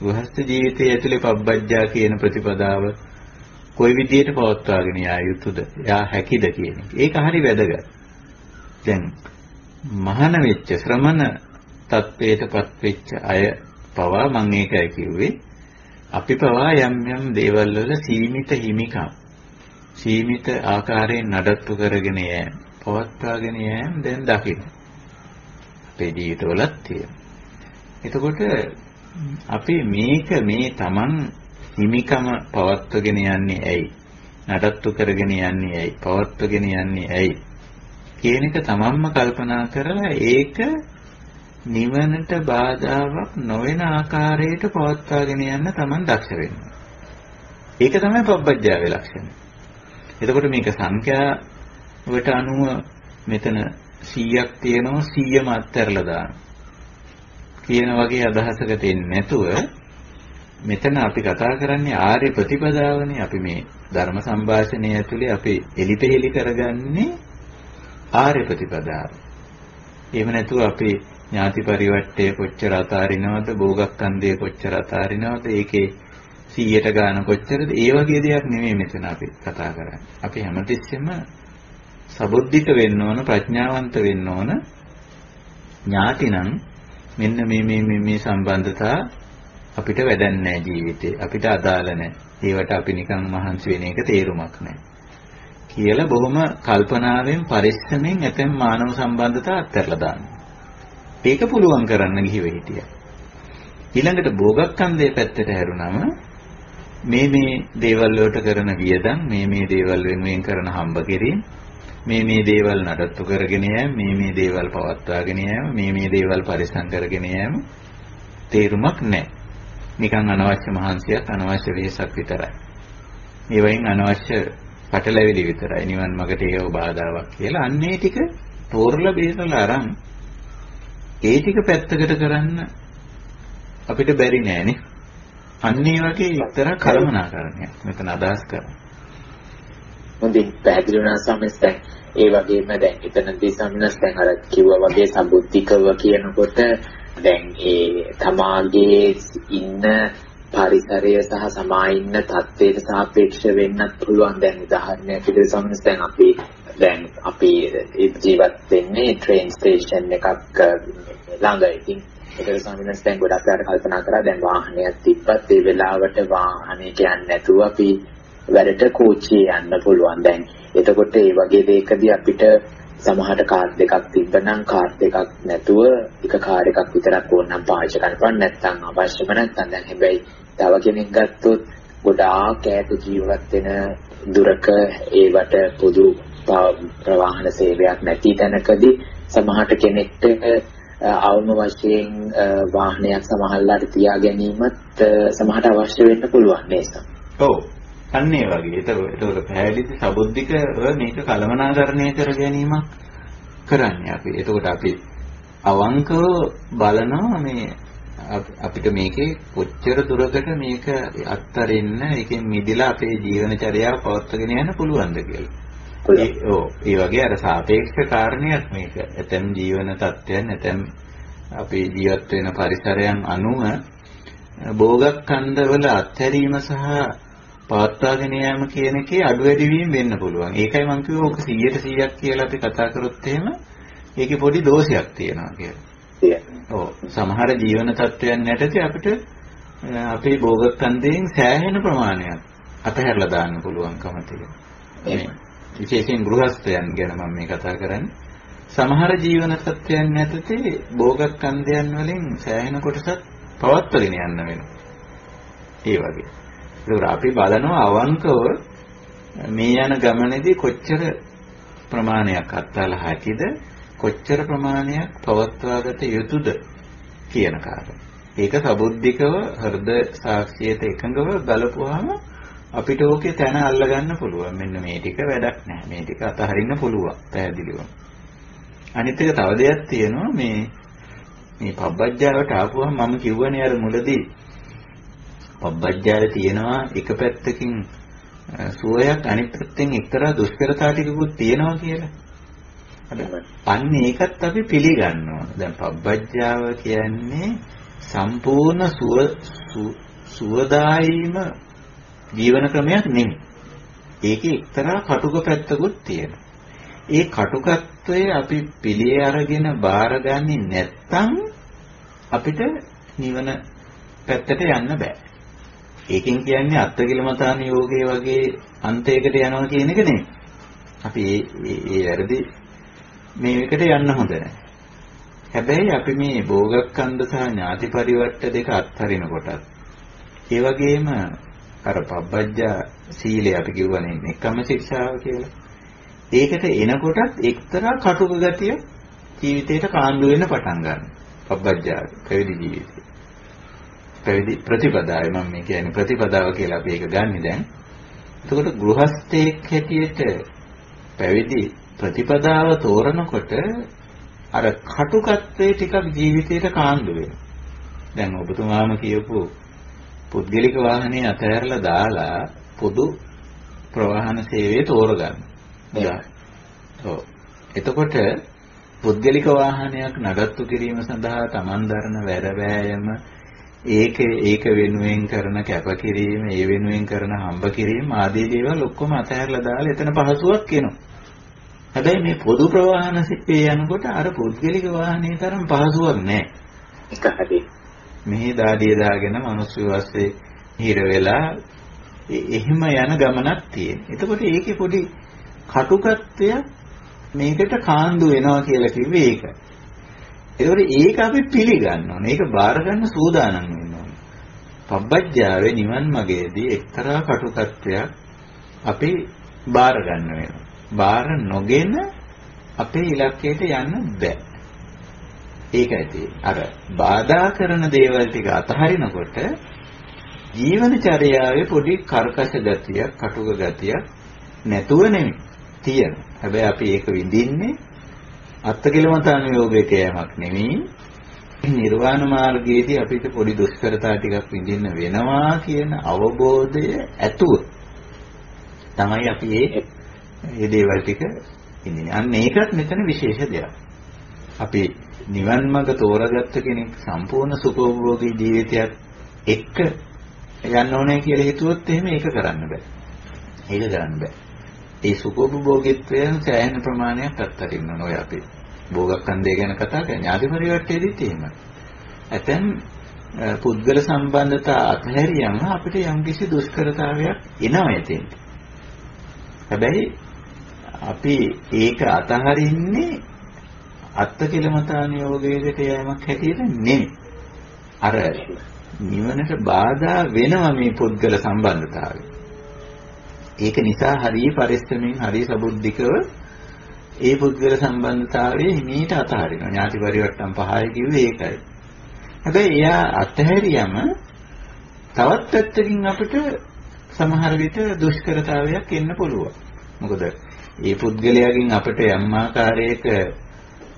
ගෘහස්ත ජීවිතයේ ඇතුලේ පබ්බජ්ජා කියන ප්‍රතිපදාව කොයි විදියට පවත්වාගෙන යා යුතුද? යා හැකිද කියන එක. ඒක හරි වැදගත්. දැන් මහාන වෙච්ච ශ්‍රමණ තත්වයටපත් වෙච්ච අය පවා මම ඒකයි කිව්වේ අපි පවා යම් යම් දේවල් වල සීමිත හිමිකම් සීමිත ආකාරයෙන් නඩත්තු කරගෙන යෑම පවත්වාගෙන යෑම දැන් දකින්න අපේ ජීවිතවලත් තියෙනවා එතකොට අපි මේක මේ Taman හිමිකම පවත්වගෙන යන්නේ ඇයි? නඩත්තු කරගෙන යන්නේ ඇයි? පවත්වගෙන යන්නේ ඇයි? කියන එක තමන්ම කල්පනා කරලා ඒක නිවනට බාධාවක් නොවන ආකාරයට පවත්වාගෙන යන්න තමන් දක්ෂ වෙන්න. ඒක තමයි පබ්බජ්ජාවේ ලක්ෂණය. එතකොට මේක සංඛ්‍යාවට අනුව මෙතන 100ක් තියෙනවා 100ම අත්හැරලා දාන්න. කියන වගේ අදහසක දෙන්නේ නැතුව මෙතන අපි කතා කරන්නේ ආර්ය ප්‍රතිපදාවනේ අපි මේ ධර්ම සංഭാෂණය ඇතුලේ අපි එලිපෙහෙලි කරගන්නේ ආර්ය ප්‍රතිපදාව. එහෙම නැතුව අපි ඥාති පරිවට්ටය කොච්චර අතාරිනවද භෝගක්ඛන්දය කොච්චර අතාරිනවද ඒකේ 100ට ගාන කොච්චරද ඒ වගේ දෙයක් නෙමෙයි මෙතන අපි කතා කරන්නේ. අපි හැමතිස්සෙම සබුද්ධික වෙන්න ඕන ප්‍රඥාවන්ත වෙන්න ඕන ඥාතිනම් මෙන්න මේ මේ මේ මේ සම්බන්ධතා අපිට වැඩක් නැහැ ජීවිතේ. අපිට අදාළ නැහැ. ඒවට අපි නිකන් මහන්සි වෙන එක තේරුමක් නැහැ. කියලා බොහොම කල්පනාවෙන් පරිස්සමෙන් ඇතැම් මානව සම්බන්ධතා අත්හැරලා දානවා. ඒක පුළුවන් කරන්න ගිහිව හිටියා. ඊළඟට භෝගක්ඛන්දේ පැත්තට හැරුණම මේ මේ දේවල් වලට කරන වියදම් මේ මේ දේවල් වෙනුවෙන් කරන හම්බ කිරීම මේ මේ දේවල් නඩත්තු කරගෙන යෑම මේ මේ දේවල් පවත්වාගෙන යෑම මේ මේ දේවල් පරිස්සම් කරගෙන යෑම තේරුමක් නැහැ. නිකන් අනවශ්‍ය මහන්සියක් අනවශ්‍ය වෙහසක් විතරයි. මේ වයින් අනවශ්‍ය පටලැවිලි විතරයි. නිවන් මාර්ගට ඒව බාධාවක් කියලා අන්නේ ටික තෝරලා බේරලා අරන් ඒ ටික පැත්තකට කරන්න අපිට බැරි නෑනේ. අන්න ඒ වගේ එක්තරා කලමනාකරණයක් මෙතන අදහස් කරන්නේ. හොඳින් පැහැදිලි වුණා සමිස් දැන් ඒ වගේම දැන් එතනදී සමිනස් දැන් අර කිව්වා වගේ සම්බුද්ධිකව කියනකොට දැන් ඒ තමාගේ ඉන්න පරිසරය සහ සමා ඉන්න තත්ත්වයට සාපේක්ෂ වෙන්නත් පුළුවන්. දැන් උදාහරණයක් විදිහට සමිනස් දැන් අපි දැන් අපි ජීවත් වෙන්නේ ට්‍රේන් ස්ටේෂන් එකක් ළඟ. ඉතින් ඒකට සමිනස් දැන් ගොඩක් අය කල්පනා කරා දැන් වාහනයක් තිබ්බත් ඒ වෙලාවට වාහනේ කියන්නේ නැතුව අපි වැඩට කෝච්චියේ යන්න පුළුවන්. දැන් එතකොට ඒ වගේ දෙයකදී අපිට සමහරට කාර් දෙකක් තිබ්බනම් කාර් දෙකක් නැතුව එක කාර් එකක් විතරක් ඕනනම් පාවිච්චි කරන්න නැත්නම් අවශ්‍යම නැත්නම් දැන් හැබැයි තව කෙනෙක් ගත්තොත් ගොඩාක් ඈත ජීවත් වෙන දුරක ඒවට පොදු ප්‍රවාහන සේවයක් නැති තැනකදී සමහරට කෙනෙක්ට අවම වශයෙන් වාහනයක් සමහරලාට තියා ගැනීමත් සමහරට අවශ්‍ය වෙන්න පුළුවන් නේද? ඔව්. අන්න ඒ වගේ. ඒතකොට ඒතකොට පැහැදිලි සබුද්ධික මේක කලමනාකරණය කර ගැනීමක් කරන්නේ අපි. ඒතකොට අපි අවංකව බලනවා මේ අපිට මේකේ කොච්චර දුරකට මේක අත්තරින්න ඒකෙන් මිදිලා අපේ ජීවන චර්යාව පවත්වාගෙන යන්න පුළුවන්ද කියලා. ඔව් ඒ වගේ අර සාපේක්ෂ කාරණයක් මේක. ඇතැම් ජීවන තත්ත්වයන් ඇතැම් අපේ ජීවත් වෙන පරිසරයන් අනුව භෝගක්ඛන්දවල අත්හැරීම සහ පවත්වාගෙන යාම කියන එකේ අඩු වැඩි වීම වෙන්න පුළුවන්. ඒකයි මම කිව්වේ ඕක 100ට 100ක් කියලා අපි කතා කරොත් එහෙම ඒකේ පොඩි දෝෂයක් තියෙනවා කියලා. ඔව් සමහර ජීවන තත්ත්වයන් යටතේ අපිට අපේ භෝගක්ඛන්දයෙන් සෑහෙන ප්‍රමාණයක් අතහැරලා දාන්න පුළුවන්කම තියෙනවා. විශේෂයෙන් ගෘහස්ථයන් ගැන මම මේ කතා කරන්නේ. සමහර ජීවන තත්ත්වයන් යටතේ භෝගක්ඛන්දයන් වලින් සෑහෙන කොටසක් පවත්වාගෙන යන්න වෙනවා. ඒ වගේ. ඒක අපි බලනවා අවංකව මේ යන ගමනේදී කොච්චර ප්‍රමාණයක් අත්හලා හැකිද කොච්චර ප්‍රමාණයක් පවත්වාගත යුතුද කියන කාරණා. ඒක සබුද්ධිකව හෘද සාක්ෂියට එකඟව බලපුවාම අපිට ඕකේ තැන අල්ලගන්න පුළුවන්. මෙන්න මේ ටික වැඩක් නැහැ. මේ ටික අතහරින්න පුළුවන්. පැහැදිලිව. අනිත් එක තව දෙයක් තියෙනවා මේ මේ පබ්බජ්ජාවට ආපුවම මම කිව්වනේ අර මුලදී පබ්බජ්ජාවේ තියෙනවා එක පැත්තකින් සුවයක් අනිත් පැත්තෙන් එක්තරා දුෂ්කරතා ටිකකුත් තියෙනවා කියලා. අන්න ඒකත් අපි පිළිගන්නවා. දැන් පබ්බජ්ජාව කියන්නේ සම්පූර්ණ සුව සුවදායීම ජීවන ක්‍රමයක් නෙමෙයි. ඒකේ එක්තරා කටුක පැත්තකුත් තියෙනවා. ඒ කටුකත්වය අපි පිළිය අරගෙන බාරගන්නේ නැත්නම් අපිට නිවන පැත්තට යන්න බෑ. ඒකෙන් කියන්නේ අත්තිකිලමතාන යෝගයේ වගේ අන්තයකට යනවා කියන එක නෙමෙයි. අපි ඒ ඒ වැරදි මේකට යන්න හොඳ නැහැ. හැබැයි අපි මේ භෝගක්ඛන්ද සහ ඥාති පරිවර්ත දෙක අත්හරිනකොටත් ඒ වගේම අර පබ්බජ්ජා සීලය අපි කියවනේ එකම ශික්ෂාව කියලා. ඒකට එනකොටත් එක්තරා කටුක ගතිය ජීවිතේට කාණ්ඩු වෙන්න පටන් ගන්නවා. පබ්බජ්ජා පැවිදි ජීවිතේ. පැවිදි ප්‍රතිපදාවයි මම මේ කියන්නේ ප්‍රතිපදාව කියලා අපි ඒක ගන්නෙ දැන්. එතකොට ගෘහස්ථයෙක් හැටියට පැවිදි ප්‍රතිපදාව තෝරනකොට අර කටුකත්වයේ ටිකක් ජීවිතේට කාණ්ඩු වෙනවා. දැන් ඔබතුමාම කියපු පුද්ගලික වාහනේ අතහැරලා දාලා පොදු ප්‍රවාහන සේවයේ තෝරගන්න. ඔව්. එතකොට පුද්ගලික වාහනයක් නඩත්තු කිරීම සඳහා Taman දරන වැඩ වෑයම ඒක ඒක වෙනුවෙන් කරන කැපකිරීම ඒ වෙනුවෙන් කරන හම්බ කිරීම ආදී දේවල් ඔක්කොම අතහැරලා දාලා එතන පහසුවක් එනවා. හැබැයි මේ පොදු ප්‍රවාහන සිපේ යනකොට අර පුද්ගලික වාහනේ තරම් පහසුවක් නැහැ. එක හරි. මෙහි දාඩිය දාගෙන මිනිස්සු වස්සේ හිර වෙලා එහෙම යන ගමනක් තියෙන. එතකොට ඒකේ පොඩි කටුකත්වයක් මේකට කාන්දු වෙනවා කියලා කිව්වේ ඒක. ඒකෝට ඒක අපි පිළිගන්න ඕනේ. ඒක බාර ගන්න සූදානම් වෙන්න ඕනේ. පබ්බජ්ජාවේ නිවන් මාගේදී එක්තරා කටුකත්වයක් අපි බාර ගන්න වෙනවා. බාර නොගෙන අපේ ඉලක්කයට යන්න බෑ. ඒකයි තියෙන්නේ. අර බාධා කරන දේවල් ටික අතහරිනකොට ජීවන චර්යාවේ පොඩි කර්කශ ගතියක්, කටුක ගතියක් නැතුව නෙමෙයි තියෙනවා. හැබැයි අපි ඒක විඳින්නේ අත්කිලමතානුയോഗයට යෑමක් නෙමෙයි. නිර්වාණ මාර්ගයේදී අපිට පොඩි දුෂ්කරතා ටිකක් විඳින්න වෙනවා කියන අවබෝධය ඇතුව තමයි අපි මේ මේ දේවල් ටික විඳින්නේ. අන්න ඒකත් මෙතන විශේෂ දෙයක්. අපි නිවන් මඟ තෝරාගත්ත කෙනෙක් සම්පූර්ණ සුඛෝභෝගී ජීවිතයක් එක්ක යන්න ඕනේ කියලා හිතුවොත් එහෙම ඒක කරන්න බෑ. ඒක කරන්න බෑ. ඒ සුඛෝපභෝගීත්වයෙන් සෑහෙන ප්‍රමාණයක් අත්හරින්න ඕන ඔය අපි භෝගක්ඛන්දය ගැන කතා කරන්නේ ඥාති පරිවර්තයේදීත් එහෙම. ඇතැම් පුද්ගල සම්බන්ධතා අත්හැරියම අපිට යම්කිසි දුෂ්කරතාවයක් එනවා එතෙන්. හැබැයි අපි ඒක අතහරින්නේ අත්කිලමතානියෝගයකට යෑමක් හැටියට නෙමෙයි. අර නිවනට බාධා වෙනවා මේ පුද්ගල සම්බන්ධතාවය. ඒක නිසා හරිය පරිස්සමෙන් හරිය සබුද්ධිකව ඒ පුද්ගල සම්බන්ධතාවයේ හිමීට අතහරිනවා. ඥාති පරිවර්තන පහය කිව්වේ ඒකයි. හැබැයි එයා අතහැරියම තවත් පැත්තකින් අපිට සමහර විට දුෂ්කරතාවයක් එන්න පුළුවන්. මොකද මේ පුද්ගලයාගෙන් අපිට යම් ආකාරයක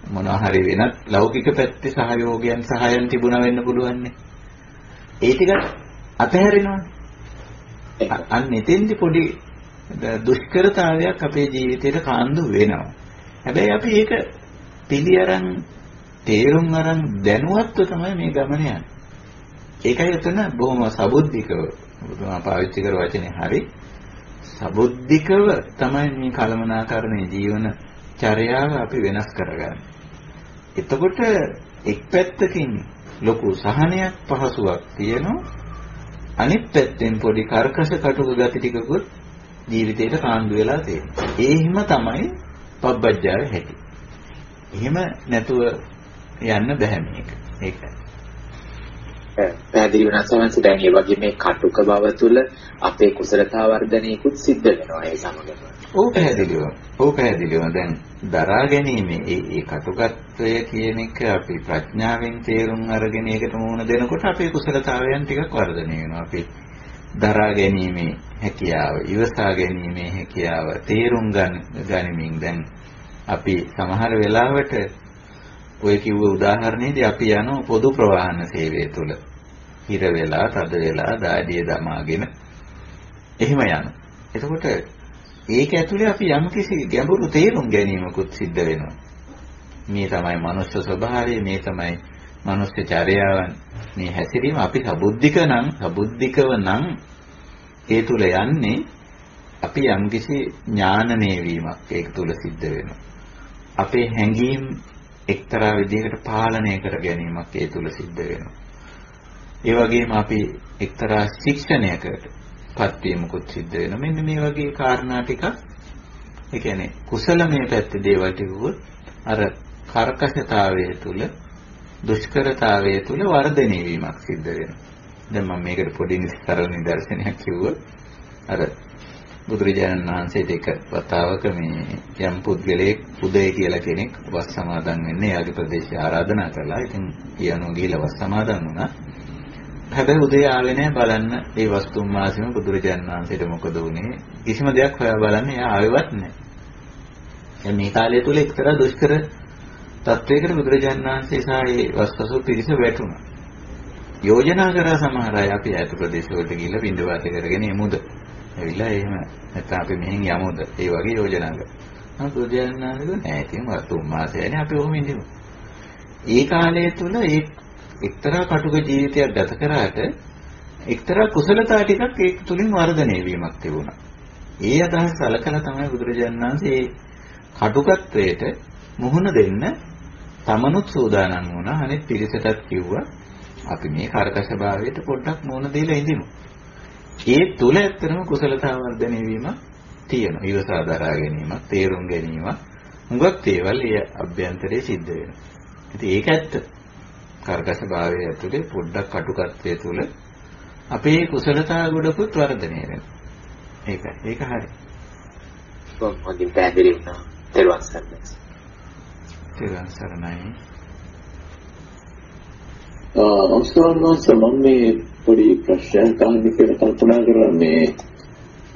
මොනවා හරි වෙනත් ලෞකික පැත්තේ සහයෝගයන් සහායන් තිබුණා වෙන්න පුළුවන්නේ. ඒ ටික අතහැරෙනවනේ. අන්න එතෙන්දි පොඩි දුෂ්කරතාවයක් අපේ ජීවිතේට කාන්දු වෙනවා. හැබැයි අපි ඒක පිළි අරන් තේරුම් අරන් දැනුවත්ව තමයි මේ ගමන යන්නේ. ඒකයි එතන බොහොම සබුද්ධිකව බුදුමා පාවිච්චි කර වචනේ හරි සබුද්ධිකව තමයි මේ කලමනාකරණේ ජීවන චර්යාව අපි වෙනස් කරගන්නේ. එතකොට එක් පැත්තකින් ලොකු සහනයක් පහසුවක් තියෙනවා අනිත් පැත්තෙන් පොඩි කර්කශ කටුක ගති ටිකකුත් ජීවිතේට කාණ්ඩු වෙලා තියෙනවා. ඒ හිම තමයි පබ්බජ්ජාවේ හැටි. එහෙම නැතුව යන්න බෑ මේක. ඒකයි. පැහැදිලි වෙනස් වෙනස් දැන් ඒ වගේ මේ කටුක බව තුළ අපේ කුසලතා වර්ධනයකුත් සිද්ධ වෙනවා ඒ සමගම. ඔව් පැහැදිලිව. ඔව් පැහැදිලිව. දැන් දරා ගැනීම ඒ ඒ කටුකත්වය කියන එක අපි ප්‍රඥාවෙන් තේරුම් අරගෙන ඒකට මුහුණ දෙනකොට අපේ කුසලතාවයන් ටිකක් වර්ධනය වෙනවා. අපි දරා ගැනීමේ හැකියාව, ඉවසා ගැනීමේ හැකියාව තේරුම් ගනිමින් දැන් අපි සමහර වෙලාවට ඔය කිව්ව උදාහරණයේදී අපි යන පොදු ප්‍රවාහන සේවය තුල හිර වෙලා, තද වෙලා, දාඩිය දමාගෙන එහෙම යන. එතකොට ඒක ඇතුලේ අපි යම්කිසි ගැඹුරු තේරුම් ගැනීමකුත් සිද්ධ වෙනවා. මේ තමයි මනුෂ්‍ය ස්වභාවය, මේ තමයි මනුෂ්‍ය චර්යාවන්. මේ හැසිරීම අපි සබුද්ධික නම්, සබුද්ධිකව නම් ඒ තුල යන්නේ අපි යම්කිසි ඥානමය වීමක් ඒක තුල සිද්ධ වෙනවා. අපේ හැඟීම් එක්තරා විදිහකට පාලනය කර ගැනීමක් ඒ තුල සිද්ධ වෙනවා. ඒ වගේම අපි එක්තරා ශික්ෂණයකට පත් වීමකුත් සිද්ධ වෙනවා. මෙන්න මේ වගේ කාරණා ටිකක් ඒ කියන්නේ කුසලමය පැත්තේ දේවල් ටිකකුත් අර කර්කශතාවය තුල දුෂ්කරතාවය තුල වර්ධනය වීමක් සිද්ධ වෙනවා. දැන් මම මේකට පොඩි සරල නිදර්ශනයක් කිව්වොත් අර බුදුරජාණන් වහන්සේට එක වතාවක මේ යම් පුද්ගලයෙක් උදේ කියලා කෙනෙක් වස් සමාදන් වෙන්න එයාගේ ප්‍රදේශය ආරාධනා කළා. ඉතින් කියනවා ගිහිල්ලා වස් සමාදන් වුණා. හැබැයි උදේ ආවේ නැහැ බලන්න මේ වස්තුන් වාසීම බුදුරජාණන් වහන්සේට මොකද වුනේ? කිසිම දෙයක් හොයා බලන්න එයා ආවෙවත් නැහැ. දැන් මේ කාලය තුල එක්තරා දුෂ්කර තත්වයකට බුදුරජාණන් වහන්සේ සහ ඒ වස්තසු පිරිස වැටුණා. යෝජනා කරා සමහර අය අපි ඈත ප්‍රදේශවලට ගිහිල්ලා බින්ද වාසය කරගෙන යමුද? ඇවිල්ලා එහෙම නැත්නම් අපි මෙහෙන් යමුද? ඒ වගේ යෝජනා කරා. නමුත් බුදුරජාණන් වහන්සේ නෑ ඉතින් වස්තුන් මාසයනේ අපි ඔහොම ඉඳිමු. ඒ කාලය තුල ඒ එක්තරා කටුක ජීවිතයක් ගත කරාට එක්තරා කුසලතා ටිකක් ඒක තුලින් වර්ධනය වීමක් තිබුණා. ඒ අදහස සලකලා තමයි බුදුරජාණන් වහන්සේ කටුකත්වයට මුහුණ දෙන්න තමනුත් සූදානම් වුණා අනිත් පිරිසටත් කිව්වා අපි මේ කර්කශ භාවයට පොඩ්ඩක් මොන දෙලා ඉඳිමු. ඒ තුල ඇත්තටම කුසලතා වර්ධනය වීම තියෙනවා. ඊවසා දරා ගැනීමක්, තේරුම් ගැනීමක්. හුඟක් දේවල් ඒ අභ්‍යන්තරයේ සිද්ධ වෙනවා. ඉතින් ඒක ඇත්ත. කර්කශ භාවය ඇතුලේ පොඩ්ඩක් කටුකත්වයේ තුල අපේ කුසලතා ගොඩකුත් වර්ධනය වෙනවා. ඒකයි. ඒක හරි. හොඳින් පැහැදිලි වුණා. තෙරුවන් සරණයි. තෙරුවන් සරණයි. අවස්ථාවන්වස මම මේ පොඩි ප්‍රශ්නයක් අහන්න කියලා කල්පනා කරන්නේ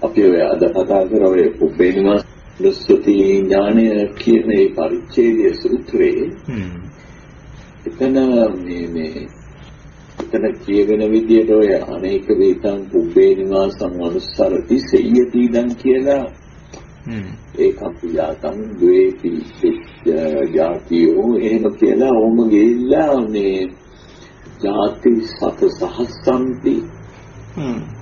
අපි ඔය අද කතා කරා ඔය පුබ්බේනිවාස නුස්තුති ඥානය කියන මේ පරිච්ඡේදයේ සූත්‍රයේ එතන මේ මේ එතන කියවෙන විදිහට ඔය අනේක වේතං පුබ්බේනිවාසං අනුස්සරති සෙය්‍යතිදං කියලා ඒක අපි යාතම් ද්වේති ජාතියෝ එහෙම කියලා ඕම ගිහිල්ලා මේ ජාති සත සහස්සන්ති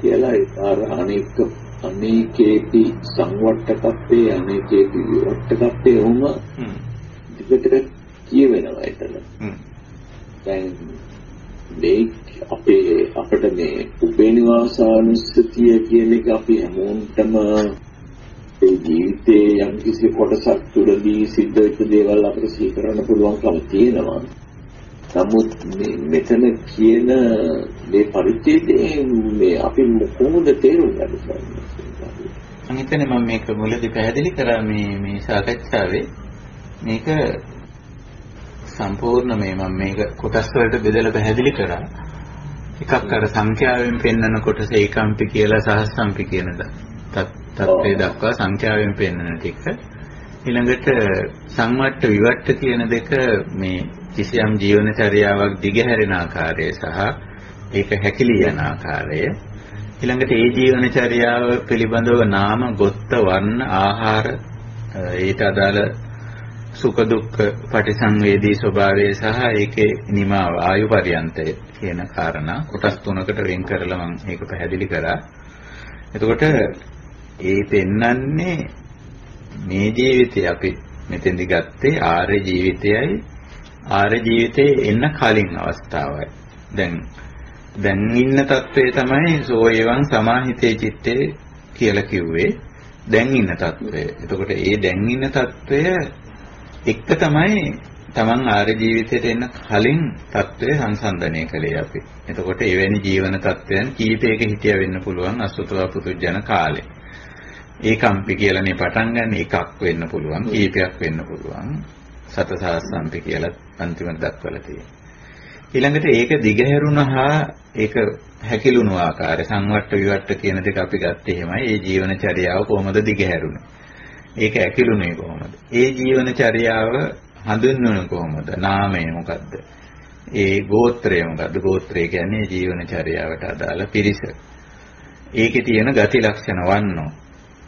කියලා ඒ අර අනේක අනේකේපි සංවට්ටකප්පේ අනේකේපි විවට්ටකප්පේ වුම දිගට කියවෙනවා එතන. දැන් මේ අපේ අපිට මේ උපේනිවාසානුස්සතිය කියන එක අපි හැමෝටම ඒ ජීවිතයේ යම් කිසි කොටසක් තුළදී සිද්ධ වෙච්ච දේවල් අපිට සිහි කරන්න පුළුවන්කම තියෙනවා. නමුත් මේ මෙතන කියන මේ පරිච්ඡේදයේ මේ අපි කොහොමද තේරුම් ගන්නේ? මම හිතන්නේ මම මේක මුලදී පැහැදිලි කරා මේ මේ සාකච්ඡාවේ මේක සම්පූර්ණ මේ මම මේක කොටස් වලට බෙදලා පැහැදිලි කරා. එකක් අර සංඛ්‍යාවෙන් පෙන්වන කොටස ඒකම්පි කියලා සහස්සම්පි කියන තත්ත්වයේ දක්වා සංඛ්‍යාවෙන් පෙන්වන ටික. ඊළඟට සංවට්ට විවට්ට කියන දෙක මේ කිසියම් ජීවන චර්යාවක් දිගහැරෙන ආකාරය සහ ඒක හැකිලී යන ආකාරය ඊළඟට ඒ ජීවන චර්යාව පිළිබඳව නාම ගොත්ත වර්ණ ආහාර ඊට අදාළ සුඛ දුක්ඛ පටිසංවේදී ස්වභාවය සහ ඒකේ නිමාව ආයු පරියන්තය කියන කාරණා කොටස් තුනකට වෙන් කරලා මම මේක පැහැදිලි කරා. එතකොට ඒ පෙන්වන්නේ මේ ජීවිතේ අපි මෙතෙන්දි ගත්තේ ආර්ය ජීවිතයයි ආර්ය ජීවිතේ එන්න කලින් අවස්ථාවයි. දැන් දැන් ඉන්න තත්වයේ තමයි සෝයවන් සමාහිතේ චිත්තේ කියලා කිව්වේ. දැන් ඉන්න තත්වය. එතකොට ඒ දැන් ඉන්න තත්වය එක තමයි තමන් ආර්ය ජීවිතයට එන්න කලින් தત્ත්වය සංසන්දනය කළේ අපි. එතකොට එවැනි ජීවන தත්වයන් කීපයක හිටිය වෙන්න පුළුවන් අසුතවා පුදුජන කාලේ. ඒකම්පි කියලානේ පටන් ගන්න එකක් වෙන්න පුළුවන් කීපයක් වෙන්න පුළුවන්. සතසාසම්පි කියලා අන්තිමට දක්වලා තියෙනවා. ඊළඟට ඒක දිගහැරුණහා ඒක හැකිලුණු ආකාරය සංවට්ට විවට්ට කියන දෙක අපි ගත්තේ එහෙමයි. ඒ ජීවන චර්යාව කොහොමද දිගහැරුණේ? ඒක ඇකිලුනේ කොහොමද? ඒ ජීවන චර්යාව හඳුන්වන්නේ කොහොමද? නාමය මොකද්ද? ඒ ගෝත්‍රය මොකද්ද? ගෝත්‍රය කියන්නේ ජීවන චර්යාවට අදාළ පිරිස. ඒකේ තියෙන ගති ලක්ෂණ වන්නෝ.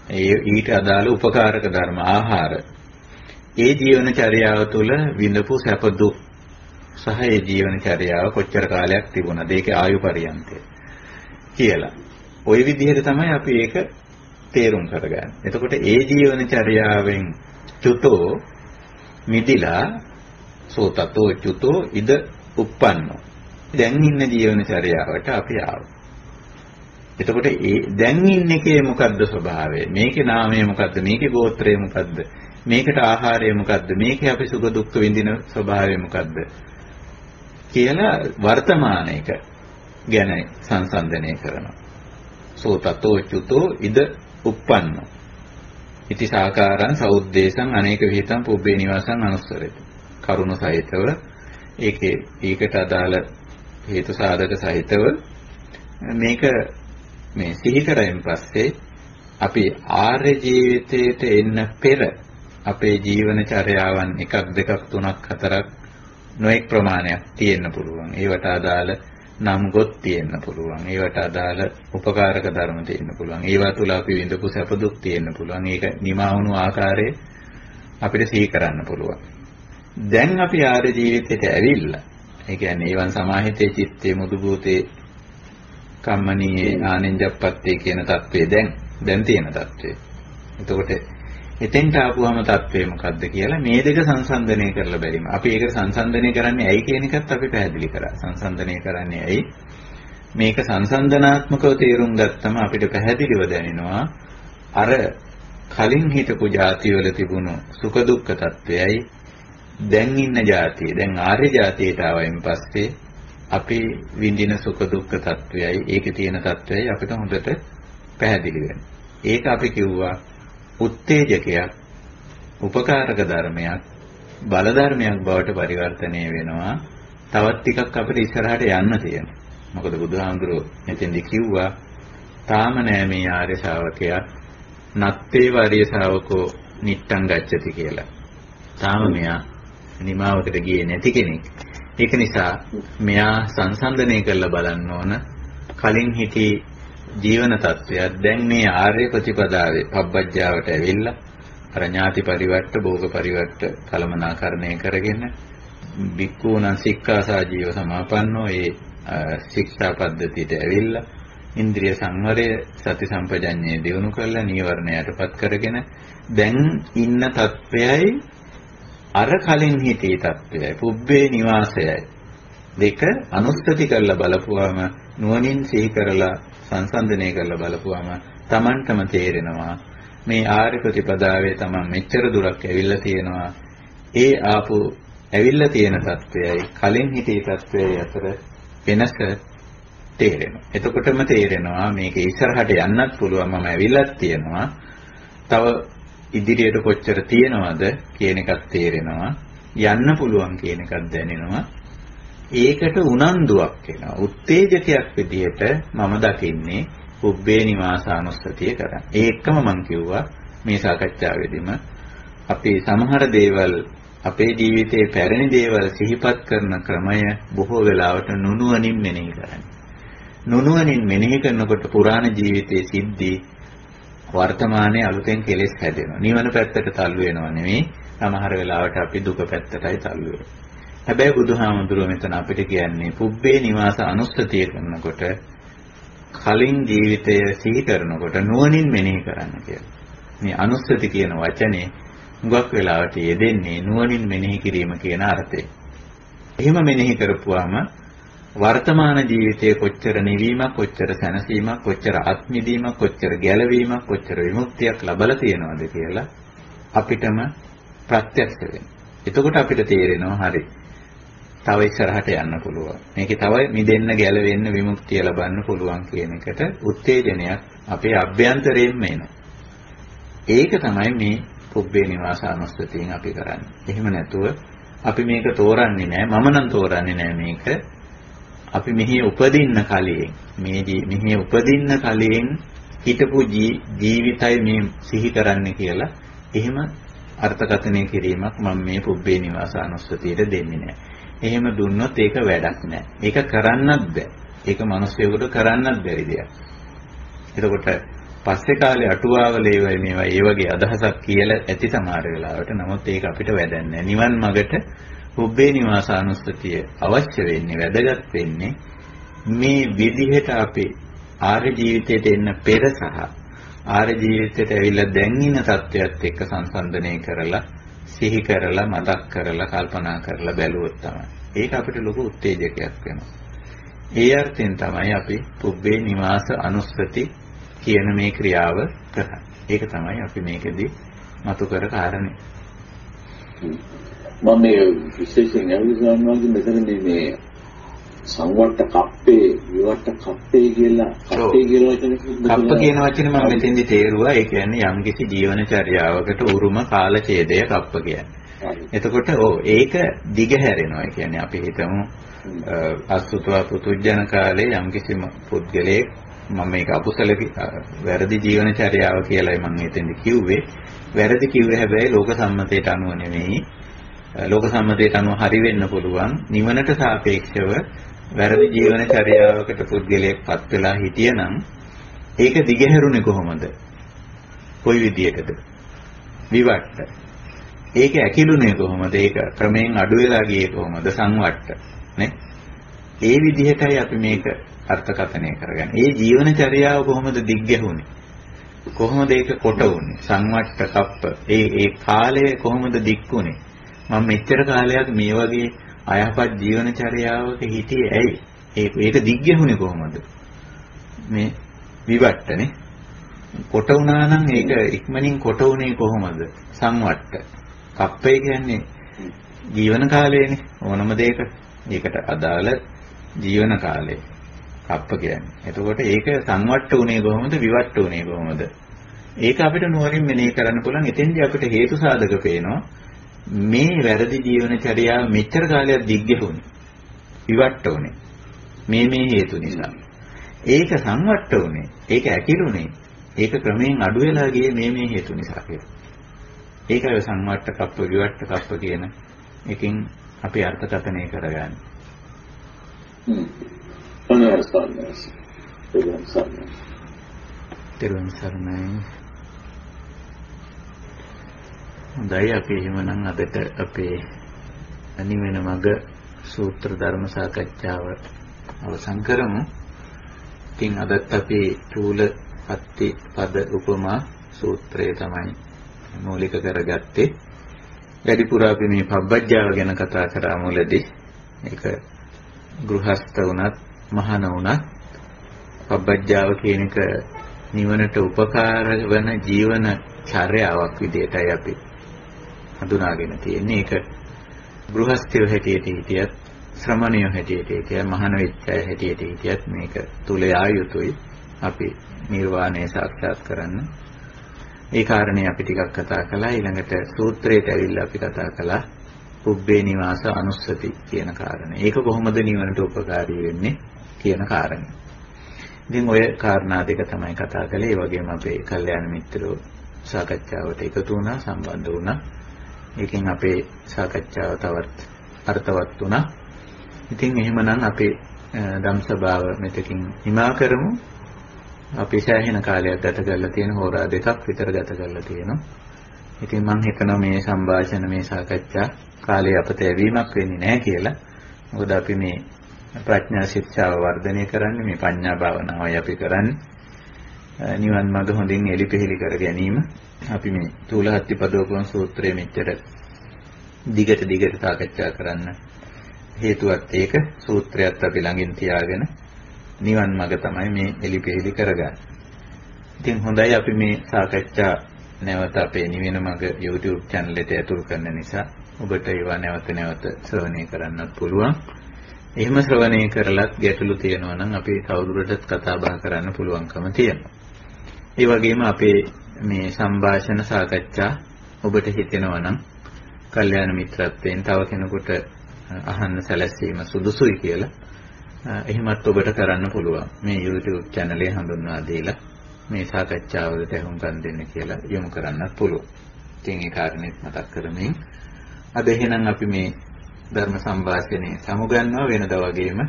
ඒ ඊට අදාළ උපකාරක ධර්ම ආහාර. ඒ ජීවන චර්යාව තුළ විඳපු සැප දුක් සහ ඒ ජීවන චර්යාව කොච්චර කාලයක් තිබුණාද? ඒකේ ආයු පරියන්තය කියලා. ওই විදිහට තමයි අපි ඒක තේරුම් කරගන්න. එතකොට ඒ ජීවන චර්යාවෙන් චුතෝ මිදිලා සෝතතෝ චුතෝ ඉද uppannෝ. දැන් ඉන්න ජීවන චර්යාවට අපි ආවා. එතකොට ඒ දැන් ඉන්න එකේ මොකද්ද ස්වභාවය? මේකේ නාමය මොකද්ද? මේකේ ගෝත්‍රය මොකද්ද? මේකට ආහාරය මොකද්ද? මේකේ අපි සුඛ දුක්ඛ විඳින ස්වභාවය මොකද්ද? කියලා වර්තමානයක ගැන සංසන්දනය කරනවා. සෝතතෝ චුතෝ ඉද uppannෝ. ඉති සාකාරං සෞද්දේශං අනේක විහිතං පුබ්බේ නිවාසං අනුස්සරති. කරුණ සහිතව ඒකේ ඒකට අදාළ හේතු සාධක සහිතව මේක මේ සිහි කරයින් පස්සේ අපි ආර්ය ජීවිතයට එන්න පෙර අපේ ජීවන චර්යාවන් එකක් දෙකක් තුනක් හතරක් නොඑක් ප්‍රමාණයක් තියෙන්න පුළුවන්. ඒවට අදාළ නම් ගොත් තියෙන්න පුළුවන්. ඒවට අදාළ උපකාරක ධර්ම තියෙන්න පුළුවන්. ඒවා තුල අපි විඳපු සැප දුක් තියෙන්න පුළුවන්. ඒක නිමා වුණු ආකාරය අපිට සිහි කරන්න පුළුවන්. දැන් අපි ආර්ය ජීවිතයට ඇවිල්ලා. ඒ කියන්නේ ඒවන් සමාහිතේ චිත්තේ මුදු භූතේ කම්මනීයේ ආනෙන්ජප්පත්තේ කියන தત્ත්වය දැන් දැන් තියෙන தત્ත්වය. එතකොට එතෙන්ට ආපුවම தત્ත්වය මොකද්ද කියලා මේ දෙක සංසන්දනය කරලා බැරිම. අපි ඒක සංසන්දනය කරන්නේ ඇයි කියන එකත් අපි පැහැදිලි කරා. සංසන්දනය කරන්නේ ඇයි? මේක සංසන්දනාත්මකව තේරුම් ගත්තම අපිට පැහැදිලිව දැනෙනවා අර කලින් හිටපු જાතිවල තිබුණු සුඛ දුක්ඛ తත්වයයි දැන් ඉන්න જાතිය දැන් ආර්ය જાතියට ආවයින් පස්සේ අපි විඳින සුඛ දුක්ඛ తත්වයයි ඒකේ තියෙන తත්වයයි අපිට හොඳට පැහැදිලි වෙනවා. ඒක අපි කිව්වා උත්තේජකයක් උපකාරක ධර්මයක් බල ධර්මයක් බවට පරිවර්තනය වෙනවා. තවත් ටිකක් අපිට ඉස්සරහට යන්න තියෙනවා. මොකද බුදුහාමුදුරුවෝ මෙතෙන්දි කිව්වා තාම නෑ මේ ආර්ය ශාවකයා නත්තේ වරිය ශාවකෝ නිට්ටං ගච්ඡති කියලා. තාම මෙයා නිමාවකට ගියේ නැති කෙනෙක්. ඒක නිසා මෙයා සංසන්දනය කරලා බලන්න ඕන. කලින් හිටි ජීවන තත්වයක්. දැන් මේ ආර්ය ප්‍රතිපදාවේ පබ්බජ්ජාවට ඇවිල්ලා අර ඥාති පරිවර්ත භෝග පරිවර්ත කලමනාකරණය කරගෙන බික්කූණං සික්ඛාසා ජීව සමාපන්නෝ ඒ ශික්ෂා පද්ධතියට ඇවිල්ලා ඉන්ද්‍රිය සංවරය සති සම්පජඤ්ඤය දිනු කරලා නීවරණයටපත් කරගෙන දැන් ඉන්න තත්වයයි අර කලින් හිතේ තත්වයයි පුබ්බේ නිවාසයයි දෙක අනුස්තති කරලා බලපුවාම නුවණින් සිහි කරලා සංසන්දනය කරලා බලපුවාම Tamanටම තේරෙනවා මේ ආර්ය ප්‍රතිපදාවේ Taman මෙච්චර දුරක් ඇවිල්ලා තියෙනවා ඒ ආපු ඇවිල්ලා තියෙන තත්වයයි කලින් හිතේ තත්වයයි අතර වෙනස තේරෙනවා. එතකොටම තේරෙනවා මේක ඉස්සරහට යන්නත් පුළුවන් මම ඇවිල්ලත් තියෙනවා. තව ඉදිරියට කොච්චර තියෙනවද කියන එකක් තේරෙනවා. යන්න පුළුවන් කියන එකක් දැනෙනවා. ඒකට උනන්දුවක් එනවා. උත්තේජකයක් විදිහට මම දකින්නේ උබ්බේ නිවාසානුස්සතිය කරා. ඒකම මම කිව්වා මේ සාකච්ඡාවේදීම අපි සමහර දේවල් අපේ ජීවිතයේ පැරණි දේවල් සිහිපත් කරන ක්‍රමය බොහෝ වෙලාවට නුනුවණින් මෙනෙහි කරන්නේ. නුනුවණින් මෙනෙහි කරනකොට පුරාණ ජීවිතයේ සිද්ධි වර්තමානයේ අලුතෙන් කෙලෙස් හැදෙනවා. නිවන පැත්තට තල්ලු වෙනවා නෙමෙයි. සමහර වෙලාවට අපි දුක පැත්තටයි තල්ලු වෙන්නේ. හැබැයි බුදුහාමුදුරුවෝ මෙතන අපිට කියන්නේ පුබ්බේ නිවාස අනුස්සතිය කරනකොට කලින් ජීවිතය සිහි කරනකොට නුවණින් මෙනෙහි කරන්න කියලා. මේ අනුස්සති කියන වචනේ හුඟක් වෙලාවට යෙදෙන්නේ නුවණින් මෙනෙහි කිරීම කියන අර්ථයෙන්. එහෙම මෙනෙහි කරපුවාම වර්තමාන ජීවිතයේ කොච්චර නිවීමක් කොච්චර සැනසීමක් කොච්චර ආත්මිදීමක් කොච්චර ගැලවීමක් කොච්චර විමුක්තියක් ලබලා තියෙනවද කියලා අපිටම ප්‍රත්‍යක්ෂ වෙනවා. එතකොට අපිට තේරෙනවා හරි. තව ඉස්සරහට යන්න පුළුවන්. මේකේ තව මිදෙන්න ගැලවෙන්න විමුක්තිය ලබන්න පුළුවන් කියන එකට උත්තේජනයක් අපේ අභ්‍යන්තරයෙන්ම එනවා. ඒක තමයි මේ පුබ්බේ නිවාසානුස්සතියෙන් අපි කරන්නේ. එහෙම නැතුව අපි මේක තෝරන්නේ නැහැ. මම නම් තෝරන්නේ නැහැ මේක. අපි මෙහි උපදින්න කලින් මේ මෙහි උපදින්න කලින් හිටපු ජීවිතයි මේ සිහි කරන්න කියලා එහෙම අර්ථකථනය කිරීමක් මම මේ පුබ්බේ නිවාසානුස්සතියට දෙන්නේ නැහැ. එහෙම දුන්නොත් ඒක වැඩක් නැහැ. ඒක කරන්නත් බෑ. ඒක මිනිස්සුයෙකුට කරන්නත් බැරි දෙයක්. එතකොට පස්සේ කාලේ අටුවාවල ඒවයි මේවා ඒ වගේ අදහසක් කියලා ඇති සමහර වෙලාවට. නමුත් ඒක අපිට වැඩන්නේ නිවන් මගට පුබ්බේ නිවාසානුස්සතිය අවශ්‍ය වෙන්නේ වැදගත් වෙන්නේ මේ විදිහට අපේ ආර්ය ජීවිතයට එන්න පෙර සහ ආර්ය ජීවිතයට ඇවිල්ලා දැන් ඉන්න තත්ත්වයට එක්ක සංසන්දනය කරලා සිහි කරලා මතක් කරලා කල්පනා කරලා බැලුවොත් තමයි. ඒක අපිට ලොකු උත්තේජකයක් වෙනවා. ඒ අර්ථයෙන් තමයි අපි පුබ්බේ නිවාස අනුස්සති කියන මේ ක්‍රියාව කරන්නේ. ඒක තමයි අපි මේකෙදි මතු කර කාරණේ. මම මේ විශේෂයෙන් අවිසාන වගේ මෙතන මේ සංවට්ට කප්පේ විවට්ට කප්පේ කියලා කප්පේ කියලා වචනේ කප්ප කියන වචනේ මම මෙතෙන්දි තේරුවා ඒ කියන්නේ යම්කිසි ජීවන චර්යාවකට උරුම කාල ඡේදය කප්ප කියන්නේ. එතකොට ඕ ඒක දිගහැරෙනවා. ඒ කියන්නේ අපි හිතමු අසුතවා පුතුජන කාලේ යම්කිසි පුද්ගලයෙක් මම මේක අකුසල වැරදි ජීවන චර්යාව කියලායි මම මෙතෙන්දි කිව්වේ. වැරදි කිව්වේ හැබැයි ලෝක සම්මතයට අනුව නෙමෙයි. ලෝක සම්මතයට අනුව හරි වෙන්න පුළුවන්. නිවනට සාපේක්ෂව වැරදි ජීවන චර්යාවකට පුද්ගලයෙක්පත් වෙලා හිටියනම් ඒක දිගහැරුණේ කොහොමද? කොයි විදියටද? විවට්ට. ඒක ඇකිලුනේ කොහොමද? ඒක ක්‍රමයෙන් අඩු වෙලා ගියේ කොහොමද? සංවට්ට. නේ? ඒ විදිහටයි අපි මේක අර්ථකථනය කරගන්නේ. ඒ ජීවන චර්යාව කොහොමද දිග්ගැහුනේ? කොහොමද ඒක කොට වුනේ? සංවට්ට කප්ප. ඒ ඒ කාලය කොහොමද දික්ුනේ? මම මෙච්චර කාලයක් මේ වගේ අයහපත් ජීවනචර්යාවක හිටියේ ඇයි? ඒක ඒක දිග්ගැහුනේ කොහොමද? මේ විවට්ටනේ. කොට වුණා නම් ඒක ඉක්මනින් කොට වුණේ කොහොමද? සංවට්ට. කප්පේ කියන්නේ ජීවන කාලයනේ ඕනම දෙයක. ඒකට අදාළ ජීවන කාලය. කප්ප කියන්නේ. එතකොට ඒක සංවට්ට උනේ කොහොමද? විවට්ට උනේ කොහොමද? ඒක අපිට නුවරින් මෙනෙහි කරන්න පුළුවන්. එතෙන්දී අපිට හේතු සාධක පේනවා. මේ වැරදි ජීවනචර්යාව මෙච්චර කාලයක් දිග්ගැහුනේ. විවට්ට උනේ. මේ මේ හේතු නිසා. ඒක සංවට්ට උනේ. ඒක ඇකිලුනේ. ඒක ක්‍රමයෙන් අඩු වෙලා ගියේ මේ මේ හේතු නිසා කියලා. ඒකයි සංවට්ට කප්ප විවට්ට කප්ප කියන එකකින් අපි අර්ථකථනය කරගන්නේ. හ්ම්. ඒක සම්මත. තෙරුවන් සරණයි. හොඳයි අපි එහෙමනම් අදට අපේ අනිවෙන මග සූත්‍ර ධර්ම සාකච්ඡාව අවසන් කරමු. ඉතින් අදත් අපි චූල පත්ති පද උපමා සූත්‍රය තමයි මූලික කරගත්තේ. වැඩිපුර අපි මේ පබ්බජ්ජාව ගැන කතා කරා මුලදී. ඒක ගෘහස්ත වුණත් මහාන වුණත් පබ්බජ්ජාව කියන එක නිවනට උපකාර වන ජීවන චර්යාවක් විදිහටයි අපි හඳුනාගෙන තියෙන්නේ. ඒක ගෘහස්ථයෝ හැටියට හිටියත් ශ්‍රමණයෝ හැටියට හිටියත් මහාන වෙච්චය හැටියට හිටියත් මේක තුල ආයුතුයි අපි නිර්වාණය සාක්ෂාත් කරන්න. ඒ කාරණේ අපි ටිකක් කතා කළා. ඊළඟට සූත්‍රයට ඇවිල්ලා අපි කතා කළා පුබ්බේ නිවාස අනුස්සති කියන කාරණේ. ඒක කොහොමද නිවනට උපකාරී වෙන්නේ කියන කාරණේ. ඉතින් ඔය කාරණා දෙක තමයි කතා කළේ. ඒ වගේම අපේ කල්යාණ මිත්‍රෝ සාකච්ඡාවට එකතු වුණා, සම්බන්ධ වුණා. ඒකෙන් අපේ සාකච්ඡාව තවත් අර්ථවත් වුණා. ඉතින් එහෙමනම් අපේ ධම්සභාව මෙතකින් හිමා කරමු. අපි සෑහෙන කාලයක් ගත කරලා තියෙන හෝරා දෙකක් විතර ගත කරලා තියෙනවා. ඉතින් මම හිතනවා මේ සංഭാෂණ මේ සාකච්ඡා කාලේ අපත ඇවීමක් වෙන්නේ නැහැ කියලා. මොකද අපි මේ ප්‍රඥා ශික්ෂාව වර්ධනය කරන්නේ මේ පඤ්ඤා භාවනාවයි අපි කරන්නේ. නිවන් මඟ හොඳින් එලිපෙහෙලි කර ගැනීම අපි මේ තූලහත්තිපදෝපම සූත්‍රයේ මෙච්චර දිගට දිගට සාකච්ඡා කරන්න හේතුවත් ඒක සූත්‍රයත් අපි ළඟින් තියාගෙන නිවන් මඟ තමයි මේ එලිපෙහෙලි කරගන්නේ. ඉතින් හොඳයි අපි මේ සාකච්ඡා නැවත අපේ නිවෙන මඟ YouTube channel එකට ඇතුල් කරන නිසා ඔබට ඒවා නැවත නැවත ශ්‍රවණය කරන්නත් පුළුවන්. එහෙම ශ්‍රවණය කරලත් ගැටලු තියෙනවා නම් අපි තවදුරටත් කතා බහ කරන්න පුළුවන්කම තියෙනවා. ඒ වගේම අපේ මේ සංഭാෂණ සාකච්ඡා ඔබට හිතෙනවා නම් කල්යාණ මිත්‍රත්වයෙන් තව කෙනෙකුට අහන්න සැලැස්වීම සුදුසුයි කියලා එහෙමත් ඔබට කරන්න පුළුවන්. මේ YouTube channel එක හඳුන්වා දීලා මේ සාකච්ඡාවලට ඇහුම්කන් දෙන්න කියලා යොමු කරන්නත් පුළුවන්. ඉතින් ඒ කාරණේත් මතක් කරමින් අද එහෙනම් අපි මේ ධර්ම සංවාසනේ සමුගන්නවා වෙනදා වගේම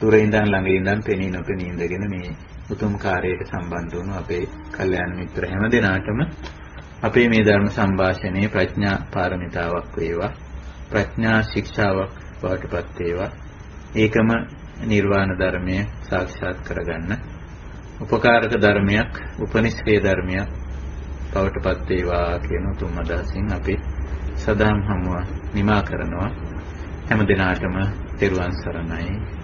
දුරින් ඉඳන් ළඟ ඉඳන් පෙනී නොපෙනී ඉඳගෙන මේ උතුම් කාර්යයට සම්බන්ධ වුණු අපේ කල්යාණ මිත්‍ර හැම දෙනාටම අපේ මේ ධර්ම සංഭാෂණයේ ප්‍රඥා පාරමිතාවක් වේවා. ප්‍රඥා ශික්ෂාවක් බවටපත් වේවා. ඒකම නිර්වාණ ධර්මය සාක්ෂාත් කරගන්න. උපකාරක ධර්මයක් උපනිශ්‍රේ ධර්මයක් බවටපත් වේවා කියන උතුම් අදහසින් අපි සදාම් හමුව නිමා කරනවා. හැම දිනාටම තෙරුවන් සරණයි.